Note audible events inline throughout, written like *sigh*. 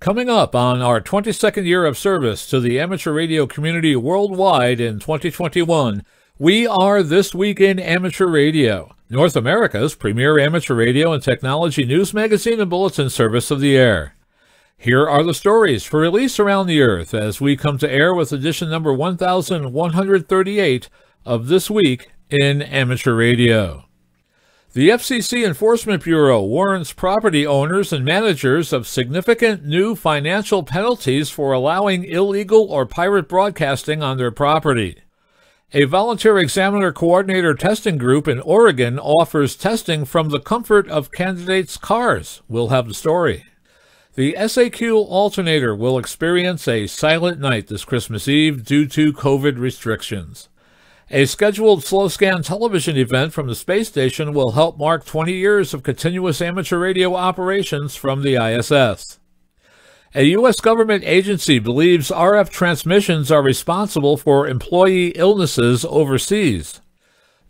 Coming up on our 22nd year of service to the amateur radio community worldwide in 2021, we are This Week in Amateur Radio, North America's premier amateur radio and technology news magazine and bulletin service of the air. Here are the stories for release around the earth as we come to air with edition number 1138 of This Week in Amateur Radio. The FCC Enforcement Bureau warns property owners and managers of significant new financial penalties for allowing illegal or pirate broadcasting on their property. A volunteer examiner coordinator testing group in Oregon offers testing from the comfort of candidates' cars. We'll have the story. The SAQ alternator will experience a silent night this Christmas Eve due to COVID restrictions. A scheduled slow scan television event from the space station will help mark 20 years of continuous amateur radio operations from the ISS. A U.S. government agency believes RF transmissions are responsible for employee illnesses overseas.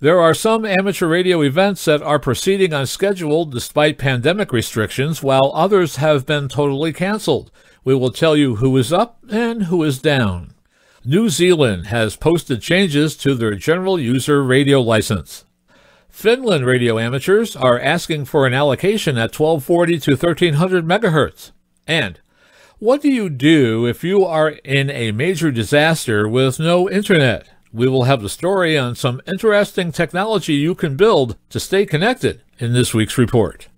There are some amateur radio events that are proceeding on schedule despite pandemic restrictions, while others have been totally canceled. We will tell you who is up and who is down. New Zealand has posted changes to their general user radio license. Finland radio amateurs are asking for an allocation at 1240 to 1300 megahertz. And what do you do if you are in a major disaster with no internet? We will have the story on some interesting technology you can build to stay connected in this week's report.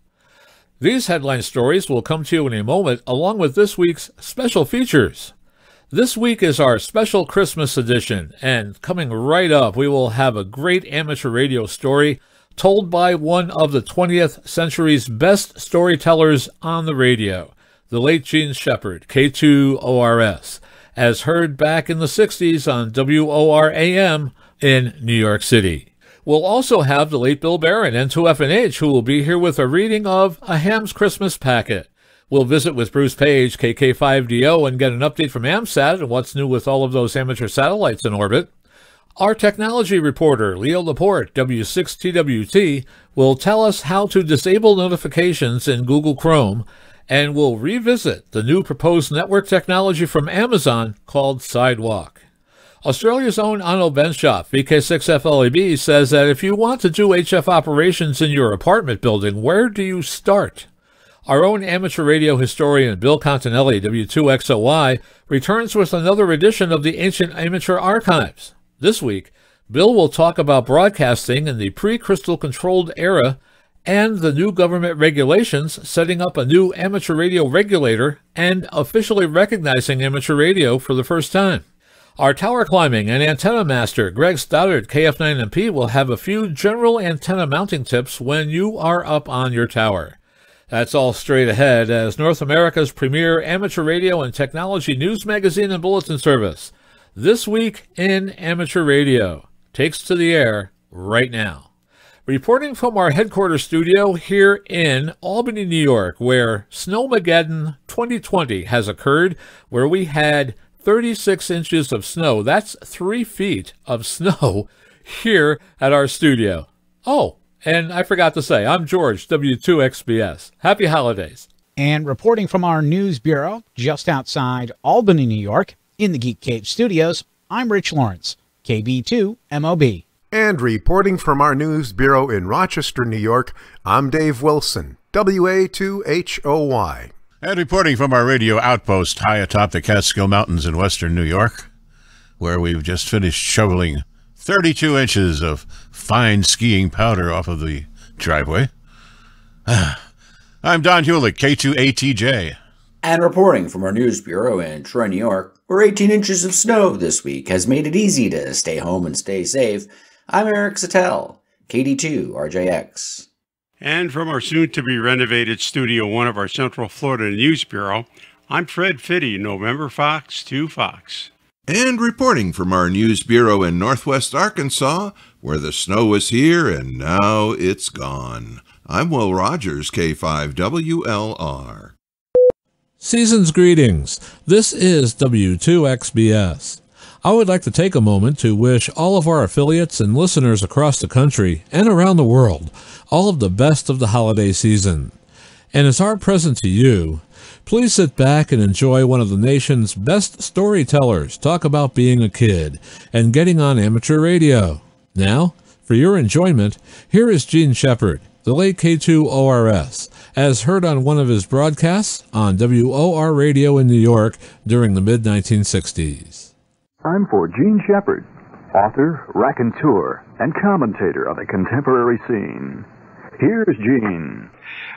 These headline stories will come to you in a moment along with this week's special features. This week is our special Christmas edition, and coming right up, we will have a great amateur radio story told by one of the 20th century's best storytellers on the radio, the late Jean Shepherd, K2ORS, as heard back in the 60s on WORAM in New York City. We'll also have the late Bill Barron, N2FNH, who will be here with a reading of A Ham's Christmas Packet. We'll visit with Bruce Paige, KK5DO, and get an update from AMSAT and what's new with all of those amateur satellites in orbit. Our technology reporter, Leo Laporte, W6TWT, will tell us how to disable notifications in Google Chrome, and we'll revisit the new proposed network technology from Amazon called Sidewalk. Australia's own Onno Benschop, VK6FLAB, says that if you want to do HF operations in your apartment building, where do you start? Our own amateur radio historian Bill Continelli, W2XOY, returns with another edition of the Ancient Amateur Archives. This week, Bill will talk about broadcasting in the pre crystal controlled era and the new government regulations setting up a new amateur radio regulator and officially recognizing amateur radio for the first time. Our tower climbing and antenna master, Greg Stoddard, KF9MP, will have a few general antenna mounting tips when you are up on your tower. That's all straight ahead as North America's premier amateur radio and technology news magazine and bulletin service. This week in amateur radio takes to the air right now. Reporting from our headquarters studio here in Albany, New York, where Snowmageddon 2020 has occurred, where we had 36 inches of snow. That's three feet of snow *laughs* here at our studio. Oh, and I forgot to say, I'm George, W2XBS. Happy holidays. And reporting from our news bureau just outside Albany, New York, in the Geek Cave studios, I'm Rich Lawrence, KB2MOB. And reporting from our news bureau in Rochester, New York, I'm Dave Wilson, WA2HOY. And reporting from our radio outpost high atop the Catskill Mountains in western New York, where we've just finished shoveling 32 inches of fine skiing powder off of the driveway. *sighs* I'm Don Hulick, K2ATJ. And reporting from our news bureau in Troy, New York, where 18 inches of snow this week has made it easy to stay home and stay safe, I'm Eric Zitell, KB2RJX. And from our soon to be renovated Studio One of our Central Florida News Bureau, I'm Fred Fitte, November Fox 2 Fox. And reporting from our news bureau in northwest Arkansas, where the snow was here and now it's gone. I'm Will Rogers, K5WLR. Season's greetings. This is W2XBS. I would like to take a moment to wish all of our affiliates and listeners across the country and around the world all of the best of the holiday season. And as our present to you, Please sit back and enjoy one of the nation's best storytellers talk about being a kid and getting on amateur radio. Now, for your enjoyment, here is Jean Shepherd, the late K2ORS, as heard on one of his broadcasts on WOR Radio in New York during the mid 1960s. I'm for Jean Shepherd, author, raconteur, and commentator of the contemporary scene. Here's Jean.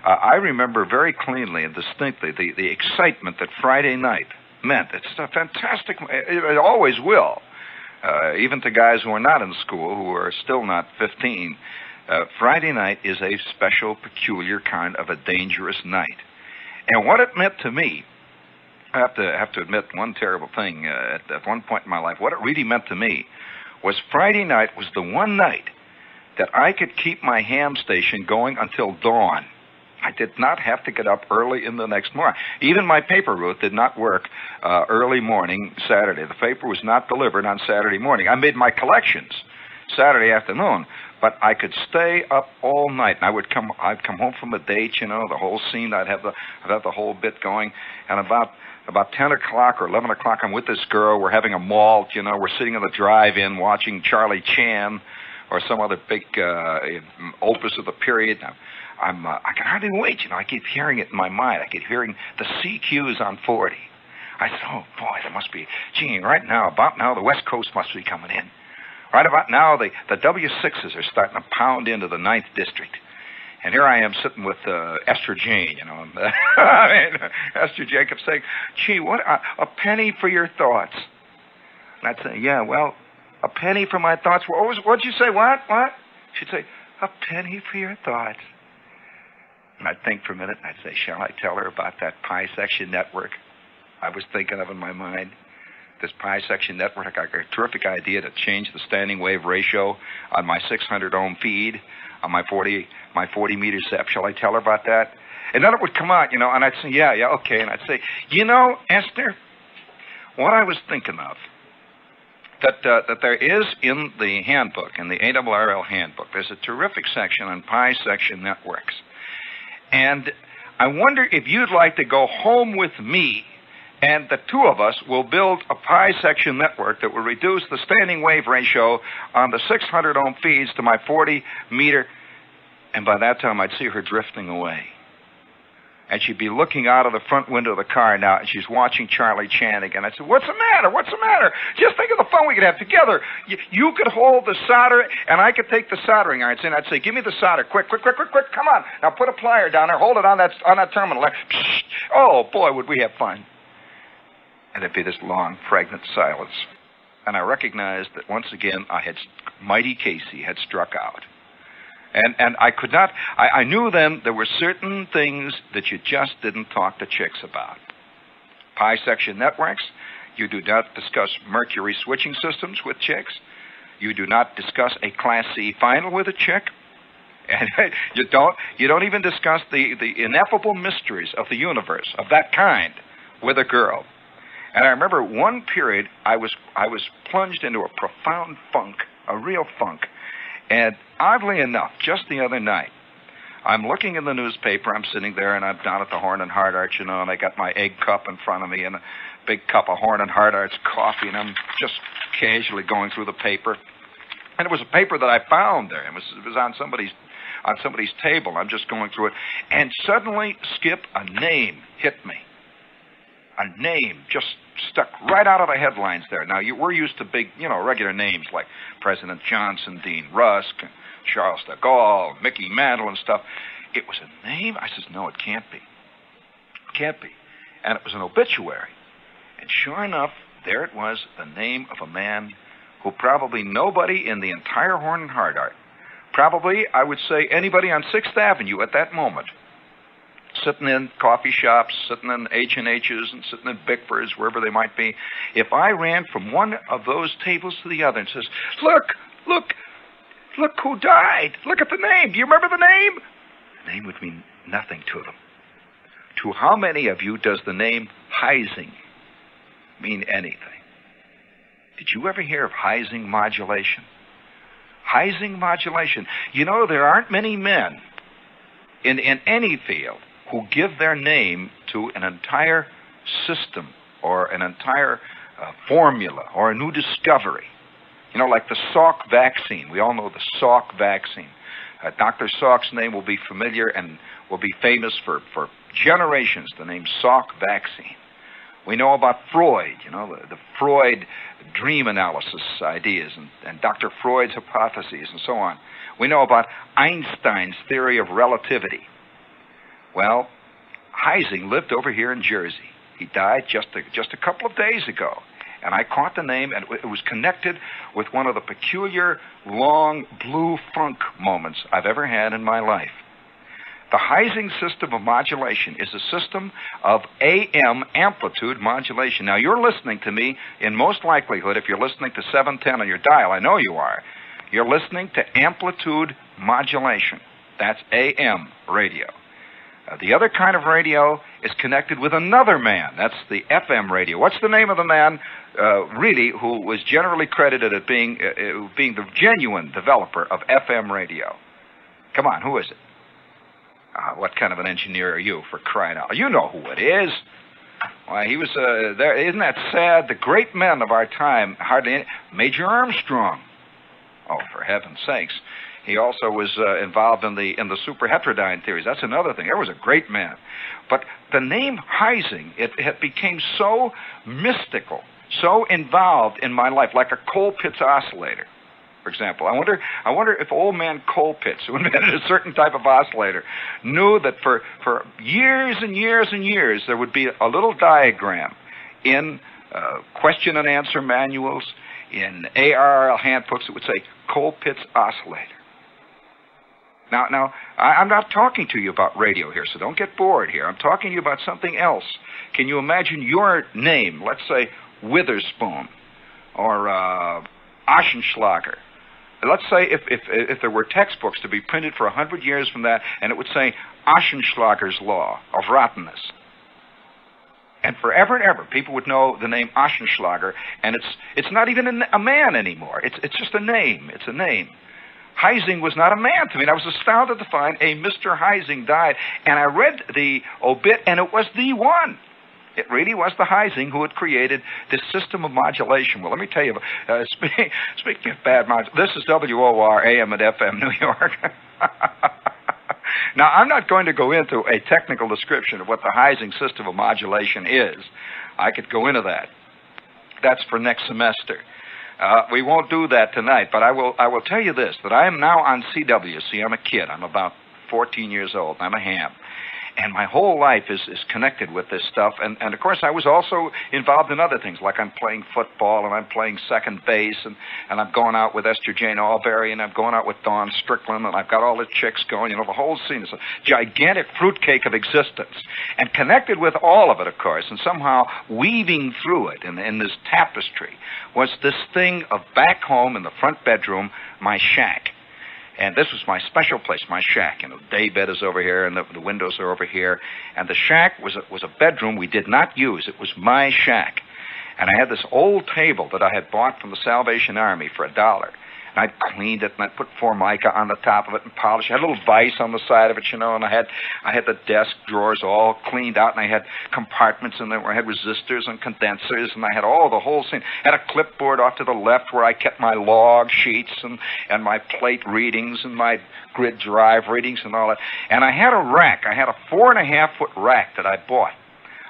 Uh, I remember very cleanly and distinctly the, the excitement that Friday night meant. It's a fantastic, it, it always will. Uh, even to guys who are not in school, who are still not 15, uh, Friday night is a special, peculiar kind of a dangerous night. And what it meant to me, I have to have to admit one terrible thing. Uh, at, at one point in my life, what it really meant to me was Friday night was the one night that I could keep my ham station going until dawn. I did not have to get up early in the next morning. Even my paper route did not work uh, early morning Saturday. The paper was not delivered on Saturday morning. I made my collections Saturday afternoon, but I could stay up all night. And I would come. I'd come home from a date, you know, the whole scene. I'd have the I'd have the whole bit going, and about about 10 o'clock or 11 o'clock, I'm with this girl. We're having a malt, you know. We're sitting in the drive-in watching Charlie Chan or some other big uh, opus of the period. I'm, I'm uh, I can hardly wait. You know, I keep hearing it in my mind. I keep hearing the CQs on 40. I said, oh boy, there must be. Gee, right now, about now, the West Coast must be coming in. Right about now, the the W6s are starting to pound into the Ninth District. And here I am sitting with uh, Esther Jane, you know. *laughs* I mean, Esther Jacobs saying, "Gee, what a, a penny for your thoughts." And I'd say, "Yeah, well, a penny for my thoughts. What was? What'd you say? What? What?" She'd say, "A penny for your thoughts." And I'd think for a minute, and I'd say, "Shall I tell her about that pi section network I was thinking of in my mind?" This pi section network, I got a terrific idea to change the standing wave ratio on my 600 ohm feed on my 40 my 40 meter SEP. Shall I tell her about that? And then it would come out, you know, and I'd say, yeah, yeah, okay. And I'd say, you know, Esther, what I was thinking of, that, uh, that there is in the handbook, in the ARRL handbook, there's a terrific section on pi section networks. And I wonder if you'd like to go home with me and the two of us will build a pi section network that will reduce the standing wave ratio on the 600 ohm feeds to my 40 meter and by that time, I'd see her drifting away. And she'd be looking out of the front window of the car now, and she's watching Charlie Chan again. I said, What's the matter? What's the matter? Just think of the fun we could have together. You, you could hold the solder, and I could take the soldering irons, and I'd say, Give me the solder. Quick, quick, quick, quick, quick. Come on. Now put a plier down there. Hold it on that, on that terminal. Oh, boy, would we have fun. And it'd be this long, pregnant silence. And I recognized that once again, I had, Mighty Casey had struck out. And, and I could not, I, I knew then there were certain things that you just didn't talk to chicks about. Pi section networks, you do not discuss mercury switching systems with chicks. You do not discuss a Class C final with a chick. And *laughs* you don't, you don't even discuss the, the ineffable mysteries of the universe of that kind with a girl. And I remember one period I was, I was plunged into a profound funk, a real funk. And oddly enough, just the other night, I'm looking in the newspaper. I'm sitting there, and I'm down at the Horn and Hardart, you know, and I got my egg cup in front of me and a big cup of Horn and Hardart's coffee, and I'm just casually going through the paper. And it was a paper that I found there. It was, it was on somebody's on somebody's table. I'm just going through it, and suddenly, Skip, a name hit me. A name just stuck right out of the headlines there. Now, you, we're used to big, you know, regular names like President Johnson, Dean Rusk, Charles de Gaulle, Mickey Mantle, and stuff. It was a name. I says, no, it can't be. It can't be. And it was an obituary. And sure enough, there it was, the name of a man who probably nobody in the entire Horn and Hardart, probably, I would say, anybody on Sixth Avenue at that moment sitting in coffee shops, sitting in H and H's, and sitting in Bickford's, wherever they might be, if I ran from one of those tables to the other and says, "Look, look, look who died! Look at the name. Do you remember the name?" The name would mean nothing to them. To how many of you does the name Heising mean anything? Did you ever hear of Heising modulation? Heising modulation. You know, there aren't many men in, in any field who give their name to an entire system or an entire uh, formula or a new discovery. You know, like the Salk vaccine. We all know the Salk vaccine. Uh, Dr. Salk's name will be familiar and will be famous for, for generations, the name Salk vaccine. We know about Freud, you know, the, the Freud dream analysis ideas and, and Dr. Freud's hypotheses and so on. We know about Einstein's theory of relativity. Well, Heising lived over here in Jersey. He died just a, just a couple of days ago. And I caught the name, and it was connected with one of the peculiar, long, blue funk moments I've ever had in my life. The Heising system of modulation is a system of AM amplitude modulation. Now, you're listening to me, in most likelihood, if you're listening to 710 on your dial, I know you are, you're listening to amplitude modulation. That's AM radio. Uh, the other kind of radio is connected with another man. That's the FM radio. What's the name of the man, uh, really, who was generally credited as being uh, uh being the genuine developer of FM radio? Come on, who is it? Uh, what kind of an engineer are you, for crying out? You know who it is. Why, he was uh, there. Isn't that sad? The great men of our time, hardly any, Major Armstrong. Oh, for heaven's sakes! He also was uh, involved in the in the superheterodyne theories. That's another thing. There was a great man, but the name Heising it, it became so mystical, so involved in my life, like a Colpitts oscillator. For example, I wonder, I wonder if old man Colpitts, who invented a certain type of oscillator, knew that for, for years and years and years there would be a little diagram in uh, question and answer manuals, in ARRL handbooks that would say Colpitts oscillator. Now, now, I, am not talking to you about radio here, so don't get bored here. I'm talking to you about something else. Can you imagine your name, let's say Witherspoon or uh, Oschenschlager? Let's say if, if, if there were textbooks to be printed for a hundred years from that, and it would say Oschenschlager's Law of Rottenness. And forever and ever, people would know the name Oschenschlager, and it's, it's not even a, a man anymore. It's, it's just a name. It's a name. Heising was not a man to me. And I was astounded to find a Mr. Heising died. And I read the obit, and it was the one. It really was the Heising who had created this system of modulation. Well, let me tell you, uh, *laughs* speaking, speaking of bad minds, this is WOR AM and FM *laughs* New York. now, I'm not going to go into a technical description of what the Heising system of modulation is. I could go into that. That's for next semester. Uh, we won't do that tonight, but I will. I will tell you this: that I am now on CW. See, I'm a kid. I'm about 14 years old. I'm a ham and my whole life is, is connected with this stuff. And, and of course, I was also involved in other things, like I'm playing football and I'm playing second base, and, and I'm going out with Esther Jane Alberry, and I'm going out with Dawn Strickland, and I've got all the chicks going. You know, the whole scene is a gigantic fruitcake of existence. And connected with all of it, of course, and somehow weaving through it in, in this tapestry was this thing of back home in the front bedroom, my shack. And this was my special place, my shack. You know, day bed is over here, and the, the windows are over here. And the shack was a, was a bedroom we did not use. It was my shack. And I had this old table that I had bought from the Salvation Army for a dollar. And I cleaned it and I'd put formica on the top of it and polished. I had a little vise on the side of it, you know, and I had I had the desk drawers all cleaned out and I had compartments in there where I had resistors and condensers and I had all the whole scene. I had a clipboard off to the left where I kept my log sheets and, and my plate readings and my grid drive readings and all that. And I had a rack. I had a four and a half foot rack that I bought.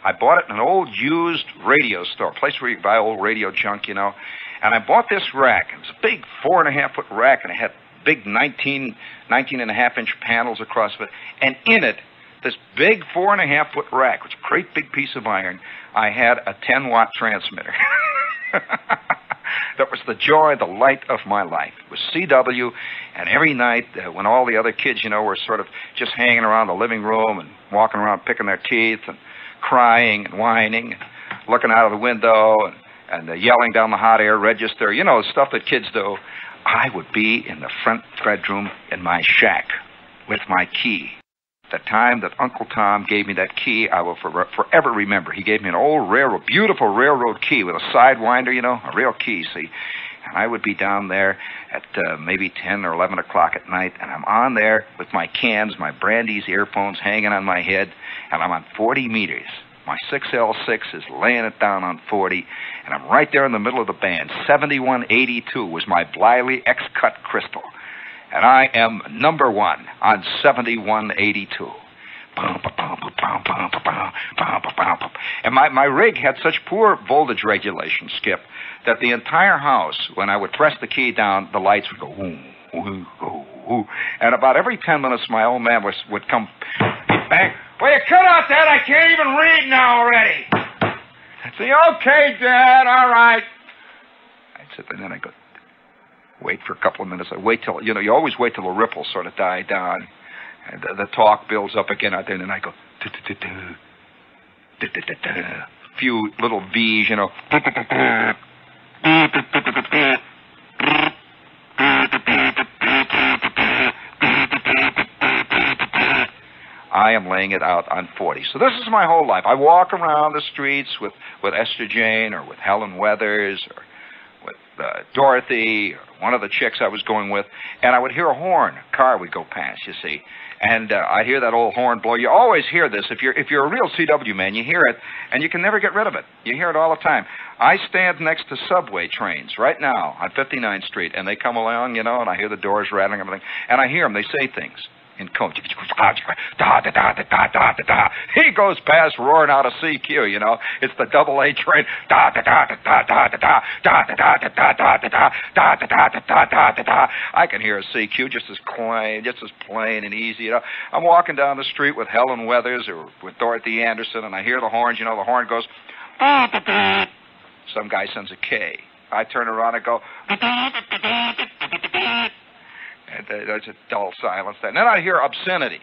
I bought it in an old used radio store, a place where you buy old radio junk, you know. And I bought this rack. It was a big four and a half foot rack, and it had big 19, 19 and a half inch panels across it. And in it, this big four and a half foot rack, which was a great big piece of iron, I had a 10 watt transmitter. *laughs* that was the joy, the light of my life. It was CW, and every night uh, when all the other kids, you know, were sort of just hanging around the living room and walking around picking their teeth and crying and whining and looking out of the window and and uh, yelling down the hot air register, you know, stuff that kids do, I would be in the front bedroom in my shack with my key. The time that Uncle Tom gave me that key, I will for, forever remember. He gave me an old railroad, beautiful railroad key with a sidewinder, you know, a real key, see. And I would be down there at uh, maybe 10 or 11 o'clock at night, and I'm on there with my cans, my Brandes earphones hanging on my head, and I'm on 40 meters. My 6L6 is laying it down on 40, and I'm right there in the middle of the band. 7182 was my Bliley X-Cut Crystal, and I am number one on 7182. And my, my rig had such poor voltage regulation, Skip, that the entire house, when I would press the key down, the lights would go ooh, And about every ten minutes, my old man was, would come bang. Will you cut out that? I can't even read now already. I'd say, okay, Dad, all right. I'd sit there and then I'd go, wait for a couple of minutes. I wait till, you know, you always wait till the ripples sort of die down. And the, the talk builds up again out there, and then I go, a few little V's, you know. I am laying it out on 40. So this is my whole life. I walk around the streets with, with Esther Jane or with Helen Weathers or with uh, Dorothy or one of the chicks I was going with, and I would hear a horn. A car would go past, you see. And uh, I hear that old horn blow. You always hear this. If you're if you're a real CW man, you hear it, and you can never get rid of it. You hear it all the time. I stand next to subway trains right now on 59th Street, and they come along, you know, and I hear the doors rattling and everything, and I hear them. They say things in coach. Da, da, da, da, da, da, da. He goes past roaring out a CQ, you know. It's the double A train. Da, da, da, da, da, da, da, da, da, da, da, da, da, da, da, da, da, da, da. I can hear a CQ just as plain, just as plain and easy, you know. I'm walking down the street with Helen Weathers or with Dorothy Anderson, and I hear the horns, you know, the horn goes. Some guy sends a K. I turn around and go. There's a dull silence there. Then I'd hear obscenities.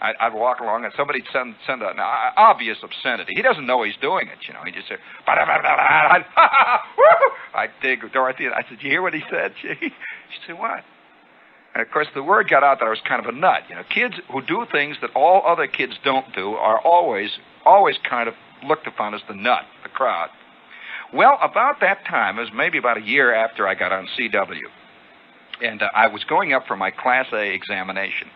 I'd, I'd walk along and somebody'd send send an obvious obscenity. He doesn't know he's doing it, you know. He just said, I'd, I'd dig Dorothy. I said, "You hear what he said?" She, she said, "What?" And of course, the word got out that I was kind of a nut. You know, kids who do things that all other kids don't do are always always kind of looked upon as the nut, the crowd. Well, about that time, it was maybe about a year after I got on CW and uh, I was going up for my Class A examination.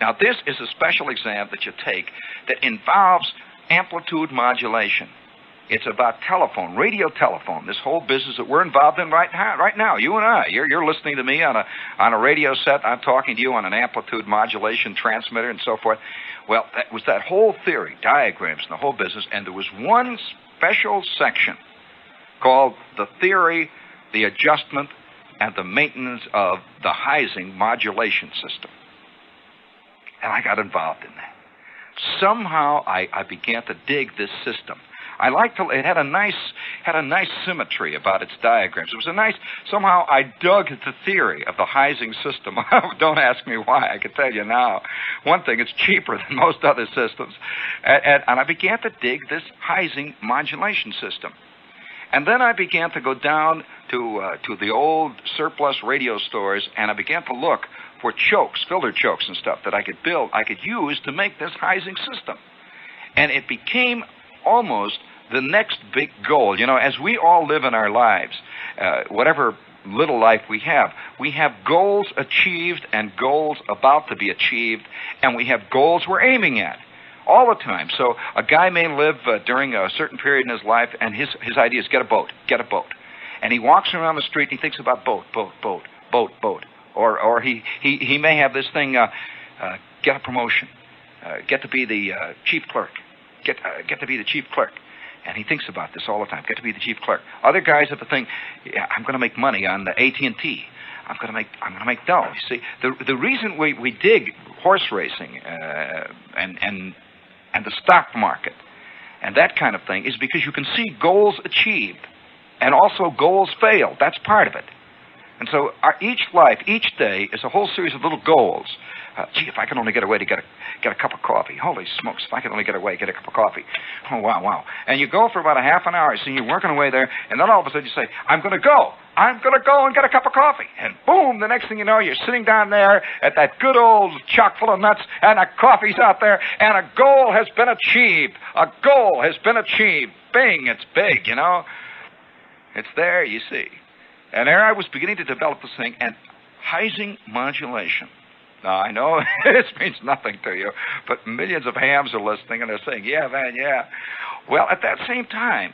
Now, this is a special exam that you take that involves amplitude modulation. It's about telephone, radio telephone, this whole business that we're involved in right now. Right now, you and I, you're, you're listening to me on a on a radio set. I'm talking to you on an amplitude modulation transmitter and so forth. Well, that was that whole theory, diagrams, and the whole business. And there was one special section called the theory, the adjustment, and the maintenance of the Heising modulation system. And I got involved in that. Somehow I, I began to dig this system. I liked to, it had a nice, had a nice symmetry about its diagrams. It was a nice, somehow I dug the theory of the Heising system. *laughs* Don't ask me why, I can tell you now. One thing, it's cheaper than most other systems. And, and, and I began to dig this Heising modulation system. And then I began to go down to uh, to the old surplus radio stores, and I began to look for chokes, filter chokes, and stuff that I could build, I could use to make this Heising system. And it became almost the next big goal. You know, as we all live in our lives, uh, whatever little life we have, we have goals achieved and goals about to be achieved, and we have goals we're aiming at all the time. So a guy may live uh, during a certain period in his life, and his his idea is get a boat, get a boat, and he walks around the street and he thinks about boat, boat, boat, boat, boat, or or he he he may have this thing, uh, uh, get a promotion, uh, get to be the uh, chief clerk, get uh, get to be the chief clerk. And he thinks about this all the time. Get to be the chief clerk. Other guys have the thing. Yeah, I'm going to make money on the AT and T. I'm going to make I'm going to make dough. You see, the the reason we we dig horse racing uh, and and and the stock market and that kind of thing is because you can see goals achieved and also goals failed. That's part of it. And so our, each life, each day, is a whole series of little goals. Uh, gee, if I can only get away to get a, get a cup of coffee. Holy smokes, if I can only get away, get a cup of coffee. Oh, wow, wow. And you go for about a half an hour, so you're working away there, and then all of a sudden you say, I'm going to go. I'm going to go and get a cup of coffee. And boom, the next thing you know, you're sitting down there at that good old chock full of nuts, and a coffee's out there, and a goal has been achieved. A goal has been achieved. Bing, it's big, you know. It's there, you see. And there I was beginning to develop this thing, and Heising modulation. Now, I know *laughs* this means nothing to you, but millions of hams are listening and they're saying, yeah, man, yeah. Well, at that same time,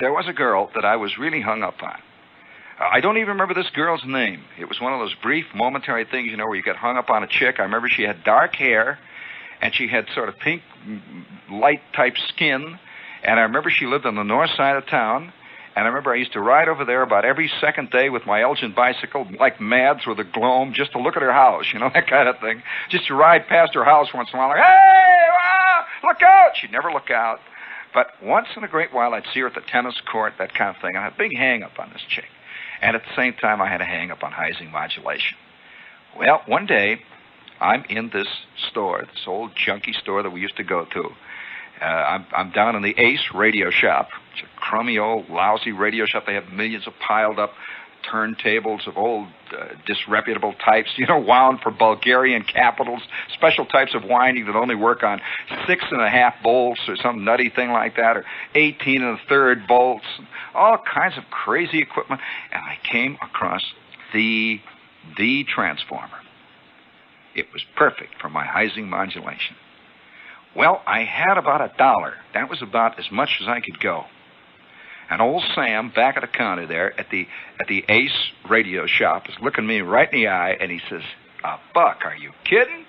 there was a girl that I was really hung up on. I don't even remember this girl's name. It was one of those brief, momentary things, you know, where you get hung up on a chick. I remember she had dark hair, and she had sort of pink, mm, mm, light type skin. And I remember she lived on the north side of town. And I remember I used to ride over there about every second day with my Elgin bicycle, like mad through the gloam, just to look at her house, you know, *laughs* that kind of thing. Just to ride past her house once in a while, like, hey, ah, look out! She'd never look out. But once in a great while, I'd see her at the tennis court, that kind of thing. I had a big hang up on this chick. And at the same time, I had a hang up on Heising modulation. Well, one day, I'm in this store, this old junky store that we used to go to. Uh, I'm, I'm down in the Ace radio shop. It's a crummy old lousy radio shop. They have millions of piled up turntables of old uh, disreputable types, *laughs* you know, wound for Bulgarian capitals, special types of winding that only work on six and a half bolts or some nutty thing like that, or 18 and a third bolts, all kinds of crazy equipment. And I came across the, the transformer. It was perfect for my Heising modulation. Well, I had about a dollar. That was about as much as I could go. And old Sam, back at the counter there at the at the Ace radio shop, is looking me right in the eye, and he says, "A buck? Are you kidding?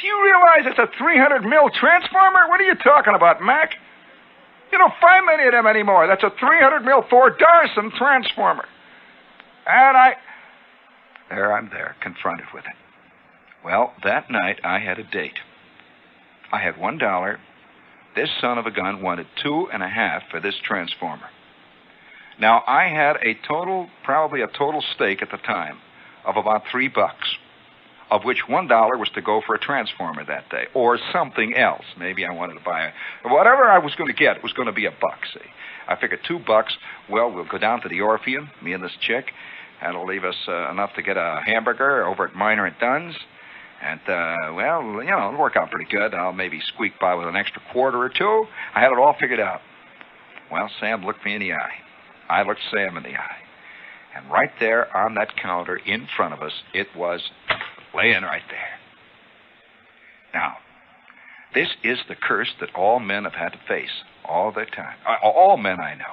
Do you realize it's a 300 mil transformer? What are you talking about, Mac? You don't find many of them anymore. That's a 300 mil Thordarson transformer." And I, there I'm there, confronted with it. Well, that night I had a date. I had one dollar. This son of a gun wanted two and a half for this transformer. Now, I had a total, probably a total stake at the time of about three bucks, of which one dollar was to go for a transformer that day, or something else. Maybe I wanted to buy a, whatever I was going to get was going to be a buck, see. I figured two bucks, well, we'll go down to the Orpheum, me and this chick. That'll leave us uh, enough to get a hamburger over at Miner and Dunn's. And, uh, well, you know, it'll work out pretty good. I'll maybe squeak by with an extra quarter or two. I had it all figured out. Well, Sam looked me in the eye. I looked Sam in the eye. And right there on that counter in front of us, it was laying right there. Now, this is the curse that all men have had to face all their time. Uh, all men I know.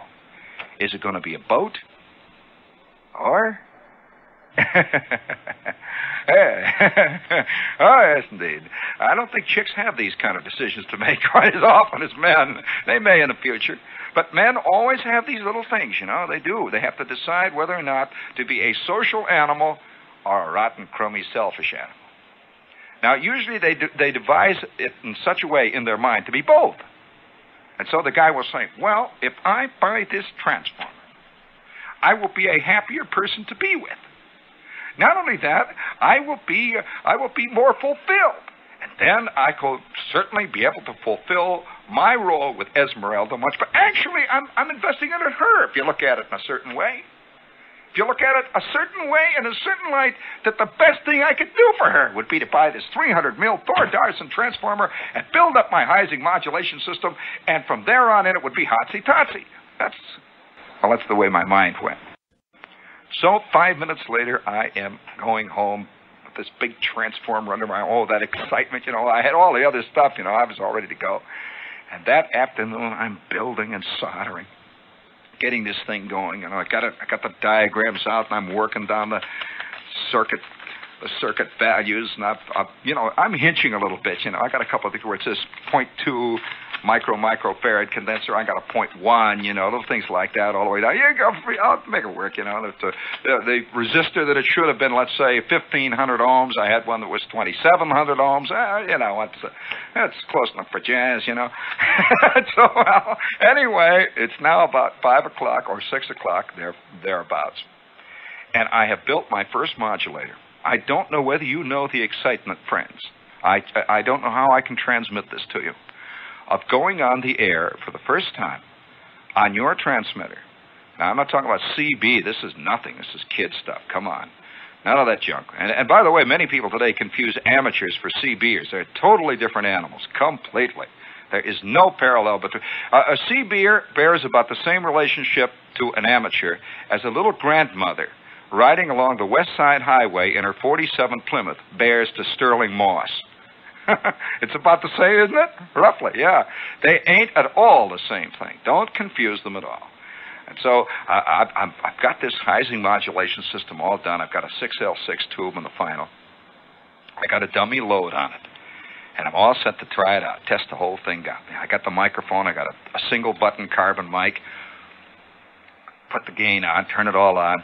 Is it going to be a boat? Or? *laughs* oh, yes, indeed. I don't think chicks have these kind of decisions to make *laughs* quite as often as men. They may in the future. But men always have these little things, you know. They do. They have to decide whether or not to be a social animal or a rotten, crummy, selfish animal. Now, usually they, de- they devise it in such a way in their mind to be both. And so the guy will say, Well, if I buy this transformer, I will be a happier person to be with. Not only that, I will be I will be more fulfilled. And then I could certainly be able to fulfill my role with Esmeralda much. But actually, I'm, I'm investing in her if you look at it in a certain way. If you look at it a certain way, in a certain light, that the best thing I could do for her would be to buy this 300 mil Thordarson transformer and build up my Heising modulation system, and from there on in it would be hotsy totsy. That's well, that's the way my mind went. So five minutes later, I am going home with this big transformer under my oh that excitement, you know. I had all the other stuff, you know. I was all ready to go. And that afternoon, I'm building and soldering, getting this thing going. You know, I got it. I got the diagrams out, and I'm working down the circuit the circuit values, and I've, I've, you know, I'm hinching a little bit. You know, I got a couple of things where it says 0.2 micro microfarad condenser. I got a point one, you know, little things like that all the way down. Yeah, go free. I'll make it work, you know. The, the, resistor that it should have been, let's say, 1500 ohms. I had one that was 2700 ohms. Uh, you know, it's, uh, that's close enough for jazz, you know. *laughs* so, well, anyway, it's now about five o'clock or six o'clock there thereabouts, and I have built my first modulator. I don't know whether you know the excitement, friends. I, I don't know how I can transmit this to you of going on the air for the first time on your transmitter. Now, I'm not talking about CB. This is nothing. This is kid stuff. Come on. None of that junk. And, and by the way, many people today confuse amateurs for CBers. They're totally different animals, completely. There is no parallel between uh, a bear bears about the same relationship to an amateur as a little grandmother riding along the West Side Highway in her 47 Plymouth bears to Stirling Moss. *laughs* it's about the same, isn't it? Roughly, yeah. They ain't at all the same thing. Don't confuse them at all. And so I've, I've got this Heising modulation system all done. I've got a 6L6 tube in the final. I got a dummy load on it. And I'm all set to try it out, test the whole thing out. I got the microphone. I got a, a single button carbon mic. Put the gain on, turn it all on.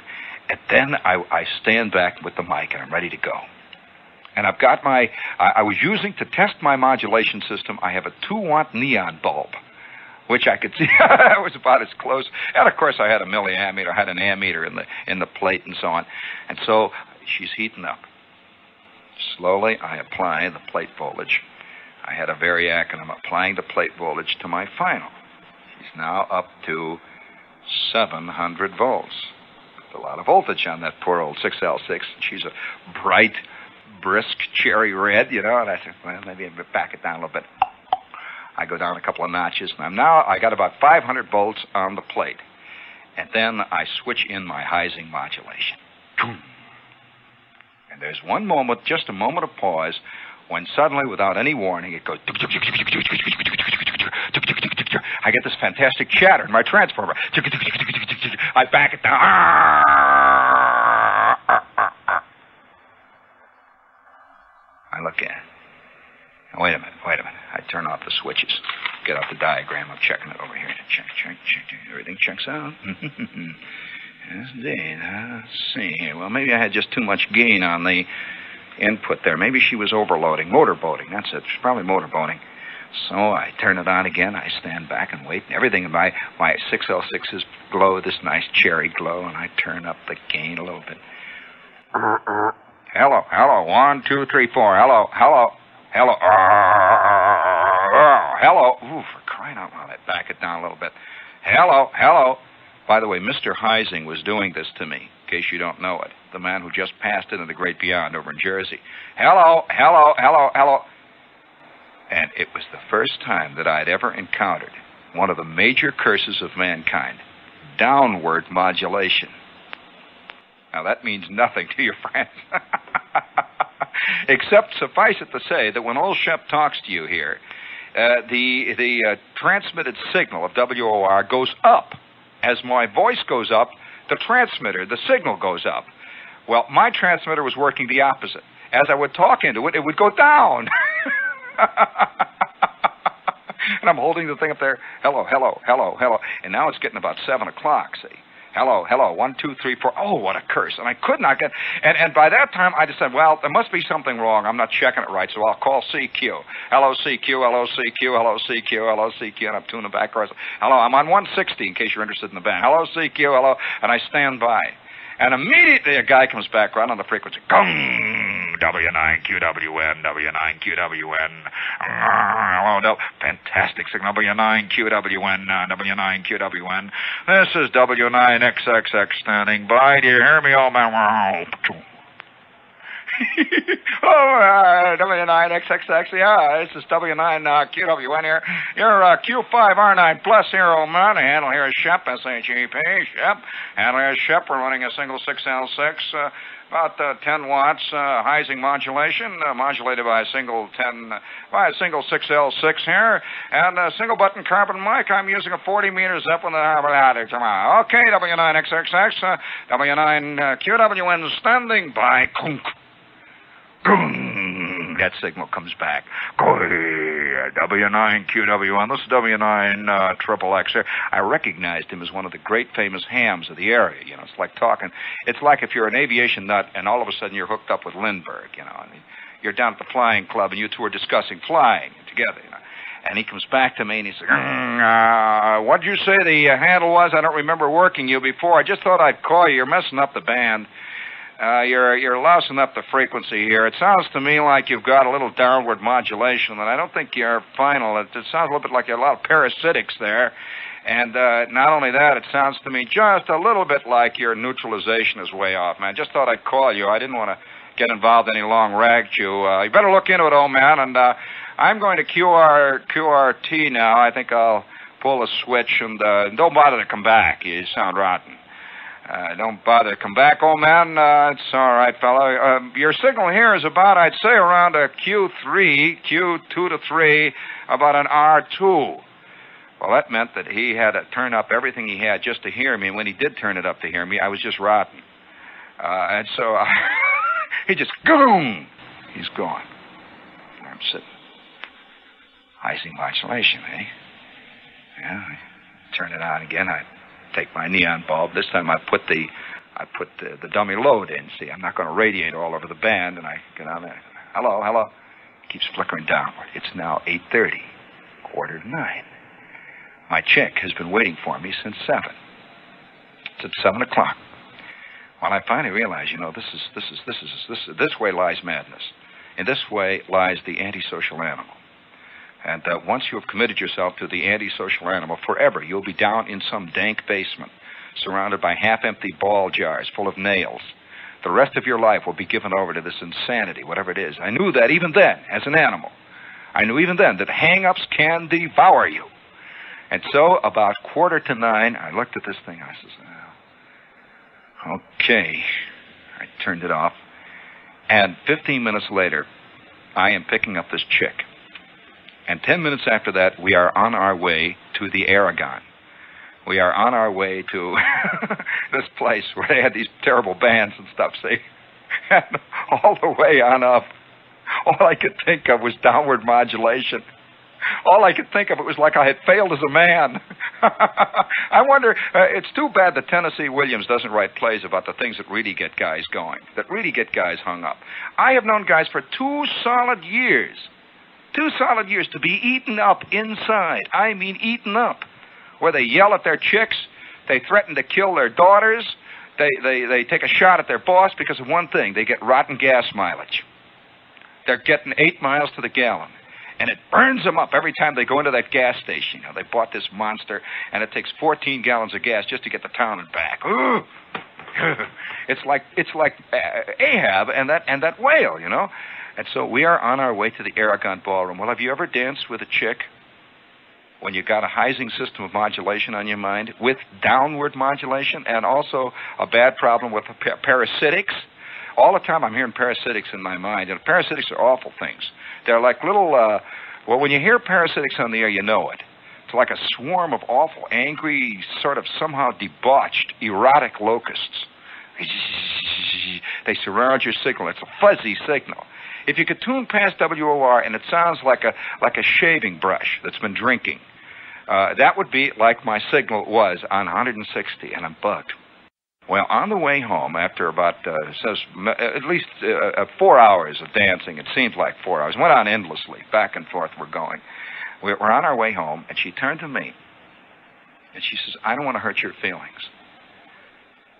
And then I, I stand back with the mic and I'm ready to go. And I've got my, I, I was using to test my modulation system, I have a 2 watt neon bulb which I could *laughs* see it was about as close. And of course, I had a milliammeter, I had an ammeter in the in the plate and so on. And so she's heating up. Slowly, I apply the plate voltage. I had a variac, and I'm applying the plate voltage to my final. She's now up to 700 volts. a lot of voltage on that poor old 6L6. She's a bright, brisk cherry red, you know. And I said, well, maybe I'll back it down a little bit. I go down a couple of notches, and I'm now I got about 500 volts on the plate, and then I switch in my Heising modulation. And there's one moment, just a moment of pause, when suddenly, without any warning, it goes. I get this fantastic chatter in my transformer. I back it down. I look at it. Wait a minute, wait a minute. I turn off the switches. Get out the diagram. I'm checking it over here. Check, check, check. Everything checks out. yes, *laughs* indeed. Let's see here. Well, maybe I had just too much gain on the input there. Maybe she was overloading. Motorboating. That's it. She's probably motorboating. So I turn it on again. I stand back and wait. And everything in my, my 6L6s glow this nice cherry glow, and I turn up the gain a little bit. Uh, uh, Hello, hello. One, two, three, four. Hello, hello. Hello. Uh, hello. Ooh, for crying out loud. I back it down a little bit. Hello. Hello. By the way, Mr. Heising was doing this to me, in case you don't know it. The man who just passed into the great beyond over in Jersey. Hello. Hello. Hello. Hello. And it was the first time that I'd ever encountered one of the major curses of mankind downward modulation. Now, that means nothing to your *laughs* friends. Except suffice it to say that when old Shep talks to you here, uh, the the uh, transmitted signal of WOR goes up. As my voice goes up, the transmitter, the signal goes up. Well, my transmitter was working the opposite. As I would talk into it, it would go down. *laughs* and I'm holding the thing up there. Hello, hello, hello, hello. And now it's getting about 7 o'clock, see. Hello, hello, one, two, three, four. Oh, what a curse. And I could not get, and, and by that time I decided, well, there must be something wrong. I'm not checking it right, so I'll call CQ. Hello, CQ, hello, CQ, hello, CQ, hello, CQ, and I'm tuning back. Hello, I'm on 160 in case you're interested in the band. Hello, CQ, hello, and I stand by. And immediately a guy comes back right on the frequency. Gong! W9QWN, W9QWN. Hello, no. Fantastic signal. W9QWN, uh, W9QWN. This is W9XXX standing by. Do you hear me, old man? oh, uh, W9XXX, yeah, this is W9 uh, here. You're uh, Q5R9 Plus here, old man. Handle here is SHEP, S-H-E-P, SHEP. Handle here is SHEP. We're running a single 6L6, uh, about uh, 10 watts uh, Heising modulation, uh, modulated by a single 10, uh, by a single 6L6 here, and a single button carbon mic. I'm using a 40 meters up on the Okay, W9XXX, uh, W9QWN uh, standing by. That signal comes back. W9QW1. This is W9 uh, Triple X. I recognized him as one of the great famous hams of the area. You know, it's like talking. It's like if you're an aviation nut and all of a sudden you're hooked up with Lindbergh. You know, I mean, you're down at the flying club and you two are discussing flying together. You know. And he comes back to me and he says, mm, uh, "What'd you say the uh, handle was? I don't remember working you before. I just thought I'd call you. You're messing up the band." Uh, you're you're lousing up the frequency here. It sounds to me like you've got a little downward modulation, and I don't think you're final. It, it sounds a little bit like you a lot of parasitics there. And uh, not only that, it sounds to me just a little bit like your neutralization is way off, man. Just thought I'd call you. I didn't want to get involved in any long rag chew. Uh, you better look into it, old man, and uh, I'm going to QR QRT now. I think I'll pull a switch and uh, don't bother to come back. You sound rotten. Uh, don't bother come back, old man. Uh, it's all right, fellow. Uh, your signal here is about, I'd say, around a Q3, Q2 to 3, about an R2. Well, that meant that he had to turn up everything he had just to hear me, and when he did turn it up to hear me, I was just rotten. Uh, and so *laughs* he just, boom, he's gone. I'm sitting. Heising modulation, eh? Yeah, I turn it on again. I take my neon bulb. This time I put the I put the, the dummy load in. See, I'm not going to radiate all over the band, and I get on there. Hello, hello. Keeps flickering downward. It's now 8:30, quarter to nine. My chick has been waiting for me since seven. It's at seven o'clock. Well, I finally realize, you know, this is this is this is this this way lies madness. In this way lies the antisocial animal. And uh, once you have committed yourself to the antisocial animal forever, you'll be down in some dank basement, surrounded by half-empty ball jars full of nails. The rest of your life will be given over to this insanity, whatever it is. I knew that even then, as an animal. I knew even then that hang-ups can devour you. And so, about quarter to nine, I looked at this thing. I says, oh, "Okay." I turned it off, and 15 minutes later, I am picking up this chick. And 10 minutes after that, we are on our way to the Aragon. We are on our way to *laughs* this place where they had these terrible bands and stuff, see? *laughs* And all the way on up, all I could think of was downward modulation. All I could think of it was like I had failed as a man. *laughs* I wonder, uh, it's too bad that Tennessee Williams doesn't write plays about the things that really get guys going, that really get guys hung up. I have known guys for two solid years, two solid years to be eaten up inside. I mean, eaten up. Where they yell at their chicks, they threaten to kill their daughters, they, they, they take a shot at their boss because of one thing they get rotten gas mileage. They're getting eight miles to the gallon and it burns them up every time they go into that gas station. You know, they bought this monster, and it takes 14 gallons of gas just to get to town and back. *laughs* It's like it's like uh, Ahab and that and that whale, you know. And so we are on our way to the Aragon Ballroom. Well, have you ever danced with a chick when you got a Heising system of modulation on your mind with downward modulation and also a bad problem with parasitics? All the time I'm hearing parasitics in my mind, and parasitics are awful things. They're like little, uh, well, when you hear parasitics on the air, you know it. It's like a swarm of awful, angry, sort of somehow debauched, erotic locusts. They surround your signal. It's a fuzzy signal. If you could tune past WOR and it sounds like a like a shaving brush that's been drinking, uh, that would be like my signal was on 160, and I'm bugged. Well, on the way home, after about uh, says at least uh, uh, four hours of dancing, it seemed like four hours. Went on endlessly, back and forth. We're going. We're on our way home, and she turned to me, and she says, "I don't want to hurt your feelings."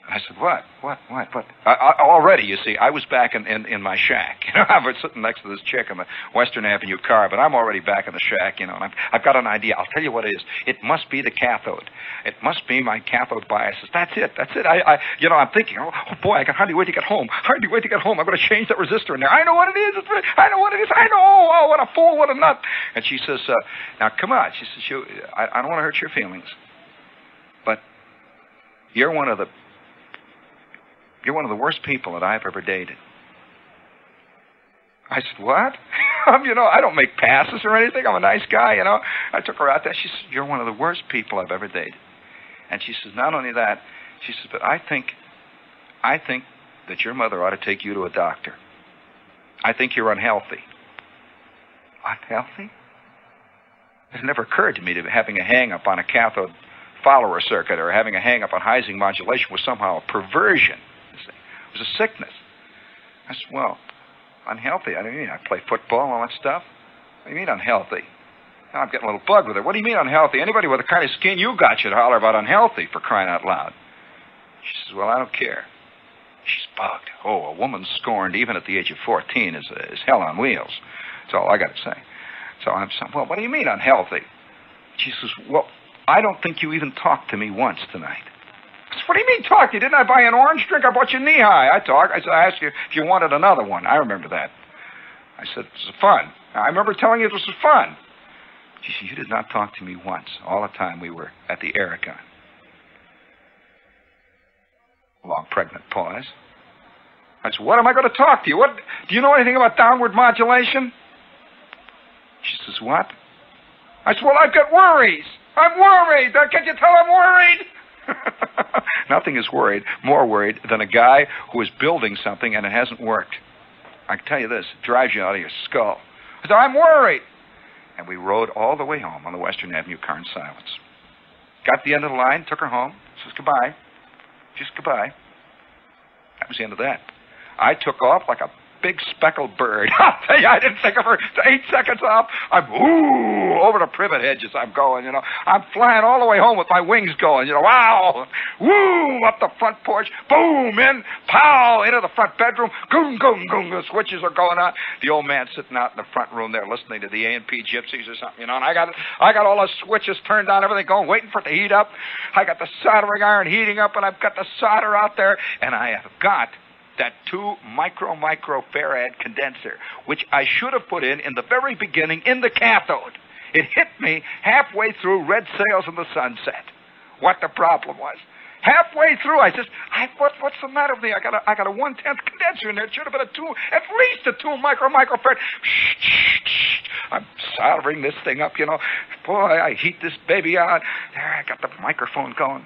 I said, what? What? What? What? I, I, already, you see, I was back in, in, in my shack. *laughs* You know, I was sitting next to this chick in the Western Avenue car, but I'm already back in the shack, you know, and I've, I've got an idea. I'll tell you what it is. It must be the cathode. It must be my cathode biases. That's it. That's it. I, I you know, I'm thinking, oh, oh boy, I can hardly wait to get home. Hardly wait to get home. I'm going to change that resistor in there. I know what it is. It's, I know what it is. I know. Oh, what a fool. What a nut. And she says, uh, now, come on. She says, you, I, I don't want to hurt your feelings, but you're one of the you're one of the worst people that I've ever dated. I said, What? *laughs* You know, I don't make passes or anything. I'm a nice guy, you know. I took her out there. She said, You're one of the worst people I've ever dated. And she says, Not only that, she says, But I think, I think that your mother ought to take you to a doctor. I think you're unhealthy. Unhealthy? It never occurred to me that having a hang up on a cathode follower circuit or having a hang up on Heising modulation was somehow a perversion. It was a sickness. I said, well, unhealthy. I mean, I play football and all that stuff. What do you mean unhealthy? Now I'm getting a little bugged with it. What do you mean unhealthy? Anybody with the kind of skin you got should holler about unhealthy for crying out loud. She says, well, I don't care. She's bugged. Oh, a woman scorned even at the age of 14 is, is hell on wheels. That's all I got to say. So I'm saying, well, what do you mean unhealthy? She says, well, I don't think you even talked to me once tonight. What do you mean talk? You didn't I buy an orange drink? I bought you knee high. I talked. I said I asked you if you wanted another one. I remember that. I said it's fun. I remember telling you this was fun. She said, You did not talk to me once, all the time we were at the Aragon. Long pregnant pause. I said, What am I going to talk to you? What do you know anything about downward modulation? She says, What? I said, Well, I've got worries. I'm worried. Can't you tell I'm worried? *laughs* Nothing is worried, more worried than a guy who is building something and it hasn't worked. I can tell you this, it drives you out of your skull. I said, I'm worried. And we rode all the way home on the Western Avenue car in silence. Got the end of the line, took her home, says goodbye. Just goodbye. That was the end of that. I took off like a big speckled bird. *laughs* You, I didn't think of her eight seconds off. I'm ooh over the privet hedges. I'm going, you know. I'm flying all the way home with my wings going, you know. Wow, woo up the front porch, boom in, pow into the front bedroom, goom goom goom. The switches are going on. The old man sitting out in the front room there listening to the A and P Gypsies or something, you know. And I got I got all the switches turned on, everything going, waiting for it to heat up. I got the soldering iron heating up, and I've got the solder out there, and I have got that 2 micro microfarad condenser, which I should have put in in the very beginning in the cathode. It hit me halfway through Red Sails in the Sunset. What the problem was. Halfway through, I says, I, what, "What's the matter with me? I got a, I got a one tenth condenser in there. It should have been a two, at least a two micro microfarad." I'm soldering this thing up, you know. Boy, I heat this baby on. There, I got the microphone going.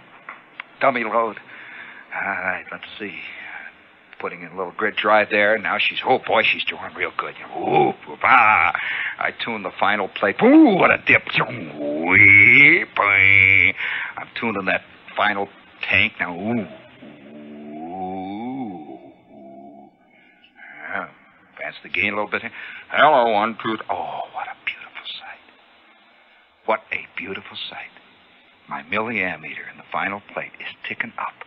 Dummy load. All right, let's see putting in a little grid drive there. Now she's, oh boy, she's doing real good. Ooh, ah. I tune the final plate. Ooh, what a dip. I'm tuning that final tank now. Ooh. Ooh. Yeah. Advance the gain a little bit. Hello, one, two. Oh, what a beautiful sight. What a beautiful sight. My milliammeter in the final plate is ticking up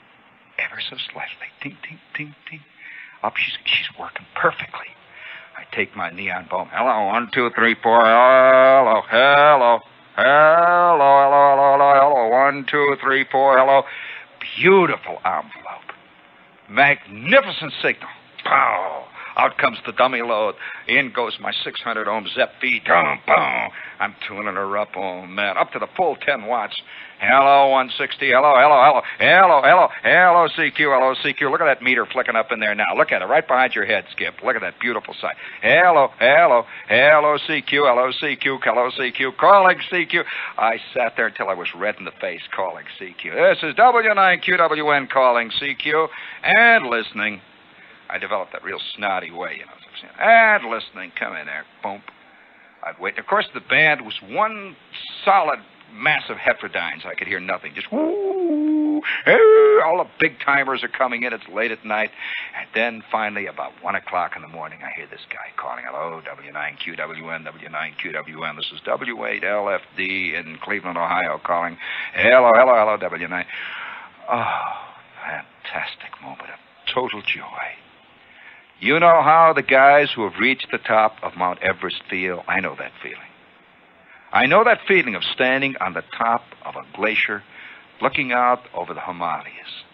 ever so slightly. Ting, ting, ting, ting. Up, she's, she's working perfectly. I take my neon bulb. Hello, one, two, three, four. Hello, hello, hello, hello, hello, hello, hello. One, two, three, four. Hello. Beautiful envelope. Magnificent signal. Pow. Out comes the dummy load. In goes my 600 ohm ZEP feed. Boom, boom. I'm tuning her up. Oh, man. Up to the full 10 watts. Hello, 160. Hello, hello, hello. Hello, hello. Hello, CQ. Hello, CQ. Look at that meter flicking up in there now. Look at it right behind your head, Skip. Look at that beautiful sight. Hello, hello. Hello, CQ. Hello, CQ. Hello, CQ. Calling CQ. I sat there until I was red in the face calling CQ. This is W9QWN calling CQ and listening. I developed that real snotty way, you know. And ah, listening, come in there, boom. I'd wait. Of course, the band was one solid massive heterodynes. I could hear nothing. Just whoo, all the big timers are coming in. It's late at night. And then finally, about 1 o'clock in the morning, I hear this guy calling, hello, W9QWN, W9QWN. This is W8LFD in Cleveland, Ohio, calling, hello, hello, hello, W9. Oh, fantastic moment of total joy. You know how the guys who have reached the top of Mount Everest feel? I know that feeling. I know that feeling of standing on the top of a glacier, looking out over the Himalayas.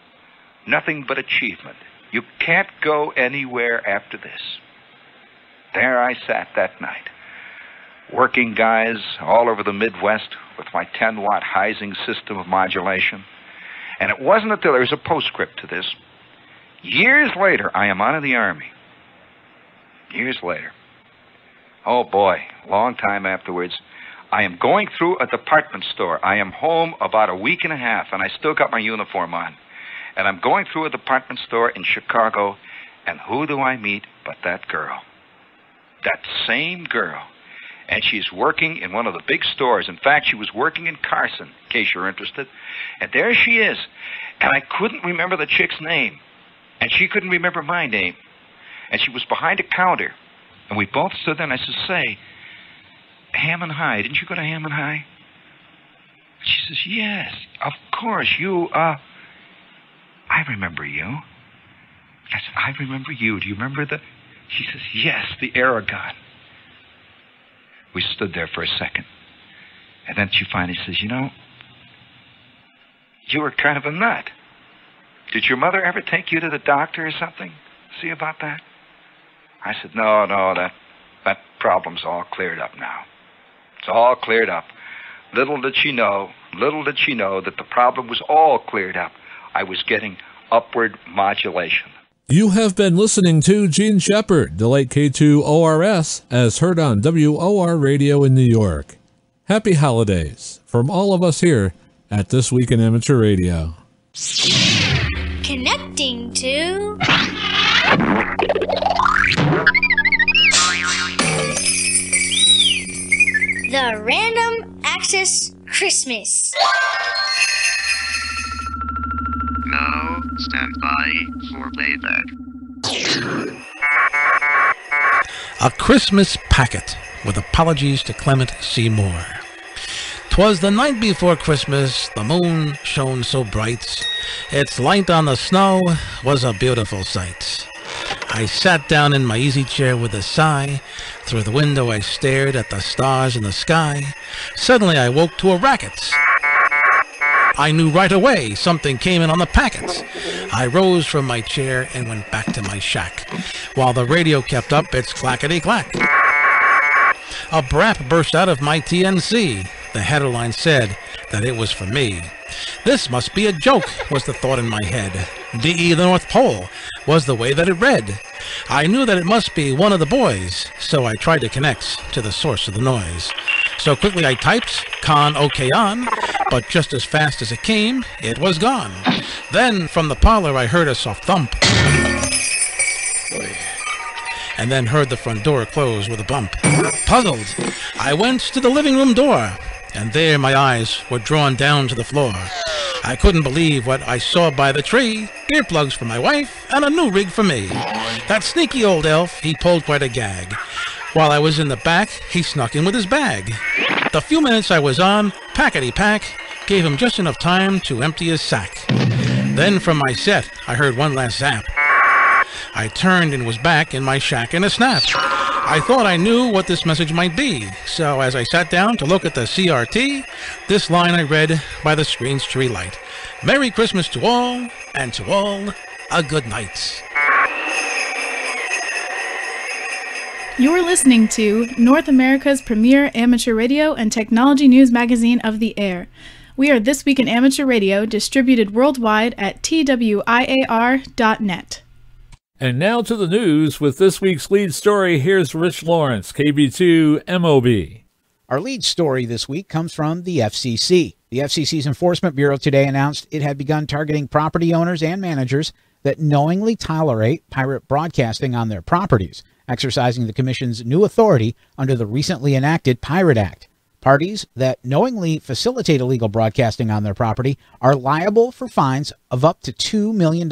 Nothing but achievement. You can't go anywhere after this. There I sat that night, working guys all over the Midwest with my 10 watt Heising system of modulation. And it wasn't until there was a postscript to this. Years later, I am out of the Army. Years later. Oh boy, long time afterwards. I am going through a department store. I am home about a week and a half, and I still got my uniform on. And I'm going through a department store in Chicago, and who do I meet but that girl? That same girl. And she's working in one of the big stores. In fact, she was working in Carson, in case you're interested. And there she is. And I couldn't remember the chick's name. And she couldn't remember my name. And she was behind a counter. And we both stood there, and I said, Say, Hammond High. Didn't you go to Hammond High? She says, Yes, of course. You, uh, I remember you. I said, I remember you. Do you remember the. She says, Yes, the Aragon. We stood there for a second. And then she finally says, You know, you were kind of a nut. Did your mother ever take you to the doctor or something? See about that? I said, No, no, that that problem's all cleared up now. It's all cleared up. Little did she know, little did she know that the problem was all cleared up. I was getting upward modulation. You have been listening to Jean Shepherd, the late K2 ORS, as heard on WOR Radio in New York. Happy holidays from all of us here at This Week in Amateur Radio. The Random Access Christmas. Now, stand by for playback. A Christmas Packet with apologies to Clement C. Moore. 'Twas the night before Christmas, the moon shone so bright, its light on the snow was a beautiful sight. I sat down in my easy chair with a sigh. Through the window I stared at the stars in the sky. Suddenly I woke to a racket. I knew right away something came in on the packets. I rose from my chair and went back to my shack, while the radio kept up its clackety-clack. A brap burst out of my TNC. The headline said that it was for me. This must be a joke, was the thought in my head. DE the North Pole was the way that it read. I knew that it must be one of the boys, so I tried to connect to the source of the noise. So quickly I typed con OK on, but just as fast as it came, it was gone. Then from the parlor I heard a soft thump. And then heard the front door close with a bump. Puzzled, I went to the living room door, and there my eyes were drawn down to the floor. I couldn't believe what I saw by the tree. Earplugs for my wife and a new rig for me. That sneaky old elf, he pulled quite a gag. While I was in the back, he snuck in with his bag. The few minutes I was on, packety pack, gave him just enough time to empty his sack. Then from my set, I heard one last zap. I turned and was back in my shack in a snap. I thought I knew what this message might be, so as I sat down to look at the CRT, this line I read by the screen's tree light. Merry Christmas to all, and to all, a good night. You're listening to North America's premier amateur radio and technology news magazine of the air. We are This Week in Amateur Radio, distributed worldwide at twiar.net. And now to the news with this week's lead story. Here's Rich Lawrence, KB2 MOB. Our lead story this week comes from the FCC. The FCC's Enforcement Bureau today announced it had begun targeting property owners and managers that knowingly tolerate pirate broadcasting on their properties exercising the Commission's new authority under the recently enacted Pirate Act. Parties that knowingly facilitate illegal broadcasting on their property are liable for fines of up to $2 million.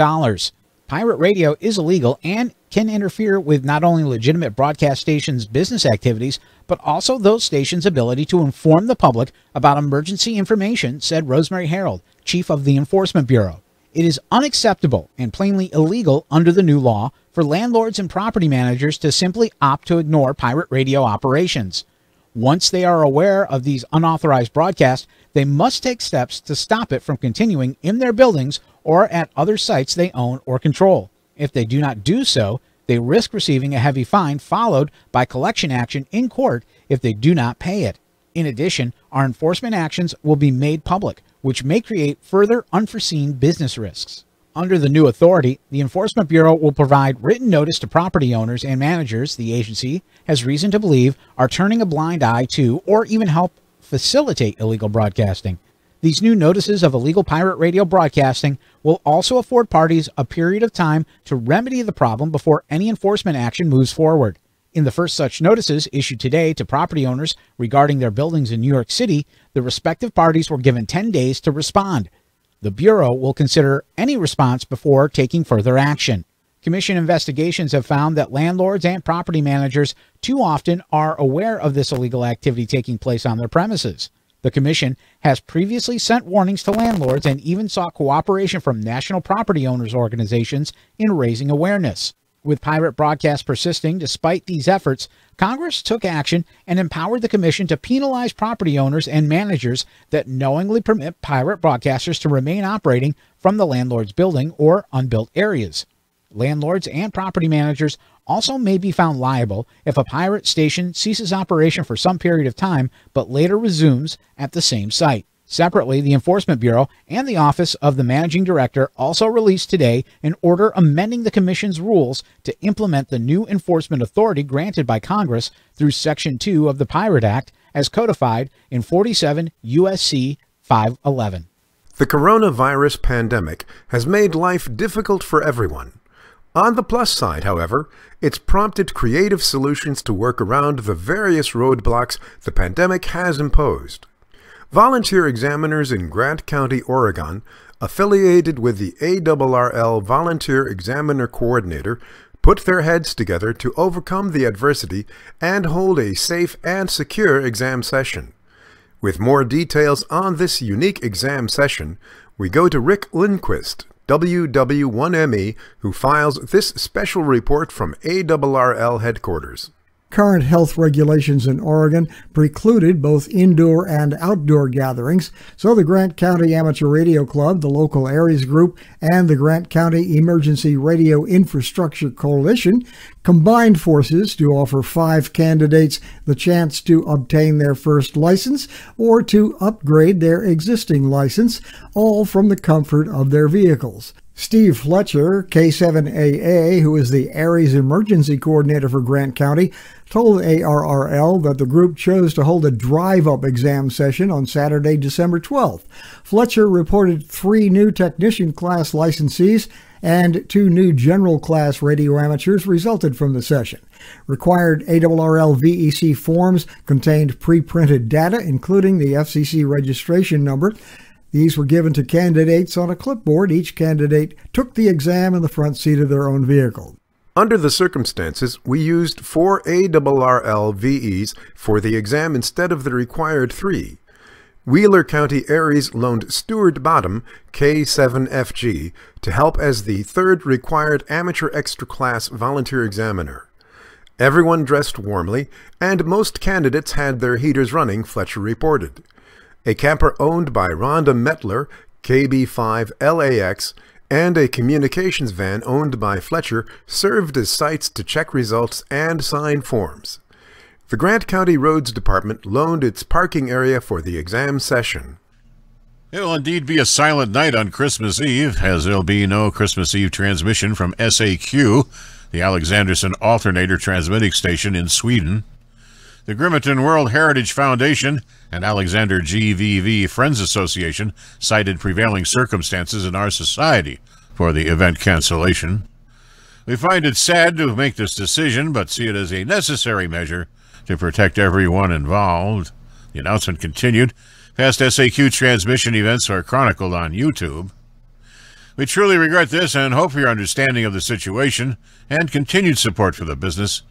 Pirate radio is illegal and can interfere with not only legitimate broadcast stations' business activities, but also those stations' ability to inform the public about emergency information, said Rosemary Harold, chief of the Enforcement Bureau. It is unacceptable and plainly illegal under the new law for landlords and property managers to simply opt to ignore pirate radio operations. Once they are aware of these unauthorized broadcasts, they must take steps to stop it from continuing in their buildings or at other sites they own or control. If they do not do so, they risk receiving a heavy fine followed by collection action in court if they do not pay it. In addition, our enforcement actions will be made public, which may create further unforeseen business risks. Under the new authority, the Enforcement Bureau will provide written notice to property owners and managers the agency has reason to believe are turning a blind eye to or even help facilitate illegal broadcasting. These new notices of illegal pirate radio broadcasting will also afford parties a period of time to remedy the problem before any enforcement action moves forward. In the first such notices issued today to property owners regarding their buildings in New York City, the respective parties were given 10 days to respond. The Bureau will consider any response before taking further action. Commission investigations have found that landlords and property managers too often are aware of this illegal activity taking place on their premises. The Commission has previously sent warnings to landlords and even sought cooperation from national property owners organizations in raising awareness. With pirate broadcasts persisting despite these efforts, Congress took action and empowered the Commission to penalize property owners and managers that knowingly permit pirate broadcasters to remain operating from the landlord's building or unbuilt areas. Landlords and property managers also may be found liable if a pirate station ceases operation for some period of time but later resumes at the same site. Separately, the Enforcement Bureau and the Office of the Managing Director also released today an order amending the Commission's rules to implement the new enforcement authority granted by Congress through Section 2 of the Pirate Act as codified in 47 U.S.C. 511. The coronavirus pandemic has made life difficult for everyone. On the plus side, however, it's prompted creative solutions to work around the various roadblocks the pandemic has imposed. Volunteer examiners in Grant County, Oregon, affiliated with the ARRL Volunteer Examiner Coordinator, put their heads together to overcome the adversity and hold a safe and secure exam session. With more details on this unique exam session, we go to Rick Lindquist, WW1ME, who files this special report from ARRL headquarters. Current health regulations in Oregon precluded both indoor and outdoor gatherings, so the Grant County Amateur Radio Club, the local ARES Group, and the Grant County Emergency Radio Infrastructure Coalition combined forces to offer five candidates the chance to obtain their first license or to upgrade their existing license, all from the comfort of their vehicles. Steve Fletcher, K7AA, who is the ARES Emergency Coordinator for Grant County, told ARRL that the group chose to hold a drive up exam session on Saturday, December 12th. Fletcher reported three new technician class licensees and two new general class radio amateurs resulted from the session. Required ARRL VEC forms contained pre printed data, including the FCC registration number. These were given to candidates on a clipboard. Each candidate took the exam in the front seat of their own vehicle. Under the circumstances, we used four ARRL VEs for the exam instead of the required three. Wheeler County ARES loaned Stuart Bottom, K7FG, to help as the third required amateur extra class volunteer examiner. Everyone dressed warmly, and most candidates had their heaters running, Fletcher reported. A camper owned by Rhonda Metler, KB5LAX, and a communications van owned by Fletcher served as sites to check results and sign forms. The Grant County Roads Department loaned its parking area for the exam session. It will indeed be a silent night on Christmas Eve, as there'll be no Christmas Eve transmission from SAQ, the Alexanderson Alternator Transmitting Station in Sweden. The Grimeton World Heritage Foundation and Alexander GVV Friends Association cited prevailing circumstances in our society for the event cancellation. We find it sad to make this decision, but see it as a necessary measure to protect everyone involved. The announcement continued. Past SAQ transmission events are chronicled on YouTube. We truly regret this and hope for your understanding of the situation and continued support for the business.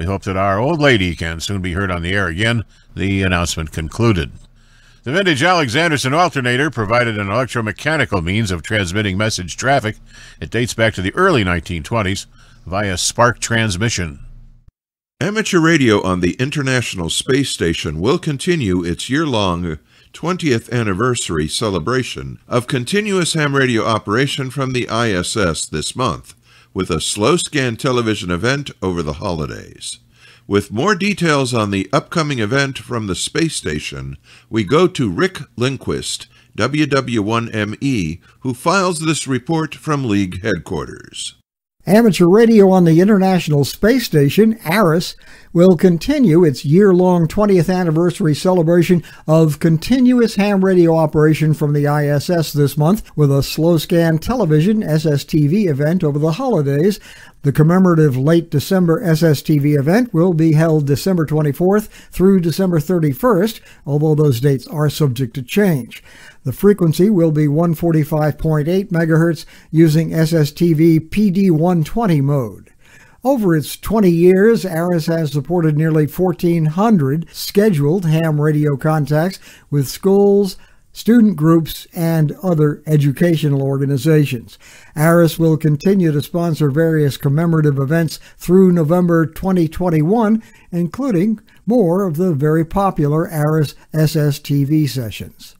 We hope that our old lady can soon be heard on the air again, the announcement concluded. The vintage Alexanderson alternator provided an electromechanical means of transmitting message traffic. It dates back to the early 1920s via spark transmission. Amateur radio on the International Space Station will continue its year long 20th anniversary celebration of continuous ham radio operation from the ISS this month with a slow scan television event over the holidays. With more details on the upcoming event from the space station, we go to Rick Lindquist, WW1ME, who files this report from League headquarters. Amateur radio on the International Space Station, ARISS, will continue its year long 20th anniversary celebration of continuous ham radio operation from the ISS this month with a slow scan television SSTV event over the holidays. The commemorative late December SSTV event will be held December 24th through December 31st, although those dates are subject to change. The frequency will be 145.8 MHz using SSTV PD120 mode. Over its 20 years, ARISS has supported nearly 1,400 scheduled ham radio contacts with schools, student groups, and other educational organizations. ARISS will continue to sponsor various commemorative events through November 2021, including more of the very popular ARISS SSTV sessions.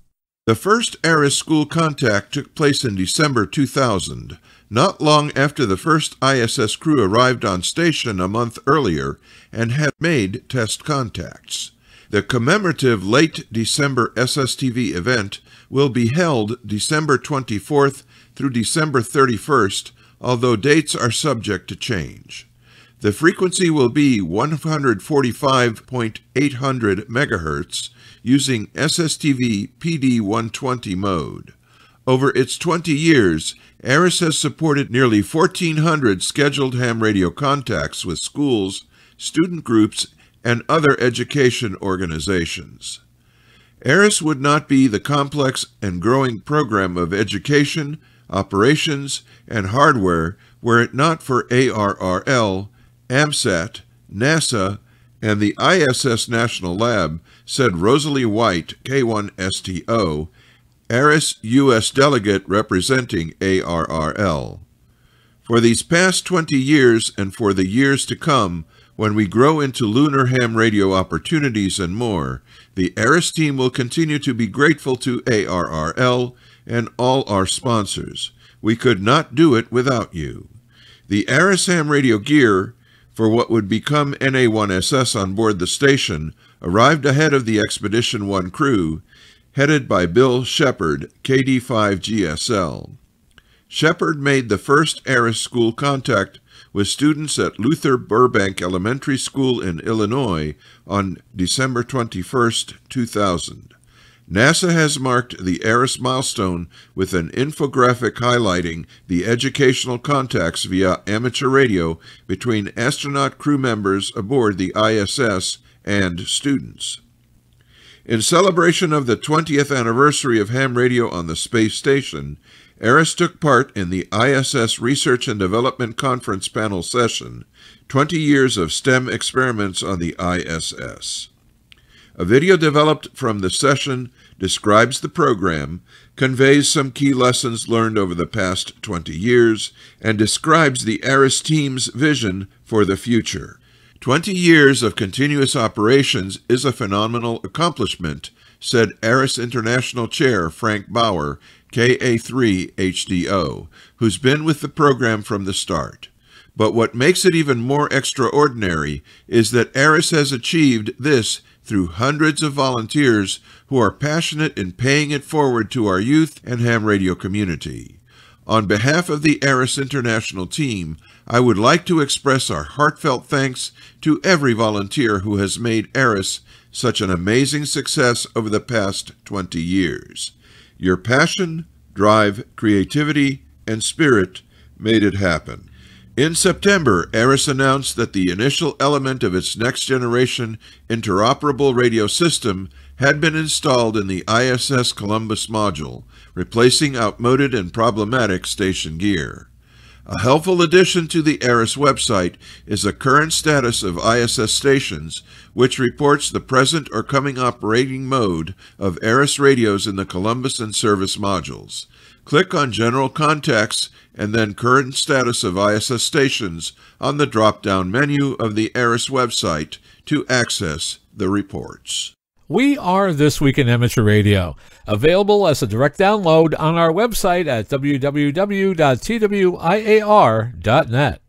The first ARISS school contact took place in December 2000. Not long after the first ISS crew arrived on station a month earlier and had made test contacts. The commemorative late December SSTV event will be held December 24th through December 31st, although dates are subject to change. The frequency will be 145.800 MHz using SSTV PD120 mode. Over its 20 years, ARISS has supported nearly 1,400 scheduled ham radio contacts with schools, student groups, and other education organizations. ARISS would not be the complex and growing program of education, operations, and hardware were it not for ARRL, AMSAT, NASA, and the ISS National Lab, said Rosalie White, K1STO, ARISS U.S. delegate representing ARRL. For these past 20 years and for the years to come, when we grow into lunar ham radio opportunities and more, the ARISS team will continue to be grateful to ARRL and all our sponsors. We could not do it without you. The ARISS ham radio gear for what would become NA-1SS on board the station arrived ahead of the Expedition 1 crew, headed by Bill Shepard, KD5GSL. Shepard made the first ARISS school contact with students at Luther Burbank Elementary School in Illinois on December 21, 2000. NASA has marked the ARISS milestone with an infographic highlighting the educational contacts via amateur radio between astronaut crew members aboard the ISS and students. In celebration of the 20th anniversary of ham radio on the space station, ARISS took part in the ISS Research and Development Conference panel session, 20 Years of STEM Experiments on the ISS. A video developed from the session describes the program, conveys some key lessons learned over the past 20 years, and describes the ARISS team's vision for the future. 20 years of continuous operations is a phenomenal accomplishment, said ARISS International Chair Frank Bauer, KA3HDO, who's been with the program from the start. But what makes it even more extraordinary is that ARISS has achieved this through hundreds of volunteers who are passionate in paying it forward to our youth and ham radio community. On behalf of the ARISS International team, I would like to express our heartfelt thanks to every volunteer who has made ARISS such an amazing success over the past 20 years. Your passion, drive, creativity, and spirit made it happen. In September, ARISS announced that the initial element of its next generation interoperable radio system had been installed in the ISS Columbus module, replacing outmoded and problematic station gear. A helpful addition to the ARISS website is the current status of ISS stations, which reports the present or coming operating mode of ARISS radios in the Columbus and service modules. Click on General Contacts and then Current Status of ISS Stations on the drop-down menu of the ARISS website to access the reports. We are This Week in Amateur Radio, available as a direct download on our website at www.twiar.net.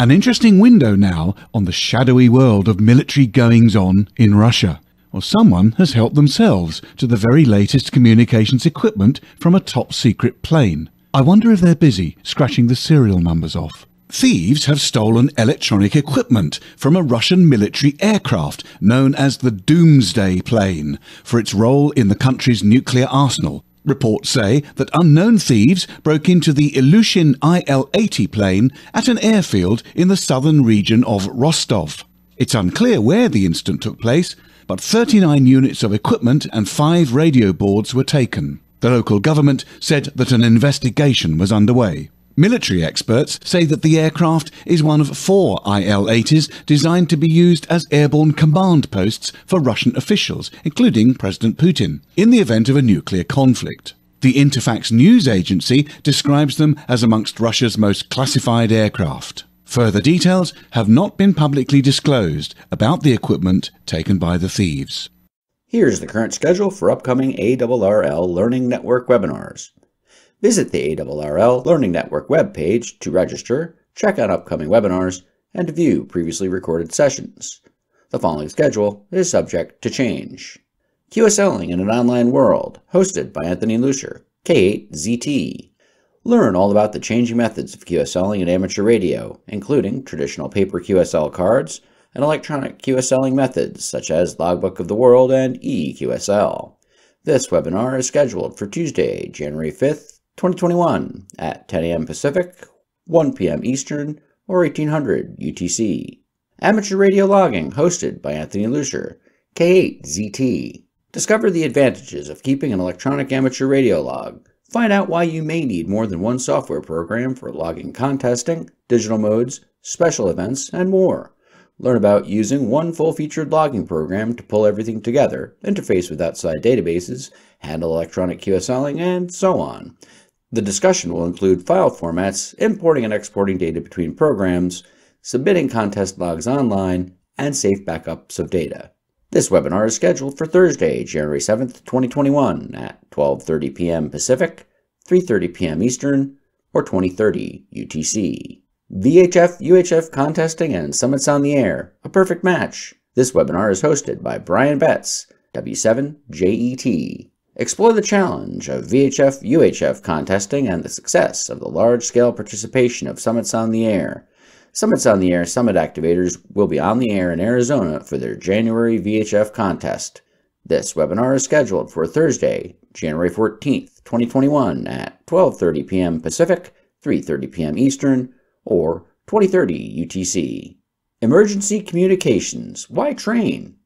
An interesting window now on the shadowy world of military goings on in Russia. Or someone has helped themselves to the very latest communications equipment from a top secret plane. I wonder if they're busy scratching the serial numbers off. Thieves have stolen electronic equipment from a Russian military aircraft known as the Doomsday plane for its role in the country's nuclear arsenal. Reports say that unknown thieves broke into the Ilyushin IL 80 plane at an airfield in the southern region of Rostov. It's unclear where the incident took place, but 39 units of equipment and five radio boards were taken. The local government said that an investigation was underway. Military experts say that the aircraft is one of four IL 80s designed to be used as airborne command posts for Russian officials, including President Putin, in the event of a nuclear conflict. The Interfax news agency describes them as amongst Russia's most classified aircraft. Further details have not been publicly disclosed about the equipment taken by the thieves. Here's the current schedule for upcoming ARRL Learning Network webinars. Visit the ARRL Learning Network webpage to register, check out upcoming webinars, and view previously recorded sessions. The following schedule is subject to change. QSLing in an Online World, hosted by Anthony Luscre, K8ZT. Learn all about the changing methods of QSLing in amateur radio, including traditional paper QSL cards and electronic QSLing methods such as Logbook of the World and eQSL. This webinar is scheduled for Tuesday, January 5th, 2021 at 10 a.m. Pacific, 1 p.m. Eastern, or 1800 UTC. Amateur Radio Logging, hosted by Anthony Luscre, K8ZT. Discover the advantages of keeping an electronic amateur radio log. Find out why you may need more than one software program for logging contesting, digital modes, special events, and more. Learn about using one full-featured logging program to pull everything together, interface with outside databases, handle electronic QSLing, and so on. The discussion will include file formats, importing and exporting data between programs, submitting contest logs online, and safe backups of data. This webinar is scheduled for Thursday, January 7th, 2021 at 12:30 p.m. Pacific, 3:30 p.m. Eastern, or 2030 UTC. VHF UHF contesting and summits on the air, a perfect match. This webinar is hosted by Brian Betts, W7JET. Explore the challenge of VHF UHF contesting and the success of the large-scale participation of summits on the air. Summits on the Air Summit activators will be on the air in Arizona for their January VHF contest. This webinar is scheduled for Thursday, January 14th, 2021 at 12:30 p.m. Pacific, 3:30 p.m. Eastern, or 2030 UTC. Emergency Communications: Why train?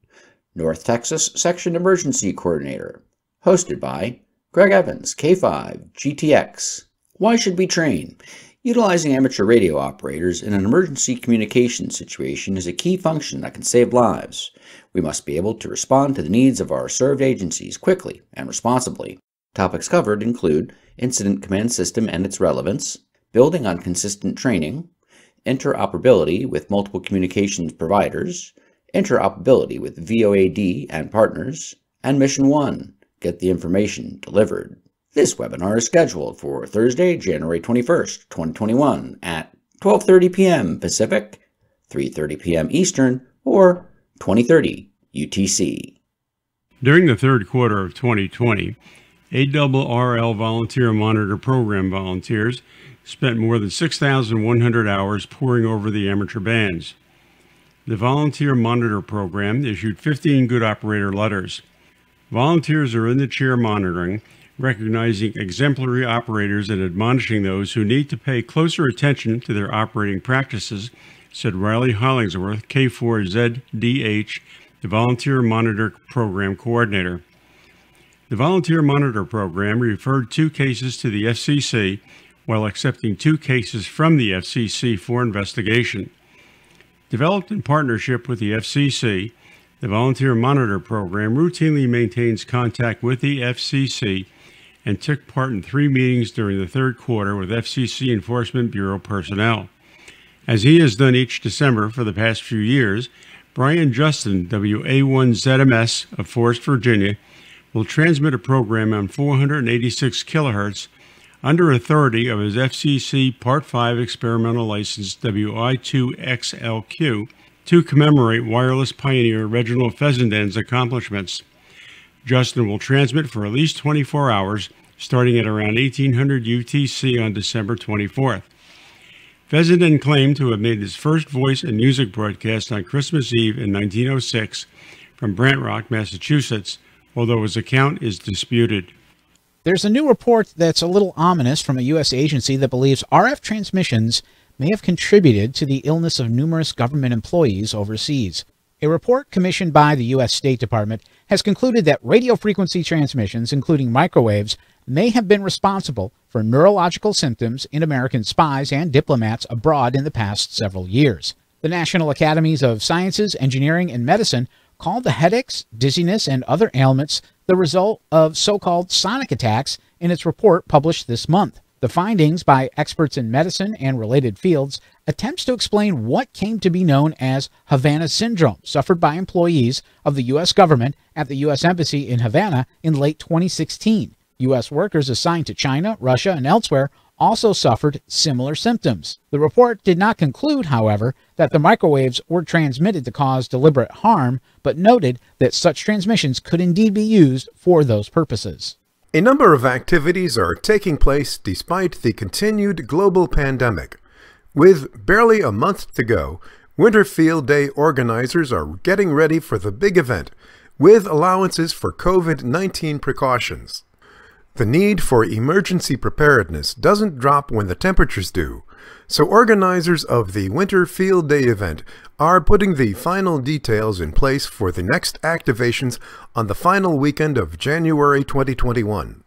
North Texas Section Emergency Coordinator. Hosted by Greg Evans, K5 GTX. Why should we train? Utilizing amateur radio operators in an emergency communication situation is a key function that can save lives. We must be able to respond to the needs of our served agencies quickly and responsibly. Topics covered include Incident Command System and its relevance, building on consistent training, interoperability with multiple communications providers, interoperability with VOAD and partners, and Mission 1 Get the Information Delivered. This webinar is scheduled for Thursday, January 21st, 2021 at 12:30 p.m. Pacific, 3:30 p.m. Eastern, or 2030 UTC. During the third quarter of 2020, ARRL Volunteer Monitor Program volunteers spent more than 6,100 hours poring over the amateur bands. The Volunteer Monitor Program issued 15 Good Operator letters. Volunteers are in the chair monitoring recognizing exemplary operators and admonishing those who need to pay closer attention to their operating practices, said Riley Hollingsworth, K4ZDH, the Volunteer Monitor Program Coordinator. The Volunteer Monitor Program referred two cases to the FCC while accepting two cases from the FCC for investigation. Developed in partnership with the FCC, the Volunteer Monitor Program routinely maintains contact with the FCC and took part in three meetings during the third quarter with FCC Enforcement Bureau personnel. As he has done each December for the past few years, Brian Justin, WA1ZMS of Forest, Virginia, will transmit a program on 486 kilohertz under authority of his FCC Part 5 experimental license WI2XLQ to commemorate wireless pioneer Reginald Fessenden's accomplishments. Justin will transmit for at least 24 hours, starting at around 1800 UTC on December 24th. Fessenden claimed to have made his first voice and music broadcast on Christmas Eve in 1906 from Brant Rock, Massachusetts, although his account is disputed. There's a new report that's a little ominous from a U.S. agency that believes RF transmissions may have contributed to the illness of numerous government employees overseas. A report commissioned by the U.S. State Department has concluded that radio frequency transmissions, including microwaves, may have been responsible for neurological symptoms in American spies and diplomats abroad in the past several years. The National Academies of Sciences, Engineering, and Medicine called the headaches, dizziness, and other ailments the result of so called sonic attacks in its report published this month. The findings by experts in medicine and related fields attempts to explain what came to be known as Havana syndrome, suffered by employees of the U.S. government at the U.S. Embassy in Havana in late 2016. U.S. workers assigned to China, Russia, and elsewhere also suffered similar symptoms. The report did not conclude, however, that the microwaves were transmitted to cause deliberate harm, but noted that such transmissions could indeed be used for those purposes. A number of activities are taking place despite the continued global pandemic. With barely a month to go, Winter Field Day organizers are getting ready for the big event with allowances for COVID 19 precautions. The need for emergency preparedness doesn't drop when the temperatures do, so organizers of the Winter Field Day event are putting the final details in place for the next activations on the final weekend of January 2021.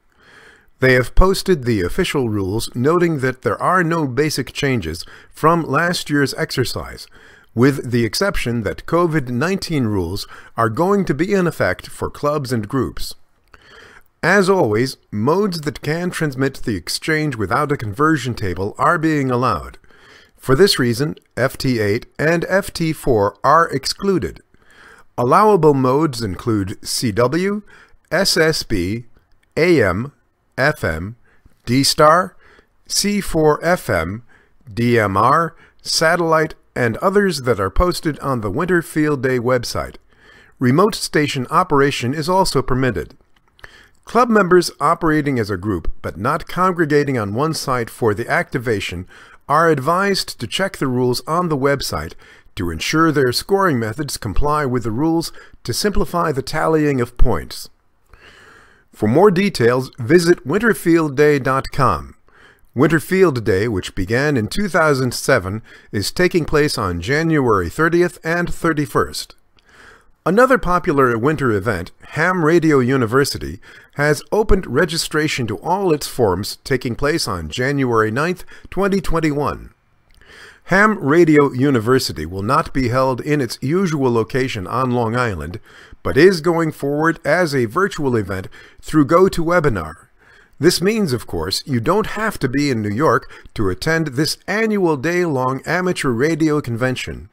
They have posted the official rules noting that there are no basic changes from last year's exercise, with the exception that COVID 19 rules are going to be in effect for clubs and groups. As always, modes that can transmit the exchange without a conversion table are being allowed. For this reason, FT8 and FT4 are excluded. Allowable modes include CW, SSB, AM, FM, D-Star, C4FM, DMR, satellite, and others that are posted on the Winter Field Day website. Remote station operation is also permitted. Club members operating as a group but not congregating on one site for the activation are advised to check the rules on the website to ensure their scoring methods comply with the rules to simplify the tallying of points. For more details, visit winterfieldday.com. Winterfield Day, which began in 2007, is taking place on January 30th and 31st. Another popular winter event, Ham Radio University, has opened registration to all its forums taking place on January 9, 2021. Ham Radio University will not be held in its usual location on Long Island, but is going forward as a virtual event through GoToWebinar. This means, of course, you don't have to be in New York to attend this annual day-long amateur radio convention.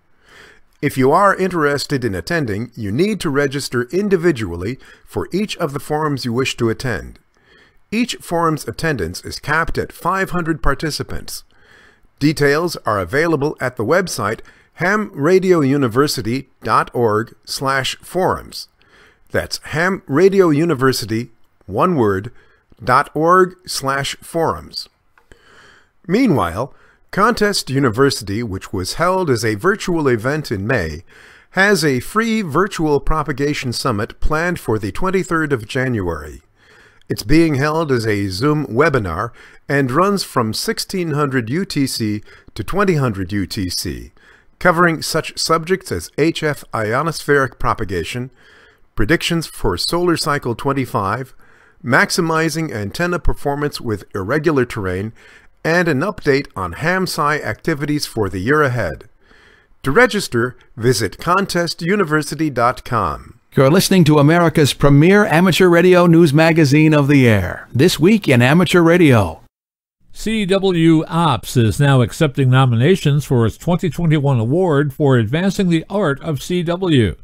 If you are interested in attending, you need to register individually for each of the forums you wish to attend. Each forum's attendance is capped at 500 participants. Details are available at the website hamradiouniversity.org slash forums. That's hamradiouniversity, one word, dot org slash forums. Meanwhile, Contest University, which was held as a virtual event in May, has a free virtual propagation summit planned for the 23rd of January. It's being held as a Zoom webinar and runs from 1600 UTC to 2000 UTC, covering such subjects as HF ionospheric propagation, predictions for Solar Cycle 25, maximizing antenna performance with irregular terrain, and an update on HamSci activities for the year ahead. To register, visit contestuniversity.com. You're listening to America's premier amateur radio news magazine of the air. This week in amateur radio. CW Ops is now accepting nominations for its 2021 award for advancing the art of CW.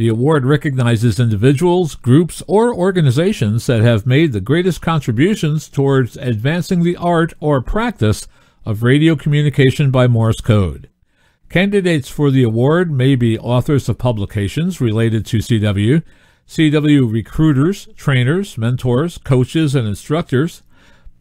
The award recognizes individuals, groups, or organizations that have made the greatest contributions towards advancing the art or practice of radio communication by Morse code. Candidates for the award may be authors of publications related to CW, CW recruiters, trainers, mentors, coaches, and instructors,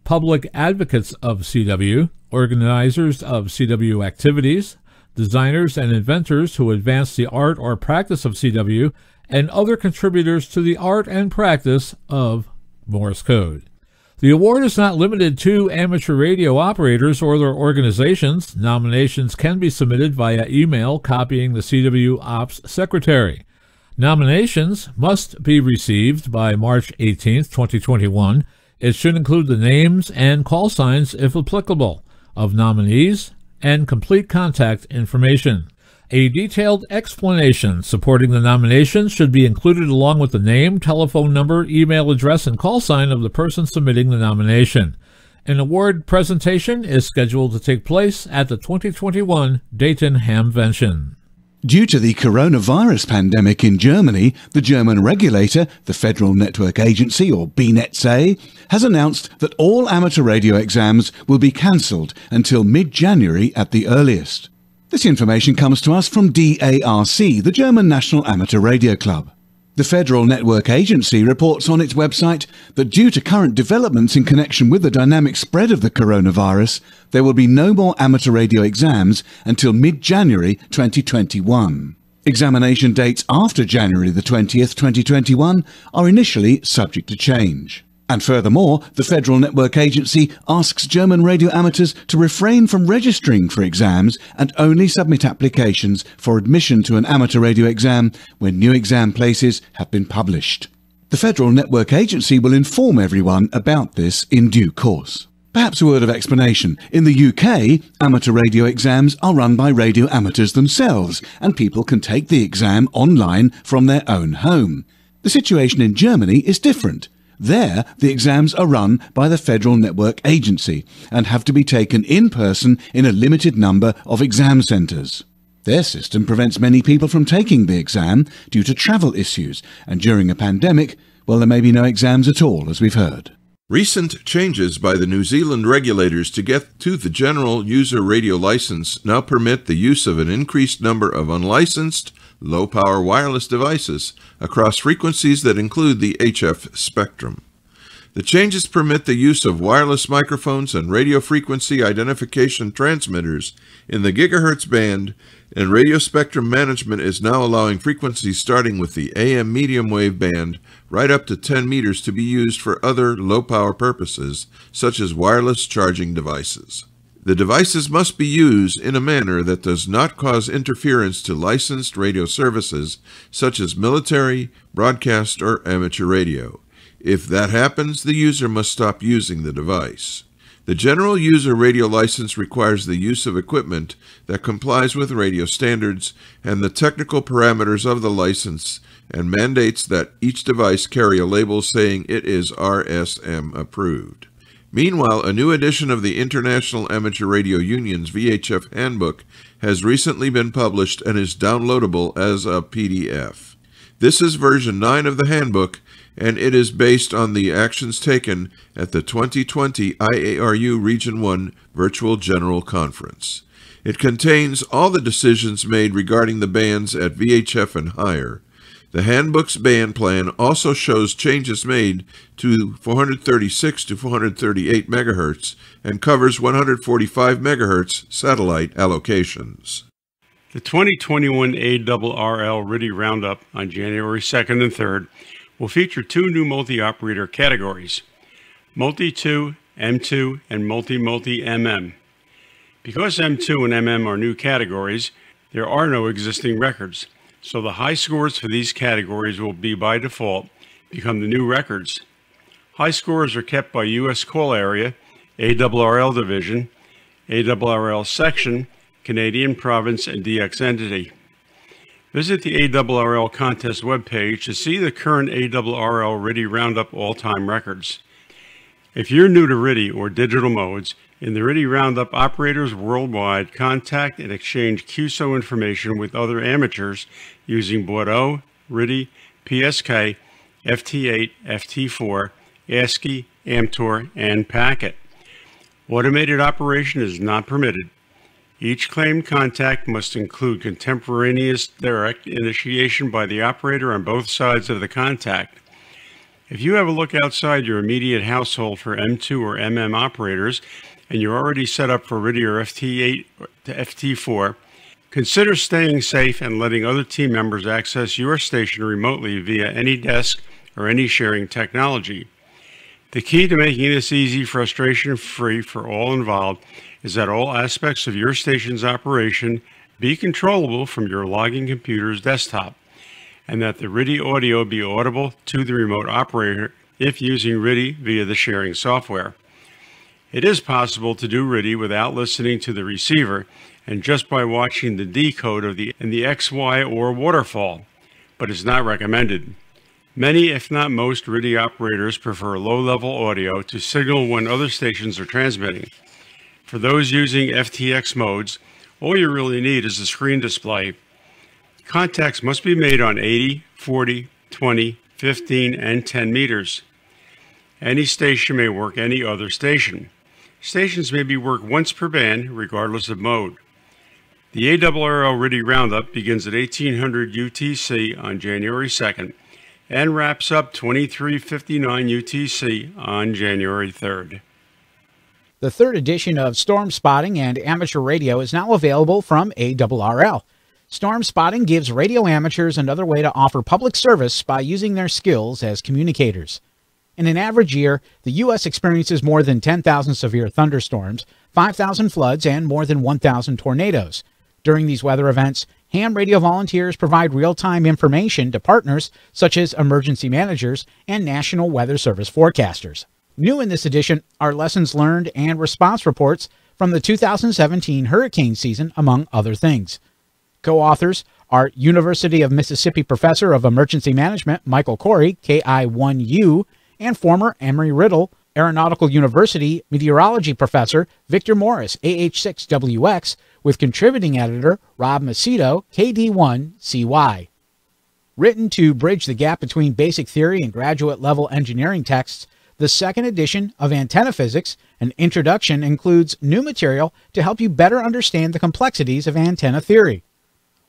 public advocates of CW, organizers of CW activities, designers and inventors who advance the art or practice of CW, and other contributors to the art and practice of Morse code. The award is not limited to amateur radio operators or their organizations. Nominations can be submitted via email copying the CW Ops Secretary. Nominations must be received by March 18, 2021. It should include the names and call signs, if applicable, of nominees and complete contact information. A detailed explanation supporting the nomination should be included along with the name, telephone number, email address, and call sign of the person submitting the nomination. An award presentation is scheduled to take place at the 2021 Dayton Hamvention. Due to the coronavirus pandemic in Germany, the German regulator, the Federal Network Agency or BNetzA, has announced that all amateur radio exams will be cancelled until mid-January at the earliest. This information comes to us from DARC, the German National Amateur Radio Club. The Federal Network Agency reports on its website that due to current developments in connection with the dynamic spread of the coronavirus, there will be no more amateur radio exams until mid-January 2021. Examination dates after January the 20th, 2021 are initially subject to change. And furthermore, the Federal Network Agency asks German radio amateurs to refrain from registering for exams and only submit applications for admission to an amateur radio exam when new exam places have been published. The Federal Network Agency will inform everyone about this in due course. Perhaps a word of explanation. In the UK, amateur radio exams are run by radio amateurs themselves, and people can take the exam online from their own home. The situation in Germany is different. There, the exams are run by the Federal Network Agency and have to be taken in person in a limited number of exam centres. Their system prevents many people from taking the exam due to travel issues, and during a pandemic, well, there may be no exams at all, as we've heard. Recent changes by the New Zealand regulators to get to the general user radio license now permit the use of an increased number of unlicensed low power wireless devices across frequencies that include the HF spectrum. The changes permit the use of wireless microphones and radio frequency identification transmitters in the gigahertz band, and radio spectrum management is now allowing frequencies starting with the AM medium wave band right up to 10 meters to be used for other low power purposes, such as wireless charging devices. The devices must be used in a manner that does not cause interference to licensed radio services such as military, broadcast, or amateur radio. If that happens, the user must stop using the device. The general user radio license requires the use of equipment that complies with radio standards and the technical parameters of the license and mandates that each device carry a label saying it is RSM approved. Meanwhile, a new edition of the International Amateur Radio Union's VHF Handbook has recently been published and is downloadable as a PDF. This is version 9 of the handbook, and it is based on the actions taken at the 2020 IARU Region 1 Virtual General Conference. It contains all the decisions made regarding the bands at VHF and higher, the handbook's band plan also shows changes made to 436 to 438 MHz and covers 145 MHz satellite allocations. The 2021 ARRL RTTY Roundup on January 2nd and 3rd will feature two new multi-operator categories, Multi-2, M2, and Multi-Multi-MM. Because M2 and MM are new categories, there are no existing records. So the high scores for these categories will be by default become the new records. High scores are kept by U.S. call area, ARRL division, ARRL section, Canadian province, and DX entity. Visit the ARRL contest webpage to see the current ARRL RTTY Roundup all-time records. If you're new to RTTY or digital modes, in the RTTY Roundup, operators worldwide contact and exchange QSO information with other amateurs using Baudot, RTTY, PSK, FT8, FT4, ASCII, AMTOR, and Packet. Automated operation is not permitted. Each claimed contact must include contemporaneous direct initiation by the operator on both sides of the contact. If you have a look outside your immediate household for M2 or MM operators, and you're already set up for RTTY or FT8 to FT4, consider staying safe and letting other team members access your station remotely via AnyDesk or any sharing technology. The key to making this easy, frustration free for all involved is that all aspects of your station's operation be controllable from your logging computer's desktop, and that the RTTY audio be audible to the remote operator if using RTTY via the sharing software. It is possible to do RTTY without listening to the receiver and just by watching the decode of the in the XY or waterfall, but is not recommended. Many, if not most, RTTY operators prefer low-level audio to signal when other stations are transmitting. For those using FTX modes, all you really need is a screen display. Contacts must be made on 80, 40, 20, 15, and 10 meters. Any station may work any other station. Stations may be worked once per band, regardless of mode. The ARRL RTTY Roundup begins at 1800 UTC on January 2nd and wraps up 2359 UTC on January 3rd. The third edition of Storm Spotting and Amateur Radio is now available from ARRL. Storm Spotting gives radio amateurs another way to offer public service by using their skills as communicators. In an average year, the U.S. experiences more than 10,000 severe thunderstorms, 5,000 floods, and more than 1,000 tornadoes. During these weather events, ham radio volunteers provide real time information to partners such as emergency managers and National Weather Service forecasters. New in this edition are lessons learned and response reports from the 2017 hurricane season, among other things. Co authors are University of Mississippi Professor of Emergency Management Michael Corey, KI1U, and former Embry-Riddle Aeronautical University Meteorology Professor Victor Morris, AH6WX, with contributing editor Rob Macedo, KD1CY. Written to bridge the gap between basic theory and graduate level engineering texts, the second edition of Antenna Physics, an introduction, includes new material to help you better understand the complexities of antenna theory.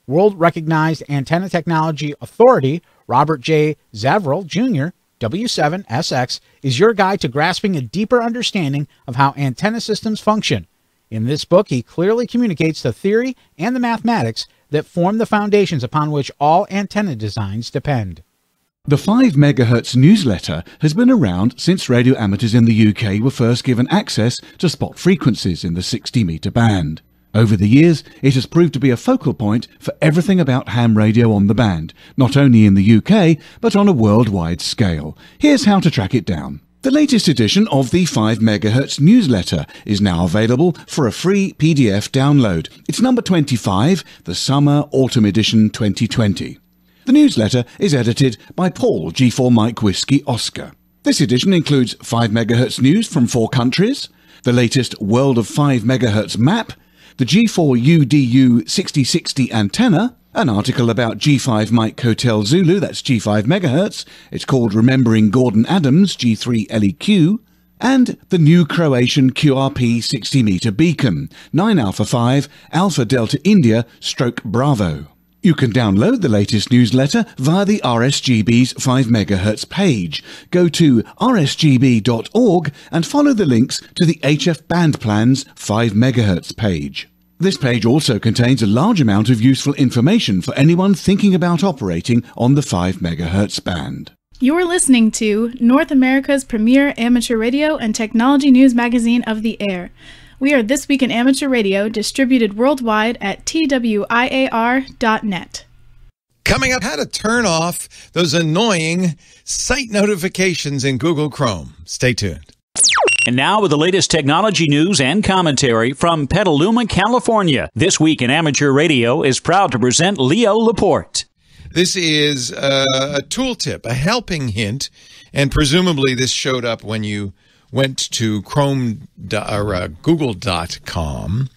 World recognized antenna technology authority Robert J. Zavrel Jr. W7SX is your guide to grasping a deeper understanding of how antenna systems function. In this book, he clearly communicates the theory and the mathematics that form the foundations upon which all antenna designs depend. The 5 MHz newsletter has been around since radio amateurs in the UK were first given access to spot frequencies in the 60 metre band. Over the years, it has proved to be a focal point for everything about ham radio on the band, not only in the UK, but on a worldwide scale. Here's how to track it down. The latest edition of the 5 MHz newsletter is now available for a free PDF download. It's number 25, the Summer Autumn Edition 2020. The newsletter is edited by Paul G4 Mike Whiskey Oscar. This edition includes 5 MHz news from four countries, the latest World of 5 MHz map, the G4UDU 6060 antenna, an article about G5 Mike Hotel Zulu, that's G5 MHz, it's called Remembering Gordon Adams G3 LEQ, and the new Croatian QRP 60 meter beacon, 9 Alpha 5 Alpha Delta India stroke Bravo. You can download the latest newsletter via the RSGB's 5 MHz page. Go to rsgb.org and follow the links to the HF Band Plans 5 MHz page. This page also contains a large amount of useful information for anyone thinking about operating on the 5 MHz band. You're listening to North America's premier amateur radio and technology news magazine of the air. We are This Week in Amateur Radio, distributed worldwide at twiar.net. Coming up, how to turn off those annoying site notifications in Google Chrome. Stay tuned. And now with the latest technology news and commentary from Petaluma, California. This Week in Amateur Radio is proud to present Leo Laporte. This is a, a tooltip, a helping hint, and presumably this showed up when you went to Chrome or uh, Google.com.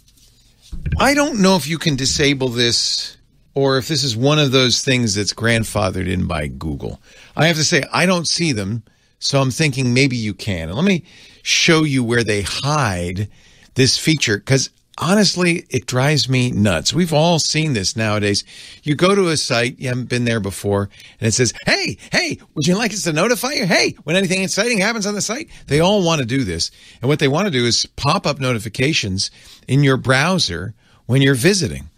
I don't know if you can disable this or if this is one of those things that's grandfathered in by Google. I have to say, I don't see them, so I'm thinking maybe you can. And let me show you where they hide this feature because honestly, it drives me nuts. We've all seen this nowadays. You go to a site, you haven't been there before, and it says, Hey, hey, would you like us to notify you? Hey, when anything exciting happens on the site, they all want to do this. And what they want to do is pop up notifications in your browser when you're visiting.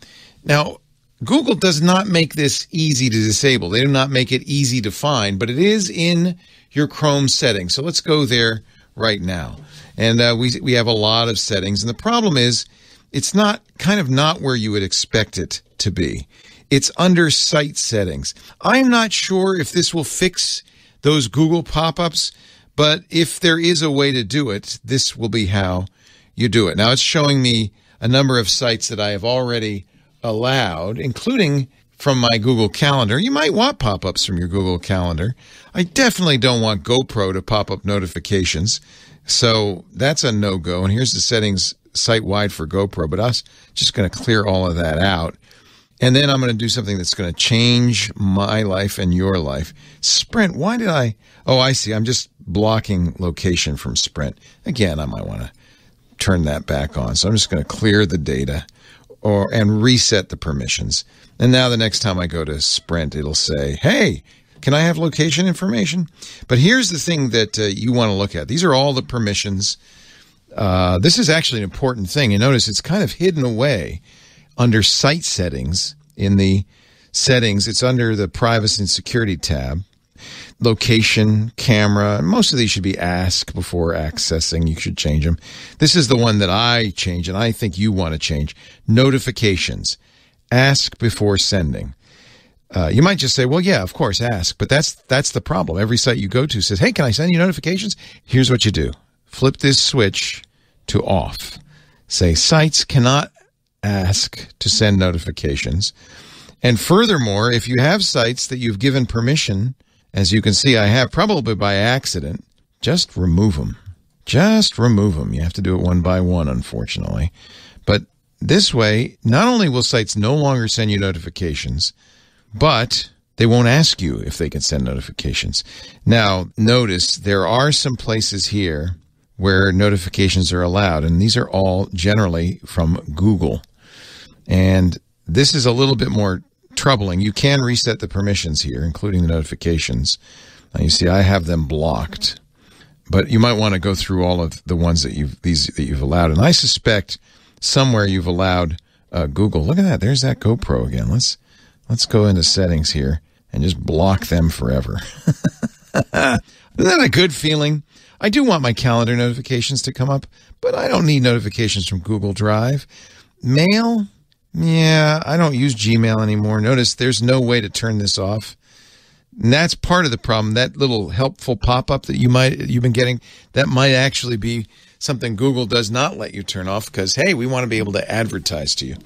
Now, Google does not make this easy to disable. They do not make it easy to find, but it is in your Chrome settings. So let's go there right now. And uh, we, we have a lot of settings. And the problem is, it's not kind of not where you would expect it to be. It's under site settings. I'm not sure if this will fix those Google pop ups, but if there is a way to do it, this will be how you do it. Now it's showing me a number of sites that I have already allowed, including from my Google Calendar. You might want pop ups from your Google Calendar. I definitely don't want GoPro to pop up notifications. So that's a no go. And here's the settings site wide for GoPro, but I'm just going to clear all of that out. And then I'm going to do something that's going to change my life and your life. Sprint, why did I? Oh, I see. I'm just blocking location from Sprint. Again, I might want to turn that back on. So I'm just going to clear the data or and reset the permissions. And now the next time I go to Sprint, it'll say, "Hey, can I have location information?" But here's the thing that uh, you want to look at. These are all the permissions. Uh, this is actually an important thing. And notice it's kind of hidden away under site settings in the settings. It's under the privacy and security tab. Location, camera, most of these should be ask before accessing. You should change them. This is the one that I change and I think you want to change. Notifications. Ask before sending. Uh, you might just say, well, yeah, of course, ask. But that's that's the problem. Every site you go to says, hey, can I send you notifications? Here's what you do. Flip this switch to off. Say, sites cannot ask to send notifications. And furthermore, if you have sites that you've given permission, as you can see, I have probably by accident, just remove them. Just remove them. You have to do it one by one, unfortunately. But this way, not only will sites no longer send you notifications, but they won't ask you if they can send notifications. Now, notice there are some places here where notifications are allowed, and these are all generally from Google. And this is a little bit more troubling. You can reset the permissions here, including the notifications. Now you see I have them blocked. But you might want to go through all of the ones that you've these that you've allowed. And I suspect somewhere you've allowed uh, Google. Look at that. There's that GoPro again. Let's let's go into settings here and just block them forever. *laughs* Isn't that a good feeling? I do want my calendar notifications to come up, but I don't need notifications from Google Drive. Mail, yeah, I don't use Gmail anymore. Notice there's no way to turn this off. And that's part of the problem. That little helpful pop-up that you might you've been getting, that might actually be something Google does not let you turn off because hey, we want to be able to advertise to you.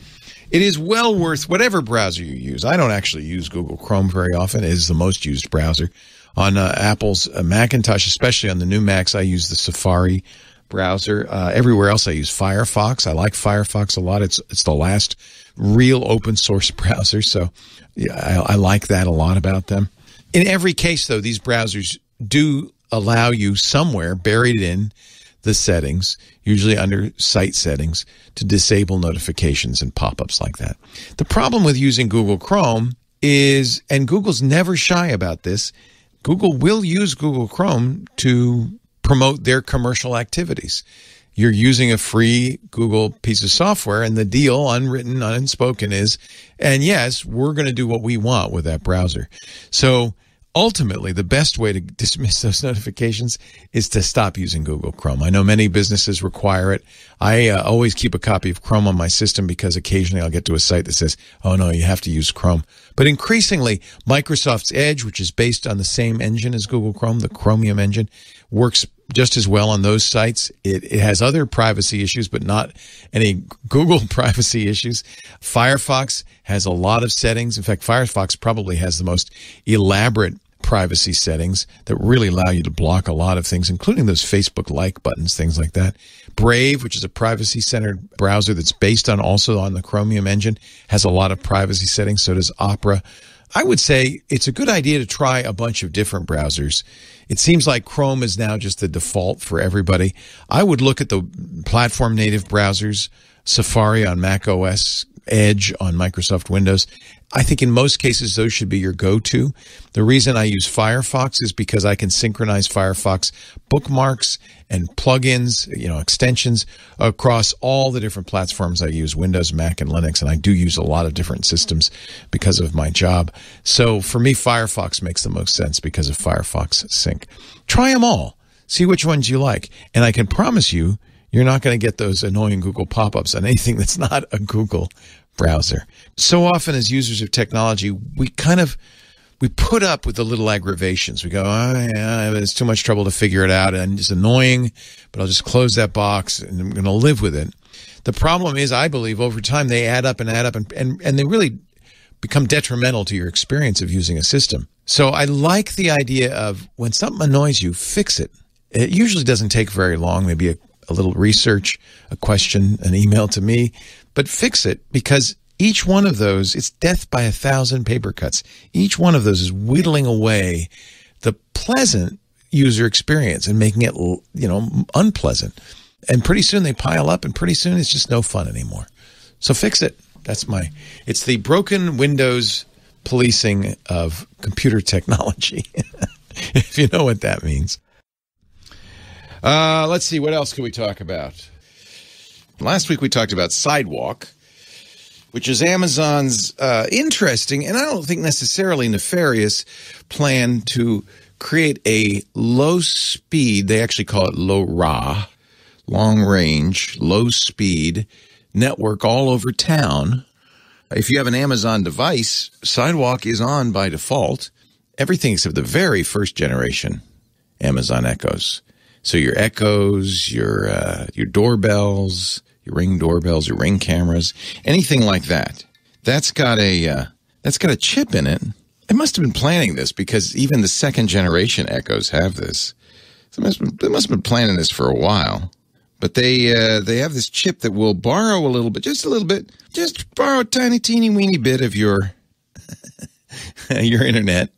It is well worth whatever browser you use. I don't actually use Google Chrome very often. It is the most used browser on uh, Apple's uh, Macintosh, especially on the new Macs. I use the Safari browser. Uh, everywhere else, I use Firefox. I like Firefox a lot. It's it's the last real open source *laughs* browser, so yeah, I, I like that a lot about them. In every case, though, these browsers do allow you somewhere buried in the settings, usually under site settings, to disable notifications and pop-ups like that. The problem with using Google Chrome is, and Google's never shy about this, Google will use Google Chrome to promote their commercial activities. You're using a free Google piece of software, and the deal, unwritten, unspoken, is, and yes, we're going to do what we want with that browser. So ultimately, the best way to dismiss those *laughs* notifications is to stop using Google Chrome. I know many businesses require it. I uh, always keep a copy of Chrome on my system because occasionally I'll get to a site that says, oh no, you have to use Chrome. But increasingly, Microsoft's Edge, which is based on the same engine as Google Chrome, the Chromium engine, works just as well on those sites. It, it has other privacy issues, but not any Google *laughs* privacy issues. Firefox has a lot of settings. In fact, Firefox probably has the most elaborate privacy settings that really allow you to block a lot of things, including those Facebook like buttons, things like that. Brave, which is a privacy centered browser that's based on also on the Chromium engine, has a lot of privacy settings. So does Opera. I would say it's a good idea to try a bunch of different browsers. It seems like Chrome is now just the default for everybody. I would look at the platform native browsers, Safari on Mac OS, Edge on Microsoft Windows. I think in most cases, those should be your go-to. The reason I use Firefox is because I can synchronize Firefox bookmarks and plugins, you know, extensions across all the different platforms I use, Windows, Mac, and Linux. And I do use a lot of different systems because of my job. So for me, Firefox makes the most sense because of Firefox Sync. Try them all. See which ones you like. And I can promise you, you're not going to get those annoying Google pop-ups on anything that's not a Google browser. So often as users of technology, we kind of we put up with the little aggravations. We go, oh, yeah, it's too much trouble to figure it out and it's annoying, but I'll just close that box and I'm going to live with it. The problem is, I believe over time they add up and add up and, and, and they really become detrimental to your experience of using a system. So I like the idea of when something annoys you, fix it. It usually doesn't take very long, maybe a, a little research, a question, an email to me, but fix it because Each one of those, it's death by a thousand paper cuts. Each one of those is whittling away the pleasant user experience and making it, you know, unpleasant. And pretty soon they pile up and pretty soon it's just no fun anymore. So fix it. That's my, it's the broken Windows policing of computer technology, *laughs* if you know what that means. Uh, let's see, what else can we talk about? Last week we talked about Sidewalk, which is Amazon's uh, interesting and I don't think necessarily nefarious plan to create a low speed, they actually call it LoRa, long range, low speed network all over town. If you have an Amazon device, Sidewalk is on by default. Everything except the very first generation Amazon Echoes. So your Echoes, your uh, your doorbells, your Ring doorbells, your Ring cameras, anything like that. That's got a uh, that's got a chip in it. It must have been planning this because even the second generation Echoes have this. So they must, have, they must have been planning this for a while. But they uh, they have this chip that will borrow a little bit, just a little bit, just borrow a tiny, teeny, weeny bit of your *laughs* your internet,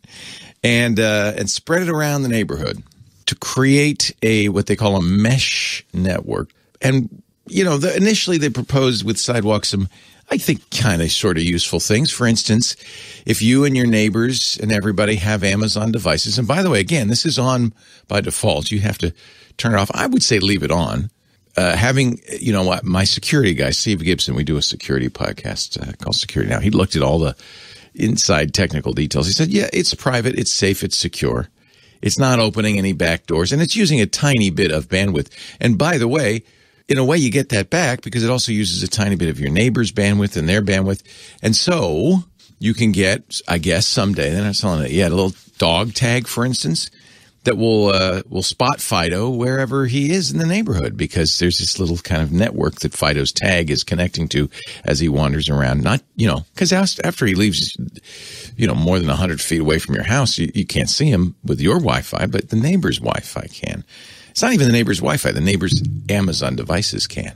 and uh, and spread it around the neighborhood to create a what they call a mesh network. And you know, the, initially they proposed with Sidewalk some, I think, kind of sort of useful things. For instance, if you and your neighbors and everybody have Amazon devices, and by the way, again, this is on by default. You have to turn it off. I would say leave it on. Uh, having, you know my security guy, Steve Gibson, we do a security podcast uh, called Security Now. He looked at all the inside technical details. He said, yeah, it's private, it's safe, it's secure. It's not opening any back doors, and it's using a tiny bit of bandwidth. And by the way, in a way, you get that back because it also uses a tiny bit of your neighbor's bandwidth and their bandwidth. And so you can get, I guess, someday, they're not selling it yet, a little dog tag, for instance that will uh, will spot Fido wherever he is in the neighborhood because there's this little kind of network that Fido's tag is connecting to as he wanders around. Not you know because after he leaves, you know more than hundred feet away from your house, you, you can't see him with your Wi-Fi, but the neighbor's Wi-Fi can. It's not even the neighbor's Wi-Fi. The neighbor's Amazon devices can.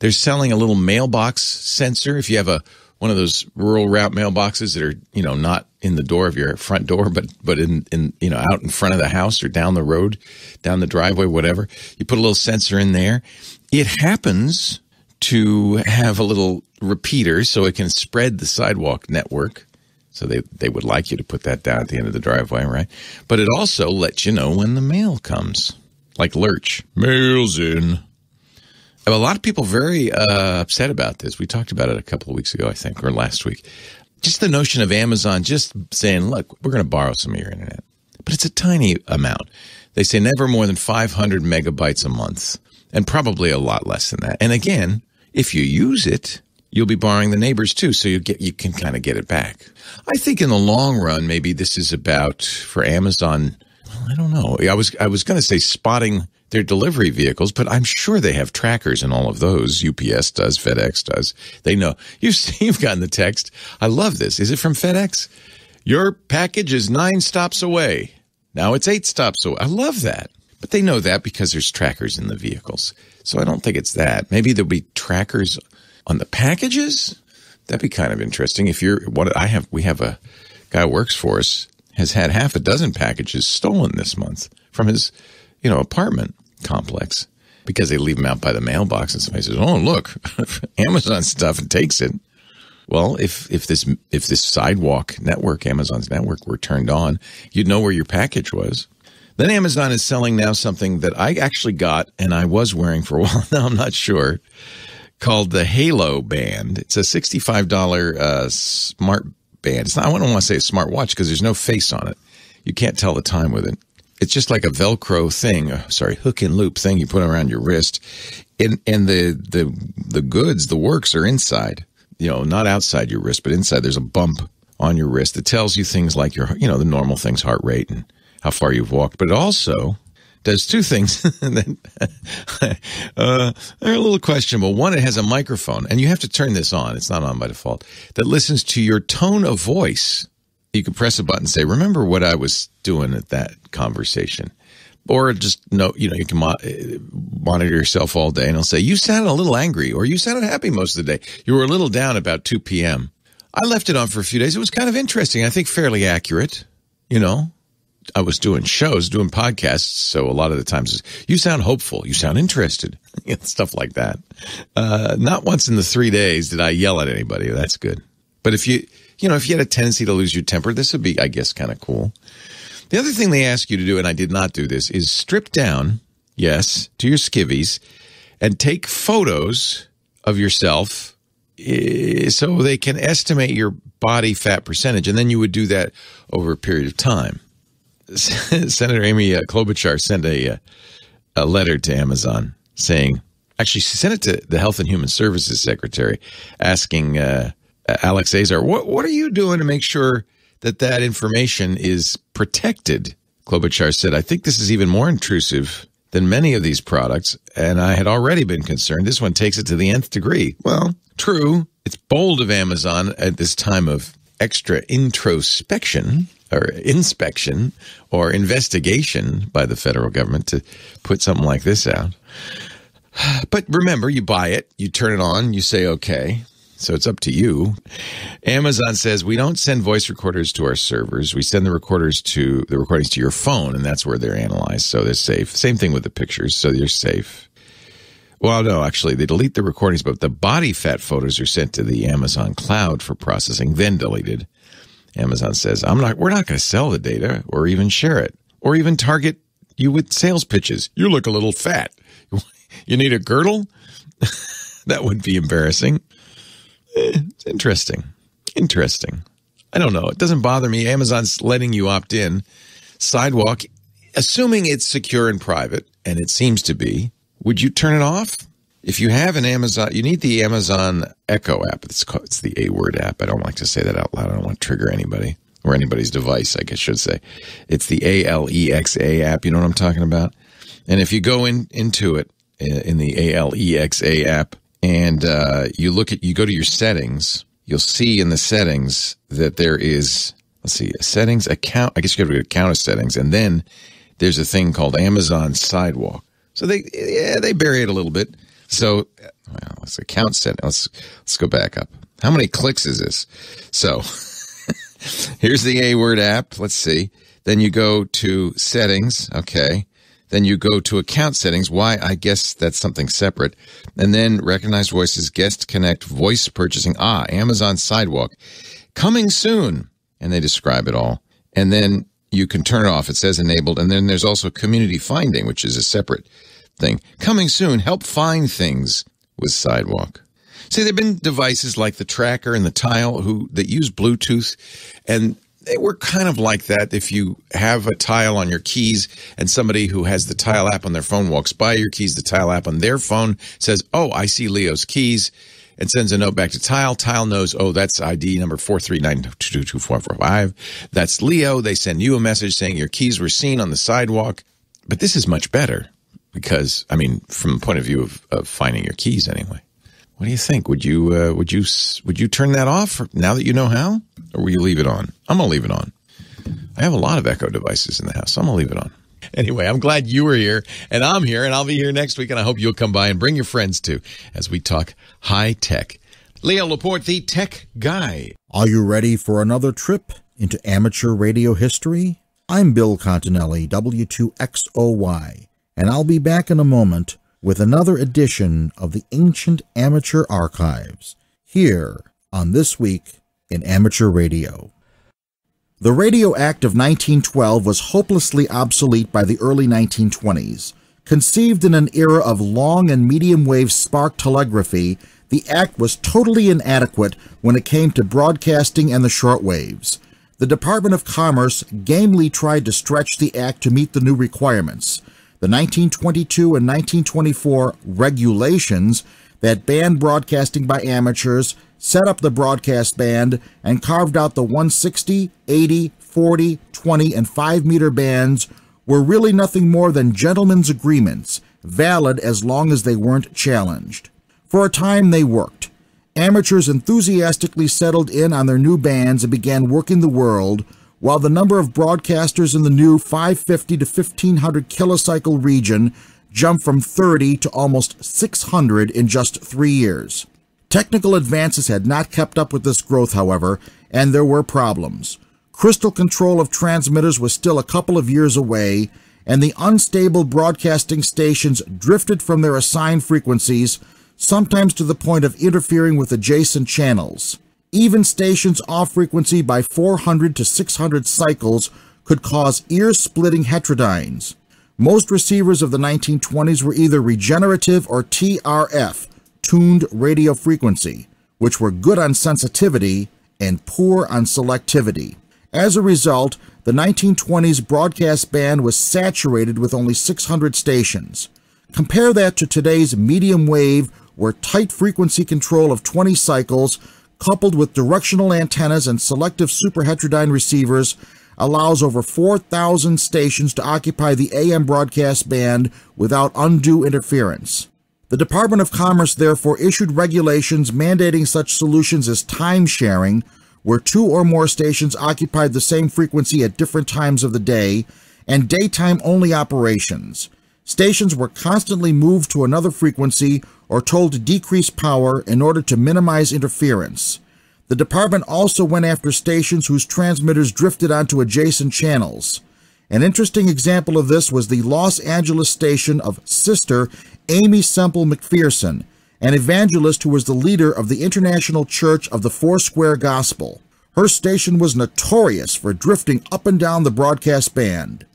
They're selling a little mailbox sensor. If you have a one of those rural route mailboxes that are you know not in the door of your front door, but but in in you know out in front of the house or down the road, down the driveway, whatever. You put a little sensor in there. It happens to have a little repeater so it can spread the sidewalk network. So they, they would like you to put that down at the end of the driveway, right? But it also lets you know when the mail comes, like Lurch. Mail's in. A lot of people very uh, upset about this. We talked about it a couple of weeks ago, I think, or last week. Just the notion of Amazon just saying, look, we're going to borrow some of your internet. But it's a tiny amount. They say never more than 500 megabytes a month, and probably a lot less than that. And again, if you use it, you'll be borrowing the neighbors too, so you get you can kind of get it back. I think in the long run, maybe this is about for Amazon. I don't know. I was I was going to say spotting their delivery vehicles, but I'm sure they have trackers in all of those. UPS does, FedEx does. They know. *laughs* You've, you've gotten the text. I love this. Is it from FedEx? Your package is nine stops away. Now it's eight stops away. I love that. But they know that because there's trackers in the vehicles. So I don't think it's that. Maybe there'll be trackers on the packages. That'd be kind of interesting. If you're what I have, we have a guy works for us has had half a dozen packages stolen this month from his you know, apartment complex because they leave them out by the mailbox and somebody says, "Oh, look, *laughs* Amazon stuff," and takes it. Well, if if this if this sidewalk network, Amazon's network, were turned on, you'd know where your package was. Then Amazon is selling now something that I actually got and I was wearing for a *laughs* while. Now I'm not sure. Called the Halo Band. It's a sixty-five dollar uh, smart band. It's not. I don't want to say a smart watch because there's no face on it. You can't tell the time with it it's just like a Velcro thing, uh, sorry, hook and loop thing you put around your wrist. And, and the, the, the goods, the works are inside, you know, not outside your wrist, but inside there's a bump on your wrist that tells you things like your, you know, the normal things, heart rate and how far you've walked. But it also does two things *laughs* that *laughs* uh, are a little questionable. One, it has a microphone, and you have to turn this on. It's not on by default. That listens to your tone of voice you can press a button and say, remember what I was doing at that conversation. Or just no, you know, you can mo- monitor yourself all day and it'll say, you sounded a little angry or you sounded happy most of the day. You were a little down about 2 p.m. I left it on for a few days. It was kind of interesting. I think fairly accurate, you know. I was doing shows, doing podcasts, so a lot of the times you sound hopeful, you sound interested, *laughs* stuff like that. Uh, not once in the three days did I yell at anybody. That's good. But if you, you know, if you had a tendency to lose your temper, this would be, I guess, kind of cool. The other thing they ask you to do, and I did not do this, is strip down, yes, to your skivvies and take photos of yourself eh, so they can estimate your body fat percentage. And then you would do that over a period of time. *laughs* Senator Amy uh, Klobuchar sent a, uh, a letter to Amazon saying, actually, she sent it to the Health and Human Services Secretary asking uh, Alex Azar, what, what are you doing to make sure that that information is protected. Klobuchar said, I think this is even more intrusive than many of these products, and I had already been concerned. This one takes it to the nth degree. Well, true. It's bold of Amazon at this time of extra introspection or inspection or investigation by the federal government to put something like this out. But remember, you buy it, you turn it on, you say, okay, so it's up to you. Amazon says we don't send voice recorders to our servers. We send the recorders to the recordings to your phone, and that's where they're analyzed. So they're safe. Same thing with the pictures. So you're safe. Well, no, actually, they delete the recordings, but the body fat photos are sent to the Amazon cloud for processing, then deleted. Amazon says, "I'm not. We're not going to sell the data, or even share it, or even target you with sales pitches. You look a little fat. *laughs* You need a girdle." *laughs* that would be embarrassing. It's interesting. Interesting. I don't know. It doesn't bother me. Amazon's letting you opt in. Sidewalk, assuming it's secure and private, and it seems to be, would you turn it off? If you have an Amazon, you need the Amazon Echo app. It's called, it's the A word app. I don't like to say that out loud. I don't want to trigger anybody or anybody's device, I guess should say. It's the A L E X A app. You know what I'm talking about? And if you go in into it in the A L E X A app, and uh, you look at you go to your settings, you'll see in the settings that there is let's see settings account. I guess you go to account settings, and then there's a thing called Amazon Sidewalk. So they yeah they bury it a little bit. So well, let's account setting. Let's let's go back up. How many clicks is this? So *laughs* here's the A word app. Let's see. Then you go to settings. Okay. Then you go to account settings. Why? I guess that's something separate. And then recognize voices, guest connect, voice purchasing. Ah, Amazon Sidewalk coming soon. And they describe it all. And then you can turn it off. It says enabled. And then there's also community finding, which is a separate thing. Coming soon. Help find things with Sidewalk. See, there have been devices like the tracker and the tile who that use Bluetooth and they work kind of like that if you have a tile on your keys and somebody who has the tile app on their phone walks by your keys, the tile app on their phone says, Oh, I see Leo's keys and sends a note back to Tile. Tile knows, oh, that's ID number 439222445. That's Leo. They send you a message saying your keys were seen on the sidewalk. But this is much better because, I mean, from the point of view of, of finding your keys anyway. What do you think? Would you uh, would you would you turn that off now that you know how, or will you leave it on? I'm gonna leave it on. I have a lot of Echo devices in the house. So I'm gonna leave it on. Anyway, I'm glad you were here, and I'm here, and I'll be here next week, and I hope you'll come by and bring your friends too as we talk high tech. Leo Laporte, the tech guy. Are you ready for another trip into amateur radio history? I'm Bill Continelli, W2XOY, and I'll be back in a moment with another edition of the Ancient Amateur Archives here on This Week in Amateur Radio. The Radio Act of 1912 was hopelessly obsolete by the early 1920s. Conceived in an era of long and medium wave spark telegraphy, the Act was totally inadequate when it came to broadcasting and the shortwaves. The Department of Commerce gamely tried to stretch the Act to meet the new requirements. The 1922 and 1924 regulations that banned broadcasting by amateurs set up the broadcast band and carved out the 160, 80, 40, 20, and 5 meter bands were really nothing more than gentlemen's agreements, valid as long as they weren't challenged. For a time, they worked. Amateurs enthusiastically settled in on their new bands and began working the world, while the number of broadcasters in the new 550 to 1500 kilocycle region jumped from 30 to almost 600 in just three years. Technical advances had not kept up with this growth, however, and there were problems. Crystal control of transmitters was still a couple of years away, and the unstable broadcasting stations drifted from their assigned frequencies, sometimes to the point of interfering with adjacent channels. Even stations off frequency by 400 to 600 cycles could cause ear-splitting heterodynes. Most receivers of the 1920s were either regenerative or TRF, tuned radio frequency, which were good on sensitivity and poor on selectivity. As a result, the 1920s broadcast band was saturated with only 600 stations. Compare that to today's medium wave, where tight frequency control of 20 cycles, coupled with directional antennas and selective superheterodyne receivers, allows over 4,000 stations to occupy the AM broadcast band without undue interference. The Department of Commerce therefore issued regulations mandating such solutions as time sharing, where two or more stations occupied the same frequency at different times of the day, and daytime only operations. Stations were constantly moved to another frequency or told to decrease power in order to minimize interference. The department also went after stations whose transmitters drifted onto adjacent channels. An interesting example of this was the Los Angeles station of Sister Aimee Semple McPherson, an evangelist who was the leader of the International Church of the Four Square Gospel. Her station was notorious for drifting up and down the broadcast band.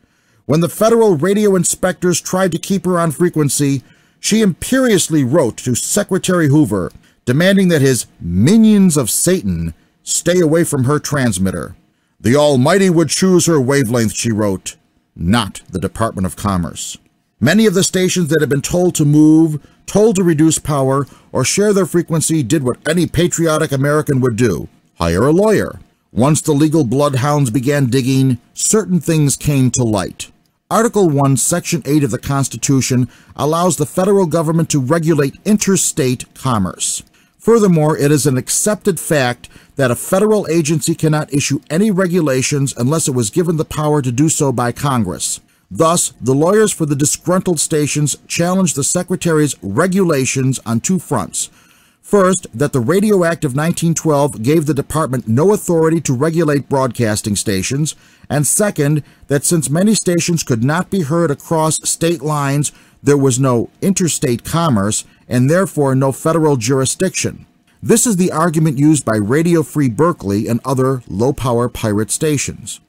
When the federal radio inspectors tried to keep her on frequency, she imperiously wrote to Secretary Hoover demanding that his minions of Satan stay away from her transmitter. The Almighty would choose her wavelength, she wrote, not the Department of Commerce. Many of the stations that had been told to move, told to reduce power, or share their frequency did what any patriotic American would do hire a lawyer. Once the legal bloodhounds began digging, certain things came to light. Article 1, Section 8 of the Constitution allows the federal government to regulate interstate commerce. Furthermore, it is an accepted fact that a federal agency cannot issue any regulations unless it was given the power to do so by Congress. Thus, the lawyers for the disgruntled stations challenged the Secretary's regulations on two fronts. First, that the Radio Act of 1912 gave the department no authority to regulate broadcasting stations, and second, that since many stations could not be heard across state lines, there was no interstate commerce and therefore no federal jurisdiction. This is the argument used by Radio Free Berkeley and other low-power pirate stations.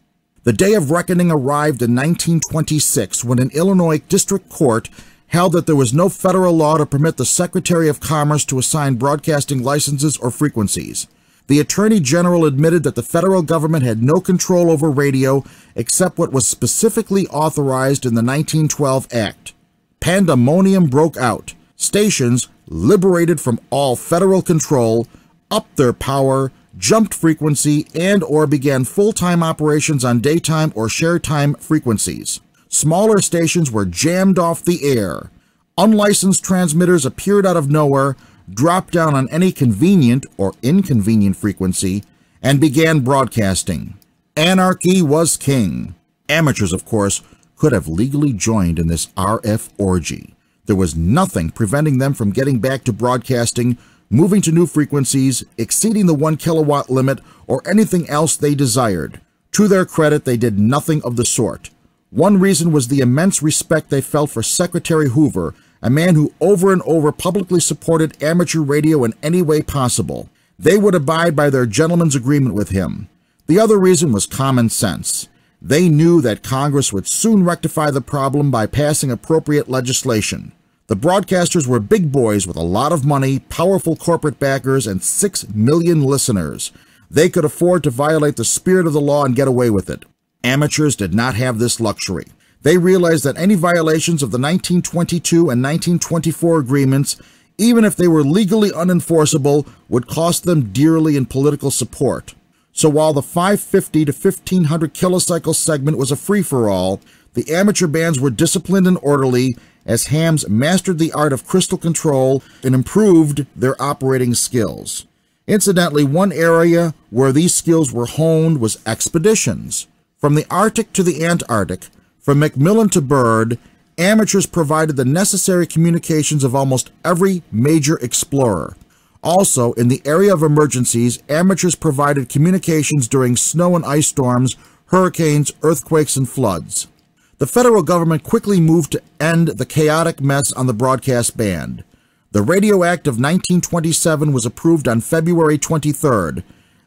The day of reckoning arrived in 1926 when an Illinois district court held that there was no federal law to permit the Secretary of Commerce to assign broadcasting licenses or frequencies. The Attorney General admitted that the federal government had no control over radio except what was specifically authorized in the 1912 Act. Pandemonium broke out. Stations, liberated from all federal control, upped their power, jumped frequency, and or began full-time operations on daytime or share time frequencies. Smaller stations were jammed off the air. Unlicensed transmitters appeared out of nowhere, dropped down on any convenient or inconvenient frequency, and began broadcasting. Anarchy was king. Amateurs, of course, could have legally joined in this RF orgy. There was nothing preventing them from getting back to broadcasting, moving to new frequencies, exceeding the 1 kilowatt limit, or anything else they desired. To their credit, they did nothing of the sort. One reason was the immense respect they felt for Secretary Hoover, a man who over and over publicly supported amateur radio in any way possible. They would abide by their gentleman's agreement with him. The other reason was common sense. They knew that Congress would soon rectify the problem by passing appropriate legislation. The broadcasters were big boys with a lot of money, powerful corporate backers, and six million listeners. They could afford to violate the spirit of the law and get away with it. Amateurs did not have this luxury. They realized that any violations of the 1922 and 1924 agreements, even if they were legally unenforceable, would cost them dearly in political support. So while the 550 to 1500 kilocycle segment was a free-for-all, the amateur bands were disciplined and orderly as hams mastered the art of crystal control and improved their operating skills. Incidentally, one area where these skills were honed was expeditions. From the Arctic to the Antarctic, from Macmillan to Byrd, amateurs provided the necessary communications of almost every major explorer. Also, in the area of emergencies, amateurs provided communications during snow and ice storms, hurricanes, earthquakes, and floods. The federal government quickly moved to end the chaotic mess on the broadcast band. The Radio Act of 1927 was approved on February 23rd.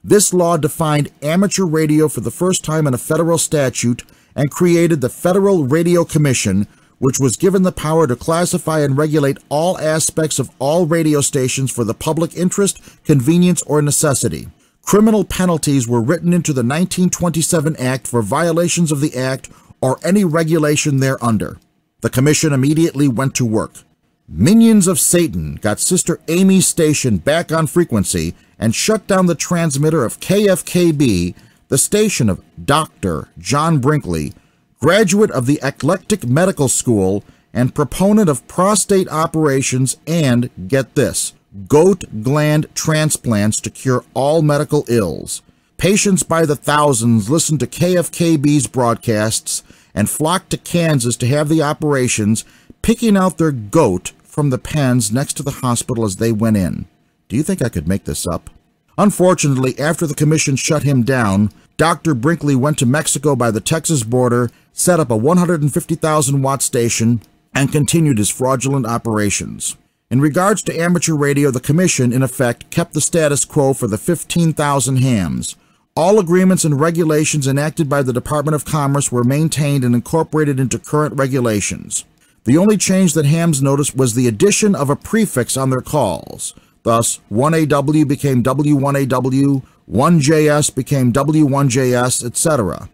This law defined amateur radio for the first time in a federal statute and created the Federal Radio Commission, which was given the power to classify and regulate all aspects of all radio stations for the public interest, convenience, or necessity. Criminal penalties were written into the 1927 Act for violations of the Act or any regulation thereunder. The Commission immediately went to work. Minions of Satan got Sister Aimee's station back on frequency and shut down the transmitter of KFKB, the station of Dr. John Brinkley, graduate of the Eclectic Medical School and proponent of prostate operations and, get this, goat gland transplants to cure all medical ills. Patients by the thousands listened to KFKB's broadcasts and flocked to Kansas to have the operations, picking out their goat from the pens next to the hospital as they went in. Do you think I could make this up? Unfortunately, after the commission shut him down, Dr. Brinkley went to Mexico by the Texas border, set up a 150,000 watt station, and continued his fraudulent operations. In regards to amateur radio, the Commission, in effect, kept the status quo for the 15,000 hams. All agreements and regulations enacted by the Department of Commerce were maintained and incorporated into current regulations. The only change that hams noticed was the addition of a prefix on their calls. Thus, 1AW became W1AW, 1JS became W1JS, etc.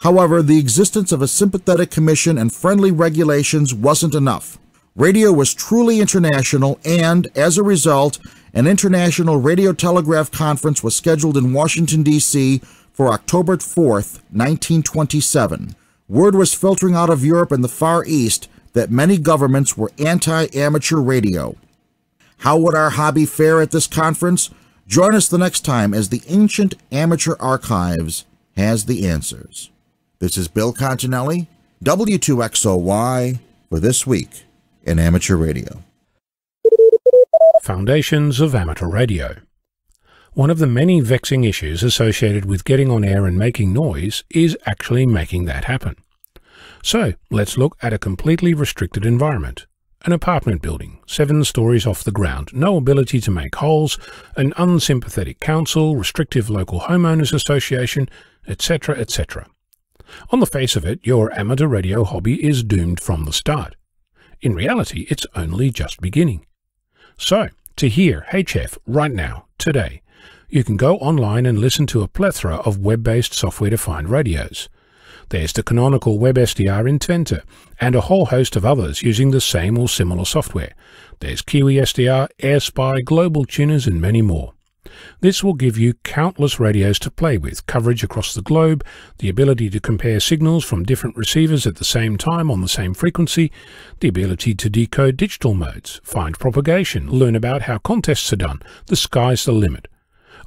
However, the existence of a sympathetic commission and friendly regulations wasn't enough. Radio was truly international, and as a result, an international radio telegraph conference was scheduled in Washington, D.C. for October 4th, 1927. Word was filtering out of Europe and the Far East that many governments were anti amateur radio. How would our hobby fare at this conference? Join us the next time as the Ancient Amateur Archives has the answers. This is Bill Continelli, W2XOY, for this week in amateur radio. Foundations of Amateur Radio. One of the many vexing issues associated with getting on air and making noise is actually making that happen. So, let's look at a completely restricted environment. An apartment building, seven stories off the ground, no ability to make holes, an unsympathetic council, restrictive local homeowners association, etc., etc. On the face of it, your amateur radio hobby is doomed from the start. In reality, it's only just beginning. So, to hear HF right now, today, you can go online and listen to a plethora of web-based software-defined radios. There's the canonical WebSDR in Twente, and a whole host of others using the same or similar software. There's KiwiSDR, AirSpy, Global Tuners, and many more. This will give you countless radios to play with, coverage across the globe, the ability to compare signals from different receivers at the same time on the same frequency, the ability to decode digital modes, find propagation, learn about how contests are done. The sky's the limit.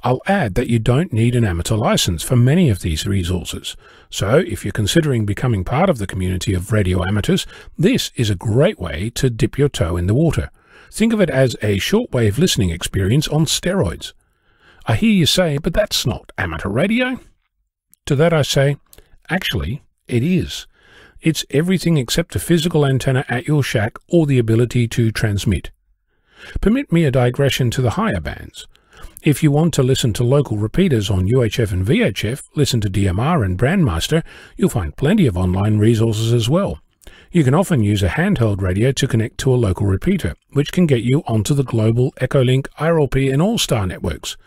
I'll add that you don't need an amateur license for many of these resources. So if you're considering becoming part of the community of radio amateurs, this is a great way to dip your toe in the water. Think of it as a shortwave listening experience on steroids. I hear you say, but that's not amateur radio. To that I say, actually, it is. It's everything except a physical antenna at your shack or the ability to transmit. Permit me a digression to the higher bands. If you want to listen to local repeaters on UHF and VHF, listen to DMR and BrandMeister, you'll find plenty of online resources as well. You can often use a handheld radio to connect to a local repeater, which can get you onto the global Echolink, IRLP and All-Star networks.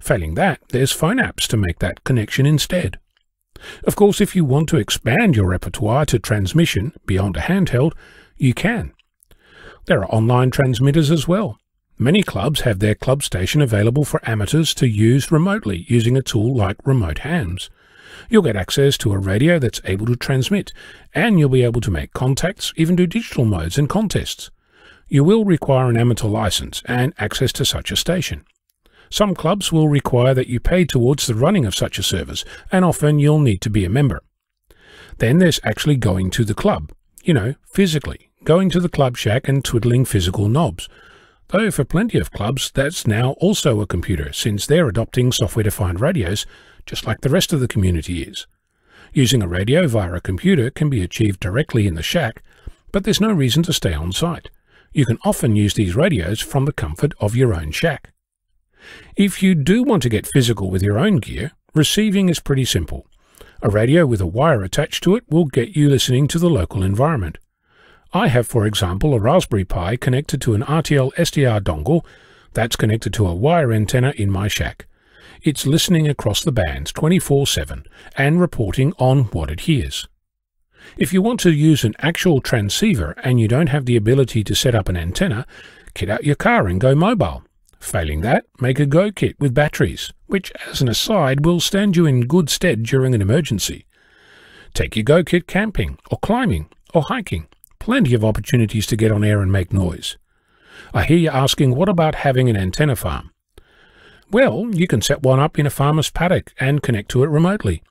Failing that, there's phone apps to make that connection instead. Of course, if you want to expand your repertoire to transmission beyond a handheld, you can. There are online transmitters as well. Many clubs have their club station available for amateurs to use remotely using a tool like Remote Hams. You'll get access to a radio that's able to transmit, and you'll be able to make contacts, even do digital modes and contests. You will require an amateur license and access to such a station. Some clubs will require that you pay towards the running of such a service, and often you'll need to be a member. Then there's actually going to the club, you know, physically, going to the club shack and twiddling physical knobs. Though for plenty of clubs, that's now also a computer, since they're adopting software-defined radios, just like the rest of the community is. Using a radio via a computer can be achieved directly in the shack, but there's no reason to stay on site. You can often use these radios from the comfort of your own shack. If you do want to get physical with your own gear, receiving is pretty simple. A radio with a wire attached to it will get you listening to the local environment. I have, for example, a Raspberry Pi connected to an RTL SDR dongle that's connected to a wire antenna in my shack. It's listening across the bands 24-7 and reporting on what it hears. If you want to use an actual transceiver and you don't have the ability to set up an antenna, kit out your car and go mobile. Failing that, make a Go kit with batteries, which, as an aside, will stand you in good stead during an emergency. Take your Go kit camping, or climbing, or hiking. Plenty of opportunities to get on air and make noise. I hear you asking, what about having an antenna farm? Well, you can set one up in a farmer's paddock and connect to it remotely.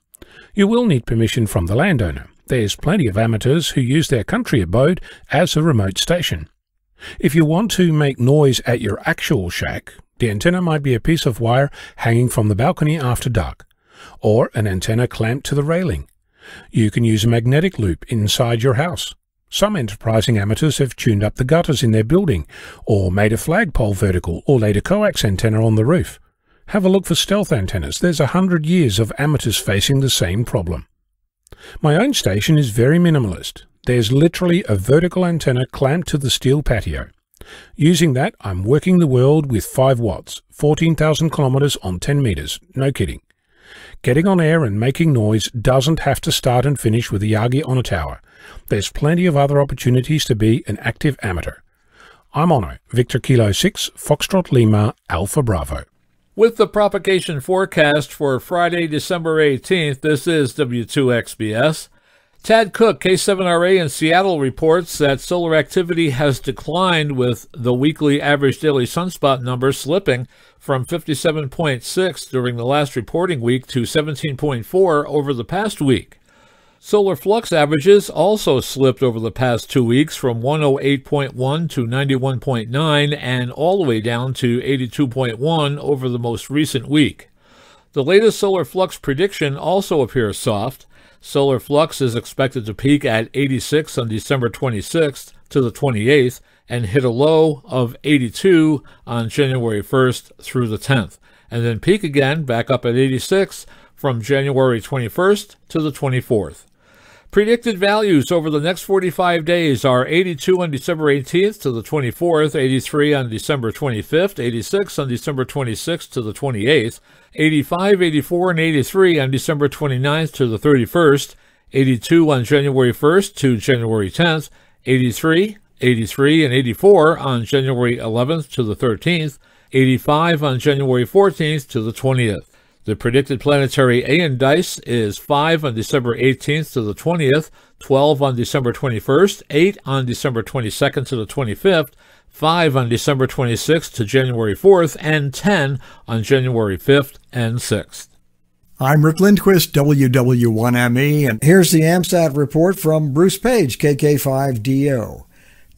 You will need permission from the landowner. There's plenty of amateurs who use their country abode as a remote station. If you want to make noise at your actual shack, the antenna might be a piece of wire hanging from the balcony after dark, or an antenna clamped to the railing. You can use a magnetic loop inside your house. Some enterprising amateurs have tuned up the gutters in their building, or made a flagpole vertical, or laid a coax antenna on the roof. Have a look for stealth antennas. There's a hundred years of amateurs facing the same problem. My own station is very minimalist. There's literally a vertical antenna clamped to the steel patio. Using that, I'm working the world with 5 watts, 14,000 kilometers on 10 meters. No kidding. Getting on air and making noise doesn't have to start and finish with a Yagi on a tower. There's plenty of other opportunities to be an active amateur. I'm Onno, Victor Kilo 6, Foxtrot Lima, Alpha Bravo. With the propagation forecast for Friday, December 18th, this is W2XBS. Tad Cook, K7RA in Seattle, reports that solar activity has declined with the weekly average daily sunspot number slipping from 57.6 during the last reporting week to 17.4 over the past week. Solar flux averages also slipped over the past two weeks from 108.1 to 91.9 and all the way down to 82.1 over the most recent week. The latest solar flux prediction also appears soft. Solar flux is expected to peak at 86 on December 26th to the 28th and hit a low of 82 on January 1st through the 10th, and then peak again back up at 86 from January 21st to the 24th. Predicted values over the next 45 days are 82 on December 18th to the 24th, 83 on December 25th, 86 on December 26th to the 28th, 85, 84, and 83 on December 29th to the 31st, 82 on January 1st to January 10th, 83, 83, and 84 on January 11th to the 13th, 85 on January 14th to the 20th. The predicted planetary A index is 5 on December 18th to the 20th, 12 on December 21st, 8 on December 22nd to the 25th, 5 on December 26th to January 4th, and 10 on January 5th and 6th. I'm Rick Lindquist, WW1ME, and here's the AMSAT report from Bruce Paige, KK5DO.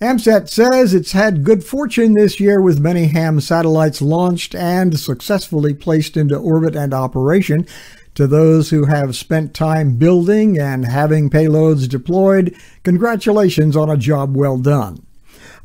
AMSAT says it's had good fortune this year with many ham satellites launched and successfully placed into orbit and operation. To those who have spent time building and having payloads deployed, congratulations on a job well done.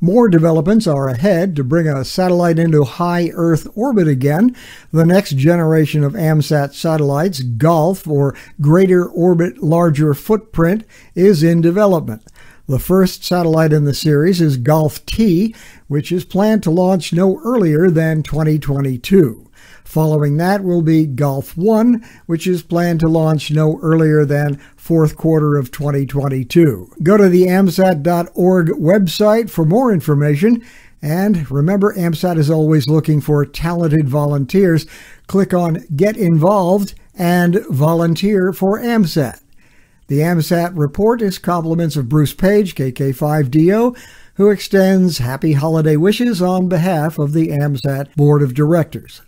More developments are ahead to bring a satellite into high Earth orbit again. The next generation of AMSAT satellites, GOLF, or Greater Orbit Larger Footprint, is in development. The first satellite in the series is Golf T, which is planned to launch no earlier than 2022. Following that will be Golf 1, which is planned to launch no earlier than fourth quarter of 2022. Go to the AMSAT.org website for more information. And remember, AMSAT is always looking for talented volunteers. Click on Get Involved and volunteer for AMSAT. The AMSAT report is compliments of Bruce Paige, KK5DO, who extends happy holiday wishes on behalf of the AMSAT Board of Directors.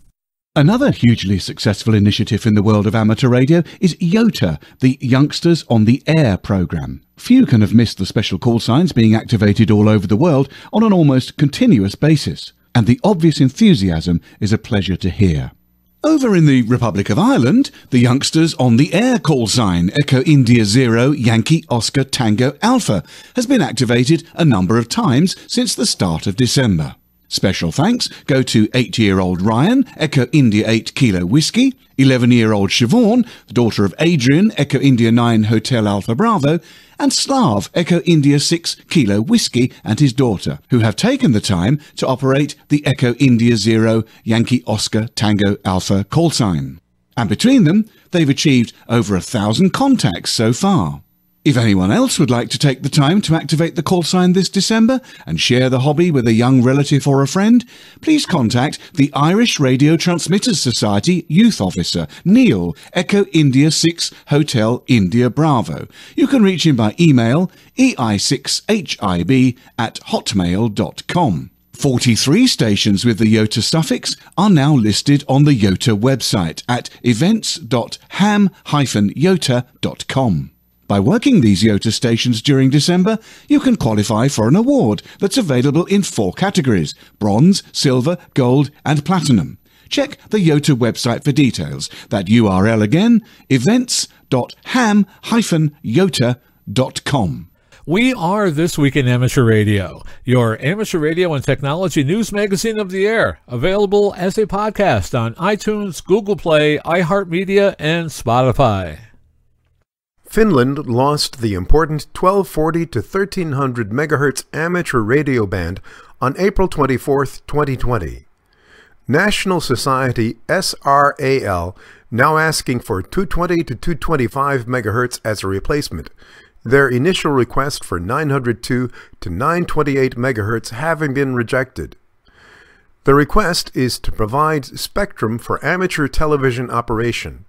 Another hugely successful initiative in the world of amateur radio is YOTA, the Youngsters on the Air program. Few can have missed the special call signs being activated all over the world on an almost continuous basis, and the obvious enthusiasm is a pleasure to hear. Over in the Republic of Ireland, the youngsters on the air call sign Echo India Zero Yankee Oscar Tango Alpha has been activated a number of times since the start of December. Special thanks go to 8-year-old Ryan, Echo India 8 Kilo Whiskey, 11-year-old Siobhan, the daughter of Adrian, Echo India 9 Hotel Alpha Bravo, and Slav, Echo India 6 Kilo Whiskey and his daughter, who have taken the time to operate the Echo India 0 Yankee Oscar Tango Alpha call sign. And between them, they've achieved over a thousand contacts so far. If anyone else would like to take the time to activate the call sign this December and share the hobby with a young relative or a friend, please contact the Irish Radio Transmitters Society Youth Officer, Neil, Echo India 6 Hotel India Bravo. You can reach him by email ei6hib at hotmail.com. 43 stations with the YOTA suffix are now listed on the YOTA website at events.ham-yota.com. By working these YOTA stations during December, you can qualify for an award that's available in four categories bronze, silver, gold, and platinum. Check the YOTA website for details. That URL again events.ham-yota.com. We are This Week in Amateur Radio, your amateur radio and technology news magazine of the air, available as a podcast on iTunes, Google Play, iHeartMedia, and Spotify. Finland lost the important 1240 to 1300 MHz amateur radio band on April 24, 2020. National Society SRAL now asking for 220 to 225 MHz as a replacement, their initial request for 902 to 928 MHz having been rejected. The request is to provide spectrum for amateur television operation.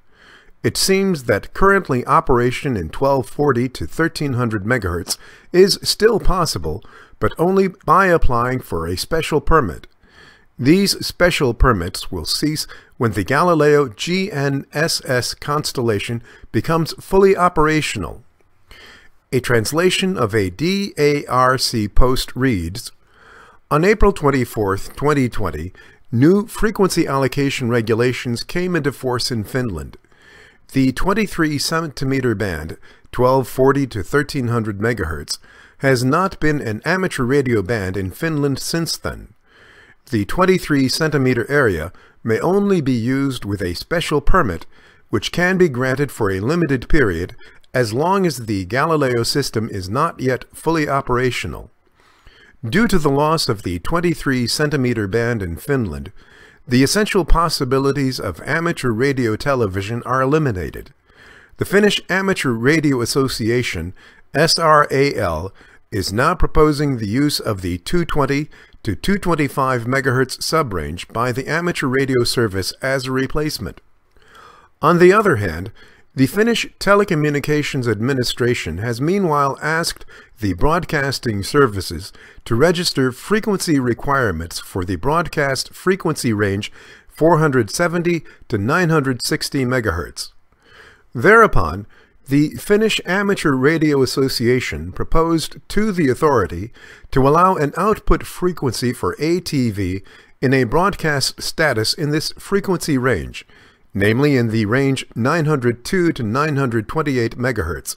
It seems that currently operation in 1240 to 1300 MHz is still possible, but only by applying for a special permit. These special permits will cease when the Galileo GNSS constellation becomes fully operational. A translation of a DARC post reads, On April 24, 2020, new frequency allocation regulations came into force in Finland. The 23 centimeter band, 1240 to 1300 megahertz, has not been an amateur radio band in Finland since then. The 23 centimeter area may only be used with a special permit, which can be granted for a limited period as long as the Galileo system is not yet fully operational. Due to the loss of the 23 centimeter band in Finland, the essential possibilities of amateur radio television are eliminated. The Finnish Amateur Radio Association, SRAL, is now proposing the use of the 220 to 225 MHz subrange by the amateur radio service as a replacement. On the other hand, the Finnish Telecommunications Administration has meanwhile asked the broadcasting services to register frequency requirements for the broadcast frequency range 470 to 960 MHz. Thereupon, the Finnish Amateur Radio Association proposed to the authority to allow an output frequency for ATV in a broadcast status in this frequency range, namely in the range 902 to 928 MHz,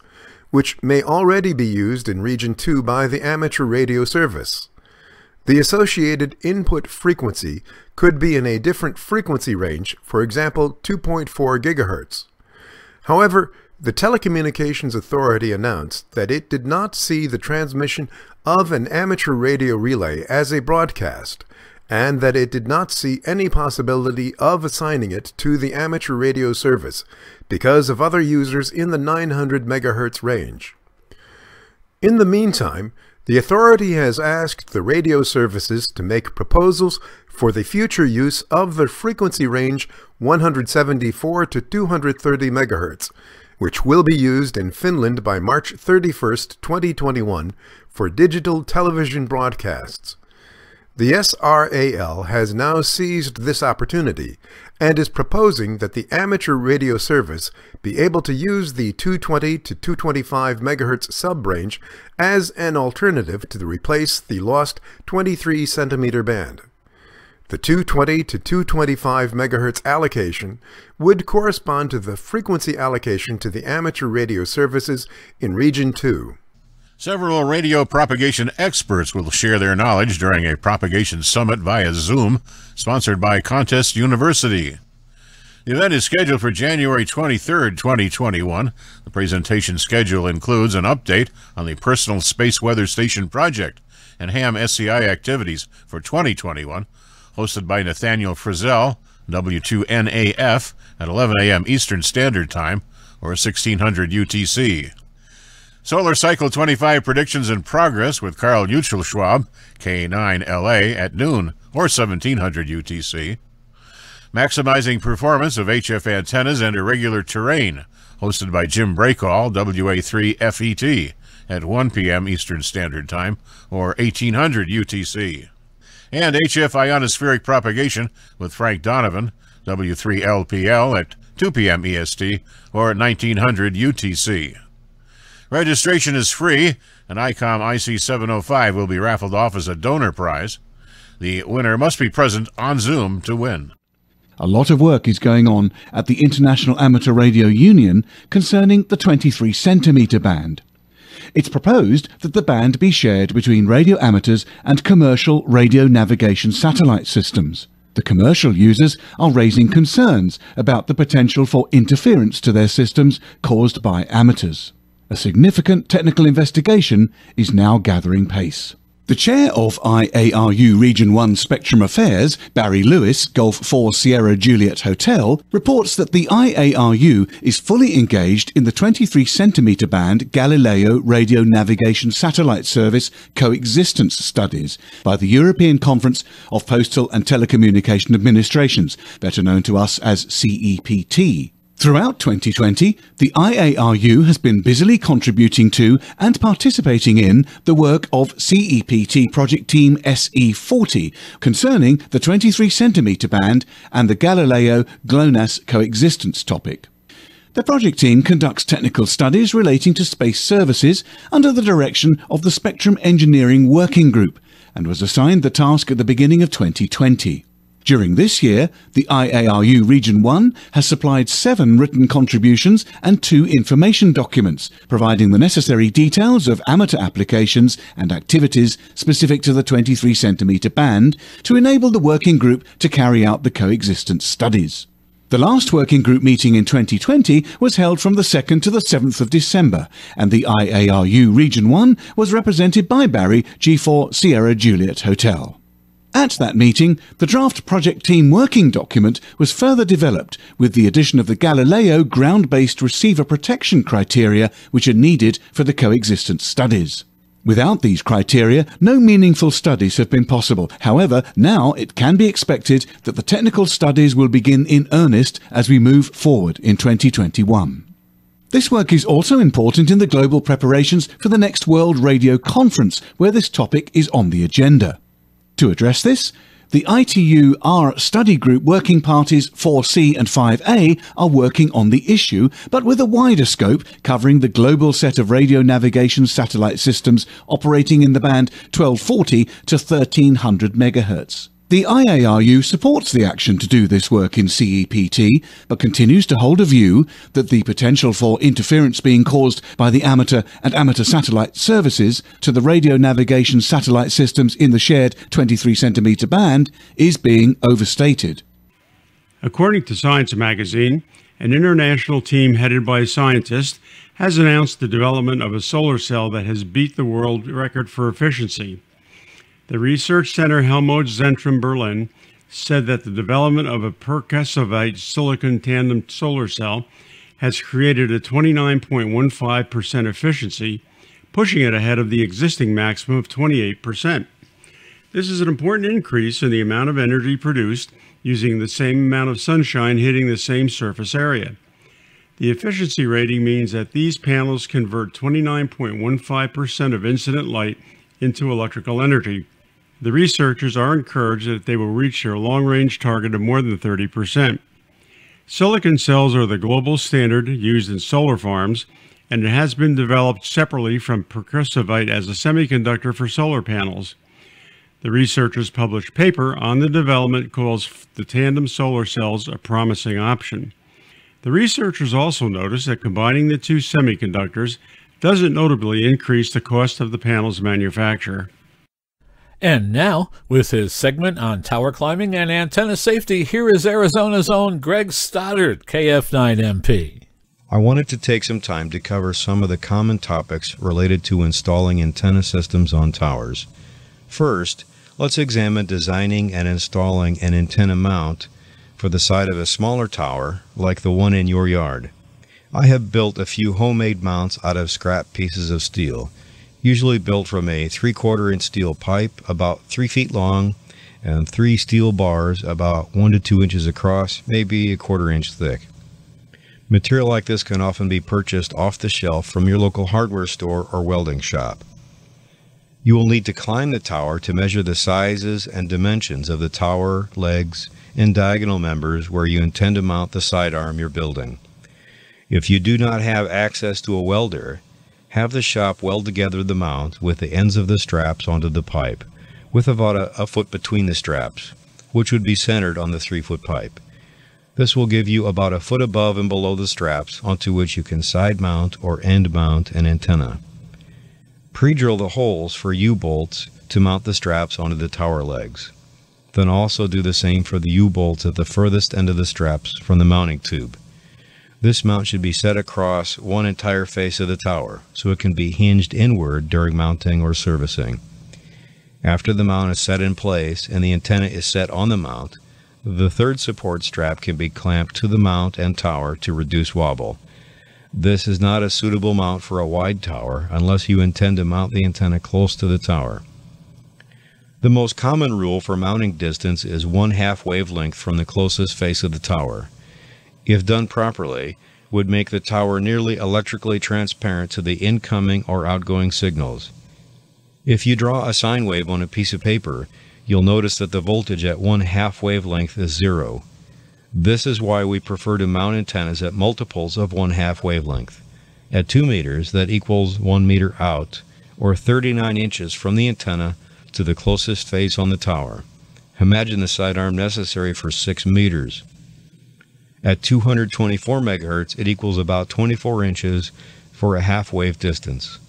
which may already be used in Region 2 by the amateur radio service. The associated input frequency could be in a different frequency range, for example 2.4 GHz. However, the Telecommunications Authority announced that it did not see the transmission of an amateur radio relay as a broadcast, and that it did not see any possibility of assigning it to the amateur radio service because of other users in the 900 MHz range. In the meantime, the authority has asked the radio services to make proposals for the future use of the frequency range 174 to 230 MHz, which will be used in Finland by March 31, 2021, for digital television broadcasts. The SRAL has now seized this opportunity and is proposing that the amateur radio service be able to use the 220 to 225 MHz subrange as an alternative to replace the lost 23 centimeter band. The 220 to 225 MHz allocation would correspond to the frequency allocation to the amateur radio services in Region 2. Several radio propagation experts will share their knowledge during a propagation summit via Zoom, sponsored by Contest University. The event is scheduled for January 23, 2021. The presentation schedule includes an update on the Personal Space Weather Station project and HamSCI activities for 2021, hosted by Nathaniel Frizzell, W2NAF, at 11 a.m. Eastern Standard Time, or 1600 UTC. Solar Cycle 25 predictions in progress with Carl Schwab, K9LA, at noon, or 1700 UTC. Maximizing performance of HF antennas and irregular terrain, hosted by Jim Breakall, WA3FET, at 1 p.m. Eastern Standard Time, or 1800 UTC. And HF ionospheric propagation with Frank Donovan, W3LPL, at 2 p.m. EST, or 1900 UTC. Registration is free. An ICOM IC705 will be raffled off as a donor prize. The winner must be present on Zoom to win. A lot of work is going on at the International Amateur Radio Union concerning the 23 centimetre band. It's proposed that the band be shared between radio amateurs and commercial radio navigation satellite systems. The commercial users are raising concerns about the potential for interference to their systems caused by amateurs. A significant technical investigation is now gathering pace. The chair of IARU Region 1 Spectrum Affairs, Barry Lewis, Golf 4 Sierra Juliet Hotel, reports that the IARU is fully engaged in the 23 centimeter band Galileo Radio Navigation Satellite Service coexistence studies by the European Conference of Postal and Telecommunication Administrations, better known to us as CEPT. Throughout 2020, the IARU has been busily contributing to and participating in the work of CEPT Project Team SE40 concerning the 23 centimeter band and the Galileo GLONASS coexistence topic. The project team conducts technical studies relating to space services under the direction of the Spectrum Engineering Working Group and was assigned the task at the beginning of 2020. During this year, the IARU Region 1 has supplied seven written contributions and two information documents, providing the necessary details of amateur applications and activities specific to the 23 centimetre band to enable the working group to carry out the coexistence studies. The last working group meeting in 2020 was held from the 2nd to the 7th of December, and the IARU Region 1 was represented by Barry G4 Sierra Juliet Hotel. At that meeting, the draft project team working document was further developed with the addition of the Galileo ground-based receiver protection criteria which are needed for the coexistence studies. Without these criteria, no meaningful studies have been possible. However, now it can be expected that the technical studies will begin in earnest as we move forward in 2021. This work is also important in the global preparations for the next World Radio Conference, where this topic is on the agenda. To address this, the ITU R study group working parties 4C and 5A are working on the issue, but with a wider scope covering the global set of radio navigation satellite systems operating in the band 1240 to 1300 MHz. The IARU supports the action to do this work in CEPT, but continues to hold a view that the potential for interference being caused by the amateur and amateur satellite services to the radio navigation satellite systems in the shared 23 centimeter band is being overstated. According to Science Magazine, an international team headed by a scientist has announced the development of a solar cell that has beat the world record for efficiency. The research center Helmholtz-Zentrum Berlin said that the development of a perovskite silicon tandem solar cell has created a 29.15% efficiency, pushing it ahead of the existing maximum of 28%. This is an important increase in the amount of energy produced using the same amount of sunshine hitting the same surface area. The efficiency rating means that these panels convert 29.15% of incident light into electrical energy. The researchers are encouraged that they will reach their long range target of more than 30%. Silicon cells are the global standard used in solar farms, and it has been developed separately from perovskite as a semiconductor for solar panels. The researchers' published paper on the development calls the tandem solar cells a promising option. The researchers also noticed that combining the two semiconductors doesn't notably increase the cost of the panel's manufacture. And now, with his segment on tower climbing and antenna safety, here is Arizona's own Greg Stoddard, KF9MP. I wanted to take some time to cover some of the common topics related to installing antenna systems on towers. First, let's examine designing and installing an antenna mount for the side of a smaller tower like the one in your yard. I have built a few homemade mounts out of scrap pieces of steel, usually built from a 3 quarter inch steel pipe about 3 feet long and three steel bars about 1 to 2 inches across, maybe a quarter inch thick. Material like this can often be purchased off the shelf from your local hardware store or welding shop. You will need to climb the tower to measure the sizes and dimensions of the tower, legs, and diagonal members where you intend to mount the sidearm you're building. If you do not have access to a welder, have the shop weld together the mount with the ends of the straps onto the pipe, with about a, a foot between the straps, which would be centered on the three foot pipe. This will give you about a foot above and below the straps onto which you can side mount or end mount an antenna. Pre-drill the holes for U-bolts to mount the straps onto the tower legs. Then also do the same for the U-bolts at the furthest end of the straps from the mounting tube. This mount should be set across one entire face of the tower, so it can be hinged inward during mounting or servicing. After the mount is set in place and the antenna is set on the mount, the third support strap can be clamped to the mount and tower to reduce wobble. This is not a suitable mount for a wide tower unless you intend to mount the antenna close to the tower. The most common rule for mounting distance is one half wavelength from the closest face of the tower. If done properly, would make the tower nearly electrically transparent to the incoming or outgoing signals. If you draw a sine wave on a piece of paper, you'll notice that the voltage at one half wavelength is zero. This is why we prefer to mount antennas at multiples of one half wavelength. At 2 meters, that equals 1 meter out, or 39 inches from the antenna to the closest face on the tower. Imagine the sidearm necessary for 6 meters. At 224 megahertz, it equals about 24 inches for a half wave distance.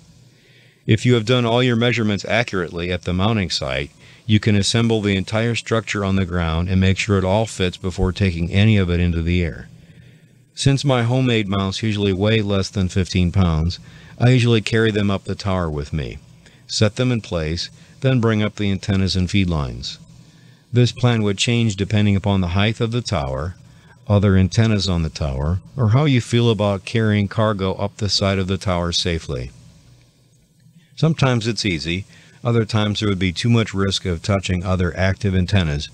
If you have done all your measurements accurately at the mounting site, you can assemble the entire structure on the ground and make sure it all fits before taking any of it into the air. Since my homemade mounts usually weigh less than 15 pounds, I usually carry them up the tower with me, set them in place, then bring up the antennas and feed lines. This plan would change depending upon the height of the tower, other antennas on the tower, or how you feel about carrying cargo up the side of the tower safely. Sometimes it's easy, other times there would be too much risk of touching other active antennas,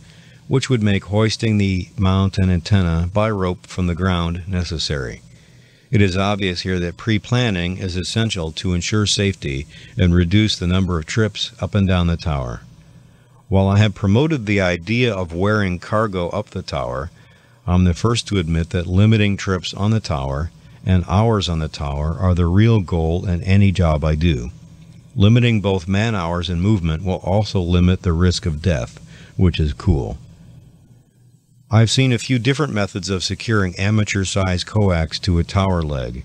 which would make hoisting the mount and antenna by rope from the ground necessary. It is obvious here that pre-planning is essential to ensure safety and reduce the number of trips up and down the tower. While I have promoted the idea of wearing cargo up the tower, I'm the first to admit that limiting trips on the tower and hours on the tower are the real goal in any job I do. Limiting both man hours and movement will also limit the risk of death, which is cool. I've seen a few different methods of securing amateur-sized coax to a tower leg.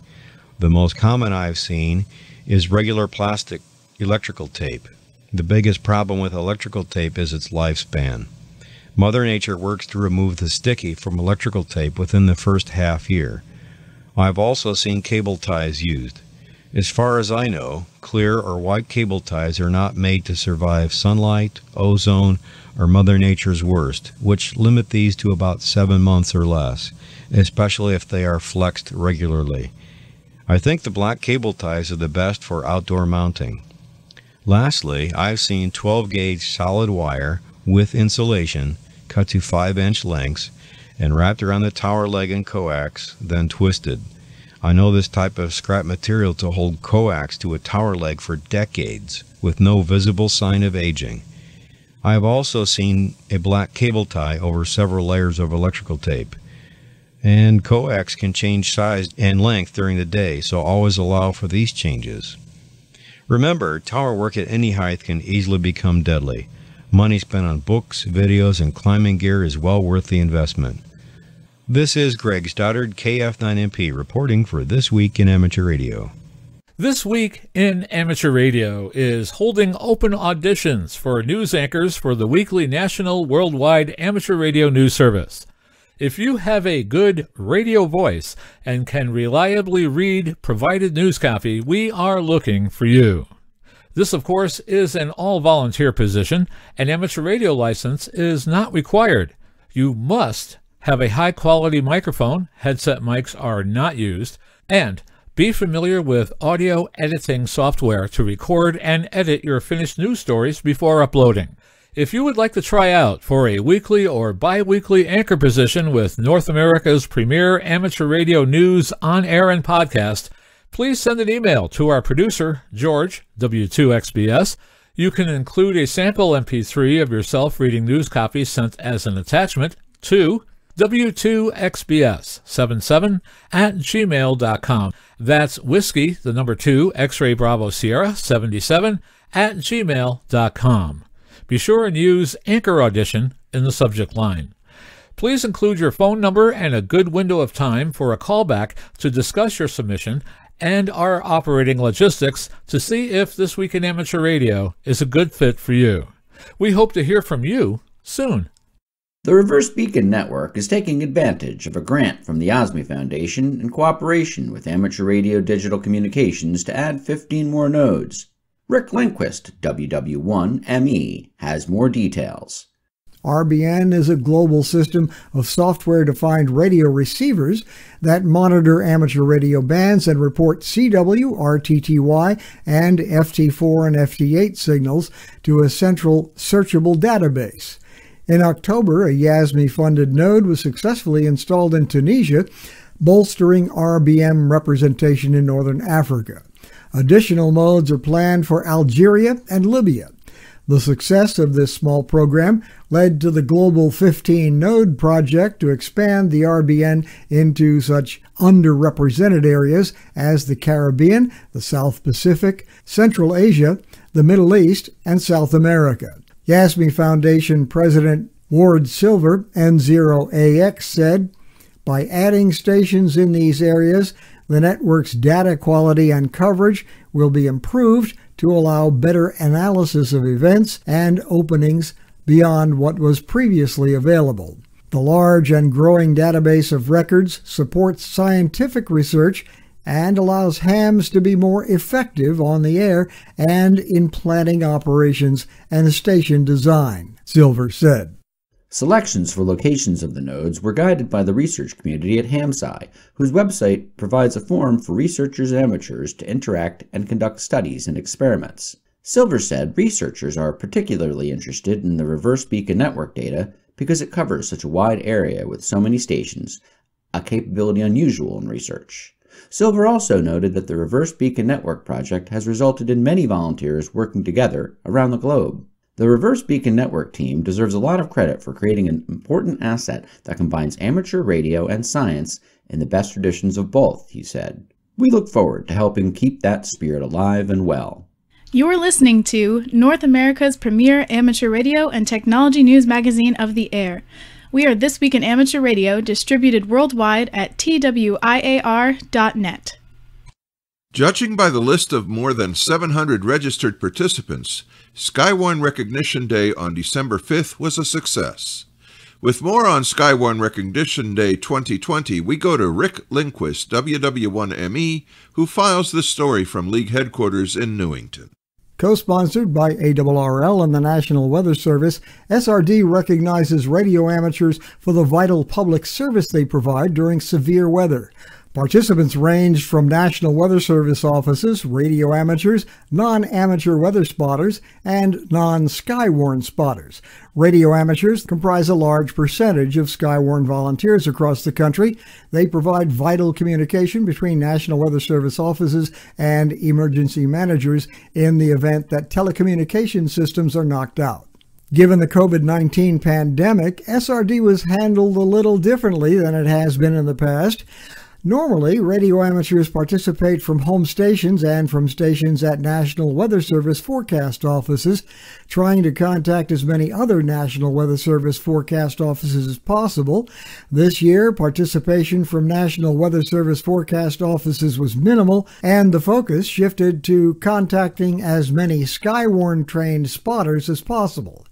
The most common I've seen is regular plastic electrical tape. The biggest problem with electrical tape is its lifespan. Mother Nature works to remove the sticky from electrical tape within the first half year. I've also seen cable ties used. As far as I know, clear or white cable ties are not made to survive sunlight, ozone, or Mother Nature's worst, which limit these to about seven months or less, especially if they are flexed regularly. I think the black cable ties are the best for outdoor mounting. Lastly, I've seen 12 gauge solid wire with insulation cut to 5 inch lengths and wrapped around the tower leg and coax, then twisted. I know this type of scrap material to hold coax to a tower leg for decades with no visible sign of aging. I have also seen a black cable tie over several layers of electrical tape. And coax can change size and length during the day, so always allow for these changes. Remember, tower work at any height can easily become deadly. Money spent on books, videos, and climbing gear is well worth the investment. This is Greg Stoddard, KF9MP, reporting for This Week in Amateur Radio. This Week in Amateur Radio is holding open auditions for news anchors for the weekly national worldwide amateur radio news service. If you have a good radio voice and can reliably read provided news copy, we are looking for you. This, of course, is an all volunteer position. An amateur radio license is not required. You must have a high quality microphone, headset mics are not used, and be familiar with audio editing software to record and edit your finished news stories before uploading. If you would like to try out for a weekly or bi weekly anchor position with North America's premier amateur radio news on air and podcast, please send an email to our producer, George, W2XBS. You can include a sample MP3 of yourself reading news copy sent as an attachment to W2XBS77 at gmail.com. That's whiskey, the number 2, X-ray Bravo Sierra 77 at gmail.com. Be sure and use Anchor Audition in the subject line. Please include your phone number and a good window of time for a callback to discuss your submission and our operating logistics to see if This Week in Amateur Radio is a good fit for you. We hope to hear from you soon. The Reverse Beacon Network is taking advantage of a grant from the YASME Foundation in cooperation with Amateur Radio Digital Communications to add 15 more nodes. Rick Lindquist, WW1ME, has more details. RBN is a global system of software defined radio receivers that monitor amateur radio bands and report CW, RTTY, and FT4 and FT8 signals to a central searchable database. In October, a YASME funded node was successfully installed in Tunisia, bolstering RBN representation in Northern Africa. Additional modes are planned for Algeria and Libya. The success of this small program led to the Global 15 Node project to expand the RBN into such underrepresented areas as the Caribbean, the South Pacific, Central Asia, the Middle East, and South America. YASME Foundation President Ward Silver, N0AX, said, By adding stations in these areas, the network's data quality and coverage will be improved to allow better analysis of events and openings beyond what was previously available. The large and growing database of records supports scientific research and allows hams to be more effective on the air and in planning operations and station design, Silver said. Selections for locations of the nodes were guided by the research community at HamSCI, whose website provides a forum for researchers and amateurs to interact and conduct studies and experiments. Silver said researchers are particularly interested in the reverse beacon network data because it covers such a wide area with so many stations, a capability unusual in research. Silver also noted that the Reverse Beacon Network project has resulted in many volunteers working together around the globe. The Reverse Beacon Network team deserves a lot of credit for creating an important asset that combines amateur radio and science in the best traditions of both, he said. We look forward to helping keep that spirit alive and well. You're listening to North America's premier amateur radio and technology news magazine of the air. We are This Week in Amateur Radio, distributed worldwide at twiar.net. Judging by the list of more than 700 registered participants, Skywarn Recognition Day on December 5th was a success. With more on Skywarn Recognition Day 2020, we go to Rick Lindquist, WW1ME, who files the story from League headquarters in Newington. Co sponsored by ARRL and the National Weather Service, SRD recognizes radio amateurs for the vital public service they provide during severe weather. Participants ranged from National Weather Service offices, radio amateurs, non amateur weather spotters, and non Skywarn spotters. Radio amateurs comprise a large percentage of Skywarn volunteers across the country. They provide vital communication between National Weather Service offices and emergency managers in the event that telecommunication systems are knocked out. Given the COVID 19 pandemic, SRD was handled a little differently than it has been in the past. Normally, radio amateurs participate from home stations and from stations at National Weather Service forecast offices, trying to contact as many other National Weather Service forecast offices as possible. This year, participation from National Weather Service forecast offices was minimal, and the focus shifted to contacting as many Skywarn trained spotters as possible.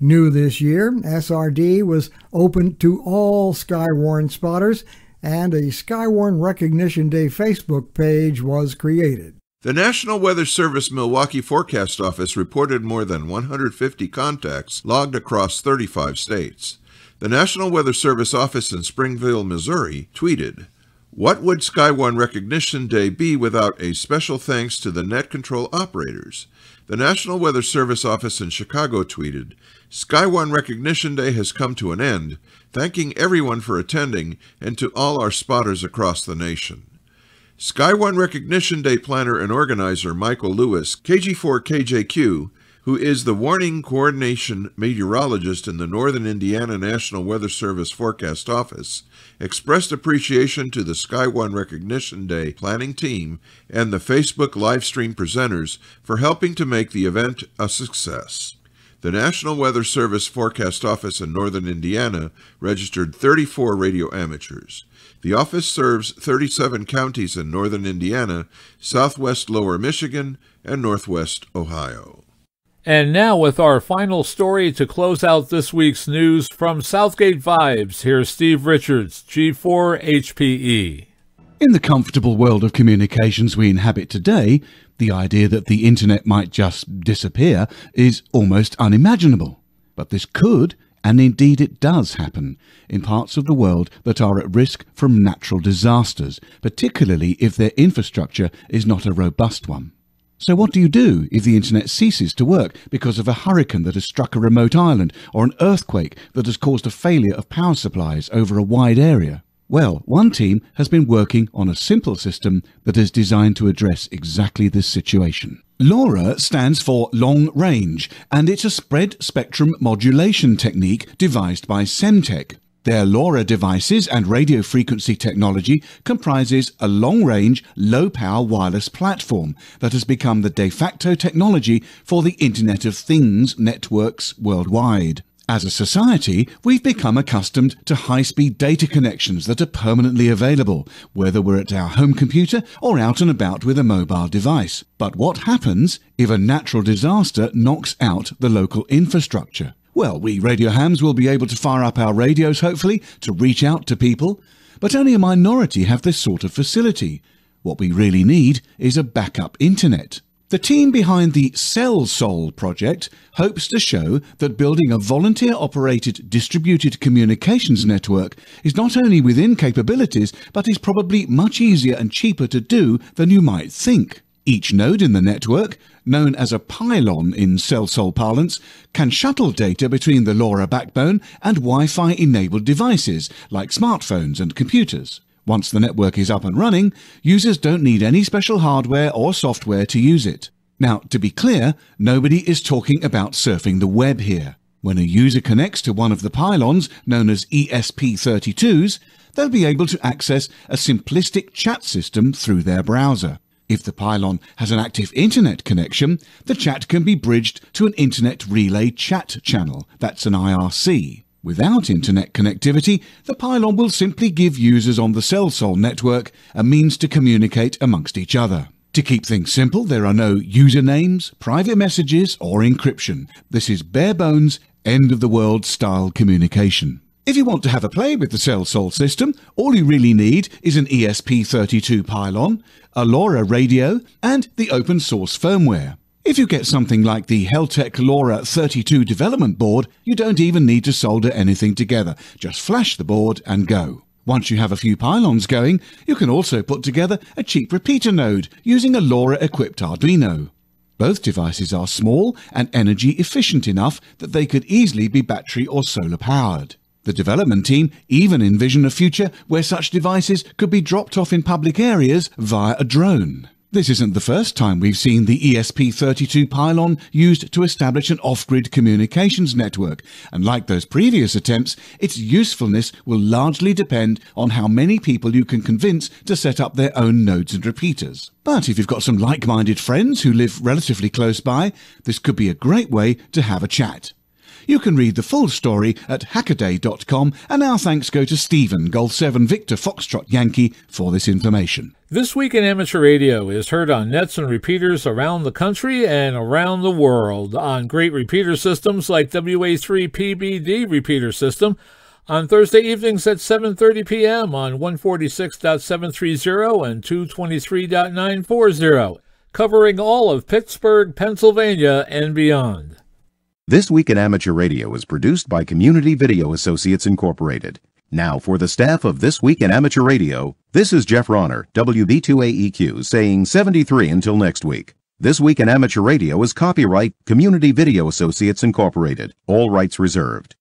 New this year, SRD was open to all Skywarn spotters and a Skywarn Recognition Day Facebook page was created. The National Weather Service Milwaukee Forecast Office reported more than 150 contacts logged across 35 states. The National Weather Service office in Springfield, Missouri tweeted, What would Skywarn Recognition Day be without a special thanks to the net control operators? The National Weather Service office in Chicago tweeted, Skywarn Recognition Day has come to an end, thanking everyone for attending and to all our spotters across the nation. Skywarn Recognition Day planner and organizer Michael Lewis, KG4KJQ, who is the warning coordination meteorologist in the Northern Indiana National Weather Service Forecast Office, expressed appreciation to the Skywarn Recognition Day planning team and the Facebook livestream presenters for helping to make the event a success. The National Weather Service Forecast Office in Northern Indiana registered 34 radio amateurs. The office serves 37 counties in northern Indiana, southwest lower Michigan, and northwest Ohio. And now, with our final story to close out this week's news from Southgate Vibes, here's Steve Richards, G4HPE. In the comfortable world of communications we inhabit today, the idea that the internet might just disappear is almost unimaginable. But this could, and indeed it does happen, in parts of the world that are at risk from natural disasters, particularly if their infrastructure is not a robust one. So, what do you do if the internet ceases to work because of a hurricane that has struck a remote island or an earthquake that has caused a failure of power supplies over a wide area? Well, one team has been working on a simple system that is designed to address exactly this situation. LoRa stands for long range, and it's a spread spectrum modulation technique devised by Semtech. Their LoRa devices and radio frequency technology comprises a long-range, low-power wireless platform that has become the de facto technology for the Internet of Things networks worldwide. As a society, we've become accustomed to high-speed data connections that are permanently available, whether we're at our home computer or out and about with a mobile device. But what happens if a natural disaster knocks out the local infrastructure? Well, we radio hams will be able to fire up our radios, hopefully, to reach out to people, but only a minority have this sort of facility. What we really need is a backup internet. The team behind the CellSol project hopes to show that building a volunteer-operated distributed communications network is not only within capabilities, but is probably much easier and cheaper to do than you might think. Each node in the network, known as a pylon in CellSol parlance, can shuttle data between the LoRa backbone and Wi-Fi enabled devices like smartphones and computers. Once the network is up and running, users don't need any special hardware or software to use it. Now, to be clear, nobody is talking about surfing the web here. When a user connects to one of the pylons, known as ESP32s, they'll be able to access a simplistic chat system through their browser. If the pylon has an active internet connection, the chat can be bridged to an Internet Relay Chat channel, that's an IRC. Without internet connectivity, the pylon will simply give users on the CellSol network a means to communicate amongst each other. To keep things simple, there are no usernames, private messages, or encryption. This is bare bones, end of the world style communication. If you want to have a play with the CellSol system, all you really need is an ESP32 pylon, a LoRa radio, and the open source firmware. If you get something like the Heltec LoRa 32 development board, you don't even need to solder anything together. Just flash the board and go. Once you have a few pylons going, you can also put together a cheap repeater node using a LoRa-equipped Arduino. Both devices are small and energy efficient enough that they could easily be battery or solar powered. The development team even envision a future where such devices could be dropped off in public areas via a drone. This isn't the first time we've seen the ESP32 pylon used to establish an off-grid communications network, and like those previous attempts, its usefulness will largely depend on how many people you can convince to set up their own nodes and repeaters. But if you've got some like-minded friends who live relatively close by, this could be a great way to have a chat. You can read the full story at hackaday.com, and our thanks go to Stephen, Golf 7 Victor Foxtrot Yankee, for this information. This Week in Amateur Radio is heard on nets and repeaters around the country and around the world on great repeater systems like WA3PBD repeater system on Thursday evenings at 7:30 p.m. on 146.730 and 223.940, covering all of Pittsburgh, Pennsylvania and beyond. This Week in Amateur Radio is produced by Community Video Associates Incorporated. Now, for the staff of This Week in Amateur Radio, this is Jeff Ronner, WB2AEQ, saying 73 until next week. This Week in Amateur Radio is copyright Community Video Associates Incorporated. All rights reserved.